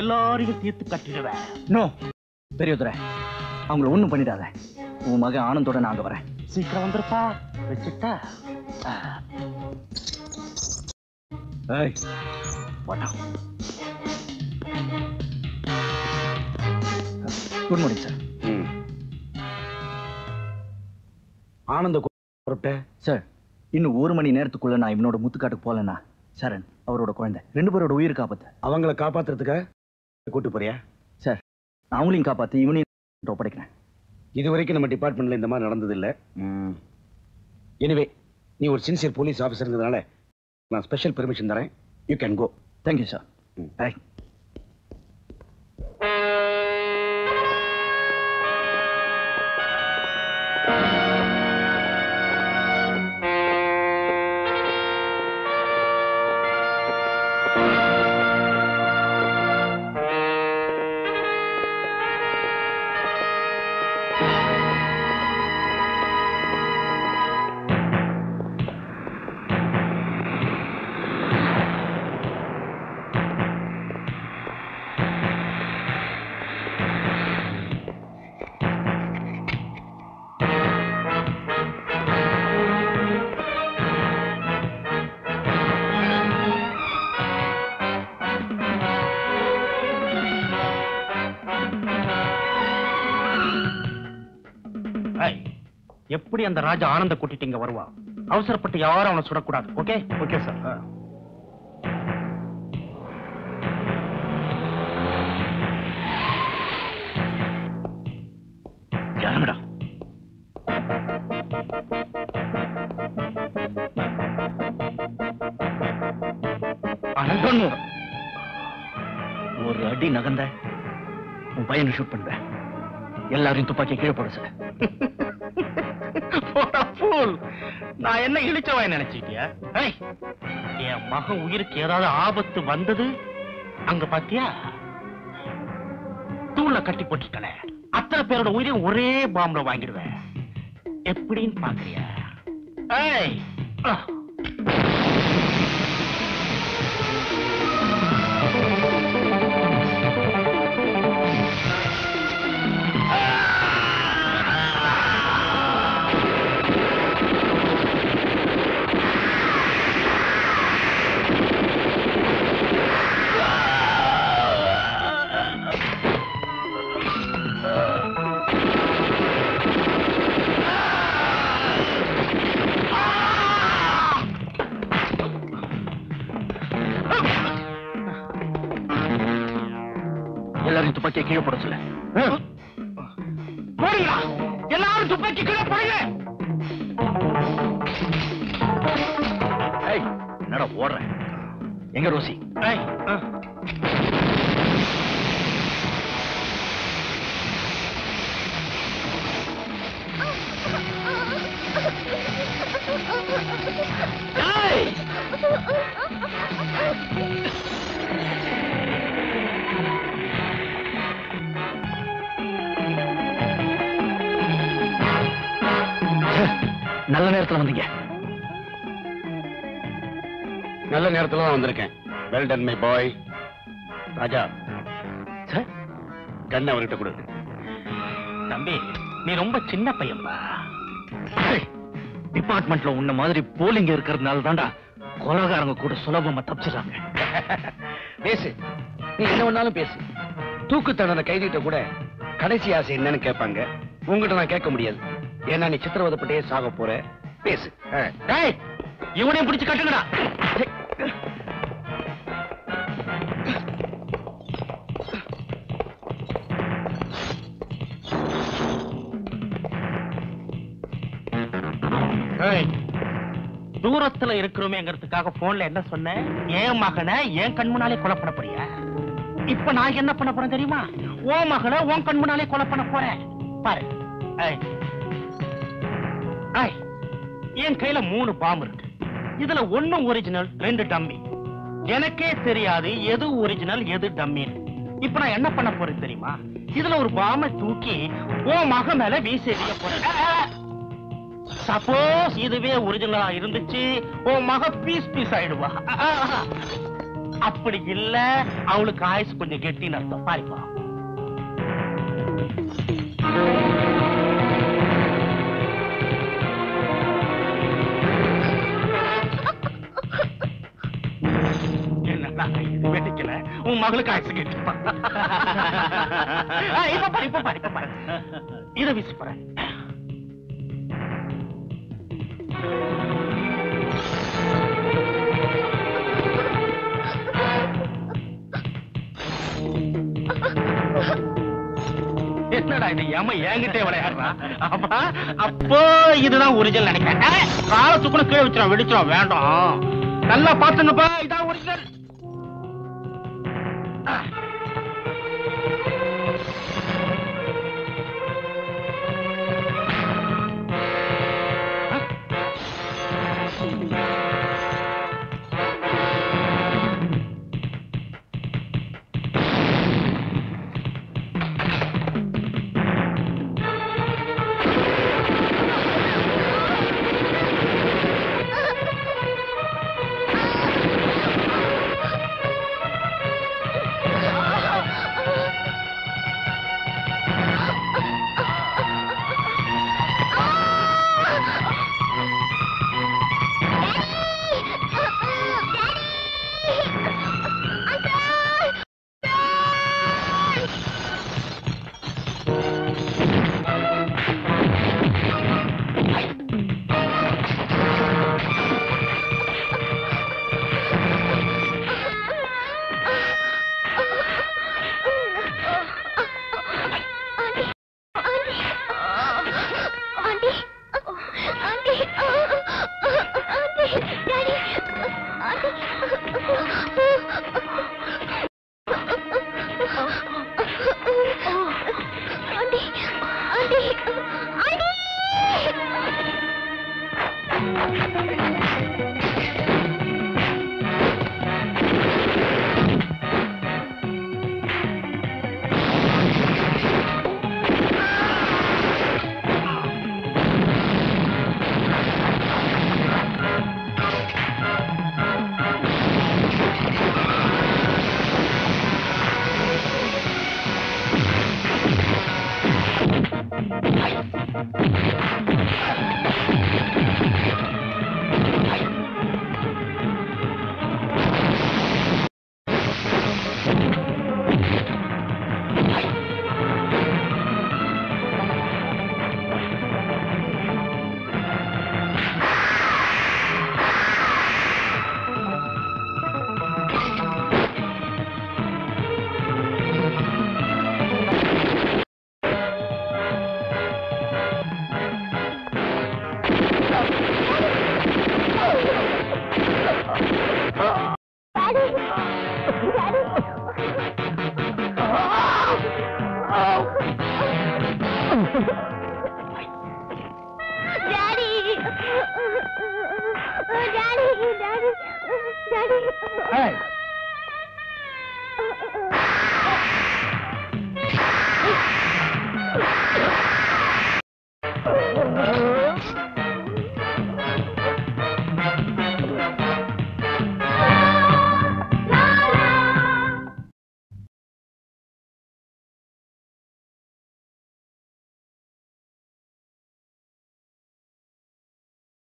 எல்லாரையும் தீர்த்து கட்டிடுவேன் நோ பெரிய துறை அவங்கள ஒண்ணும் பண்ணிடாத. உன் மகன் ஆனந்தோட நான் அங்க வரேன். சீக்கிரம் வந்துருப்பா. வச்சுட்டா. ஏய் குட் மார்னிங் சார் ஆனந்த புறப்பட்ட சார் இன்னும் ஒரு மணி நேரத்துக்குள்ள நான் இவனோட முத்துக்காட்டுக்கு போலனா சரண் அவரோட குழந்தை. ரெண்டு பேரோட உயிர் காப்பாத்து. அவங்கள காப்பாத்துறதுக்காக கூட்டு போறியா? சார் நான் அவங்களையும் காப்பாத்து இவனையும் ஒப்படைக்கிறேன். இது வரைக்கும் நம்ம டிபார்ட்மெண்ட்ல இந்த மாதிரி நடந்தது இல்ல எனிவே நீ ஒரு சின்சியர் போலீஸ் ஆஃபீஸருங்கிறதுனால நான் ஸ்பெஷல் பெர்மிஷன் தரேன். You can go thank you sir bye எப்படி அந்த ராஜா ஆனந்த கூட்டிட்டு இங்க வருவா? அவசரப்பட்டு யாரும் அவனை சுடக்கூடாது. ஓகே ஓகே சார் யாருடா ஒரு அடி நகர்ந்த உன் பையனை ஷூட் பண்ணுவேன். எல்லாரையும் துப்பாக்கி கீழே போட சார் நான் என்ன இழிச்சவாய் நினைச்சிட்டியா? என் மகன் உயிருக்கு ஏதாவது ஆபத்து வந்தது? அங்க பாத்தியா? தூள்ல கட்டி போட்டுட்டல அத்தனை பேரோட உயிரையும் ஒரே பாம்புல வாங்கிடுவேன். எப்படின்னு பாக்குறியா? ஏய் ஆ. போட நேரத்துல தான் வந்திருக்கேன். Well done my boy Raja sir கண்ணை அவர்கிட்ட கொடு. தம்பி நீ ரொம்ப சின்ன பையன்பா. டிபார்ட்மெண்ட்ல உன்ன மாதிரி போலிங்க இருக்கிறதுனால தான்டா கொலகாரங்க கூட சுலபமா தப்பிச்சிடறாங்க. பேசு. நீ என்ன வேணாலும் பேசு. தூக்கு தண்டனை கைதிட்ட கூட கடைசி ஆசை என்னன்னு கேட்பாங்க. உங்ககிட்ட நான் கேட்க முடியாது. ஏன்னா நீ சித்திரவதைப்பட்டே சாக போற. பேசு. இவனையும் பிடிச்சு கட்டுங்கடா. தூரத்துல இருக்கிறோமேங்கிறதுக்காக போன்ல என்ன சொன்னேன் என் மகனை என் கண் முன்னாலே கொலை பண்ண போறியா? இப்ப நான் என்ன பண்ண போறேன் தெரியுமா? ஓ மகனை உன் கண் முன்னாலே கொலை பண்ண போறேன். பாரு. என் கையில மூணு பாம்பு இருக்கு. இதுல ஒண்ணு ஒரிஜினல் ரெண்டு டம்மி எனக்கே தெரியாது எது ஒரிஜினல் எது டம்மின்னு இப்ப நான் என்ன பண்ண போறேன் தெரியுமா? இதுல ஒரு பாம தூக்கி ஓ மக மேல வீசி எறிய போறேன். சப்போஸ் இதுவே ஒரிஜினலா இருந்துச்சு ஓ மக பீஸ் பீஸ் ஆயிடுவா. அப்படி இல்ல அவளுக்கு ஆயுசு கொஞ்சம் கெட்டின்னு அர்த்தம். பாருப்பா. உன் மகளுக்கு ஆயுசு கெட்டிப்பா இப்ப பாரு இப்ப பாரு இப்ப பாரு. இத வீசி பாரு என்னடா இது ஏமா என்கிட்டே விளையாடுறான் அப்பா அப்போ இதுதான் ஒரிஜினல் நினைக்கிறேன். ஏய், காலை தூக்கணும் கீழே வச்சிடும் வெடிச்சிடும் வேண்டாம். நல்லா பாத்துங்கப்பா இதான் ஒரிஜினல்.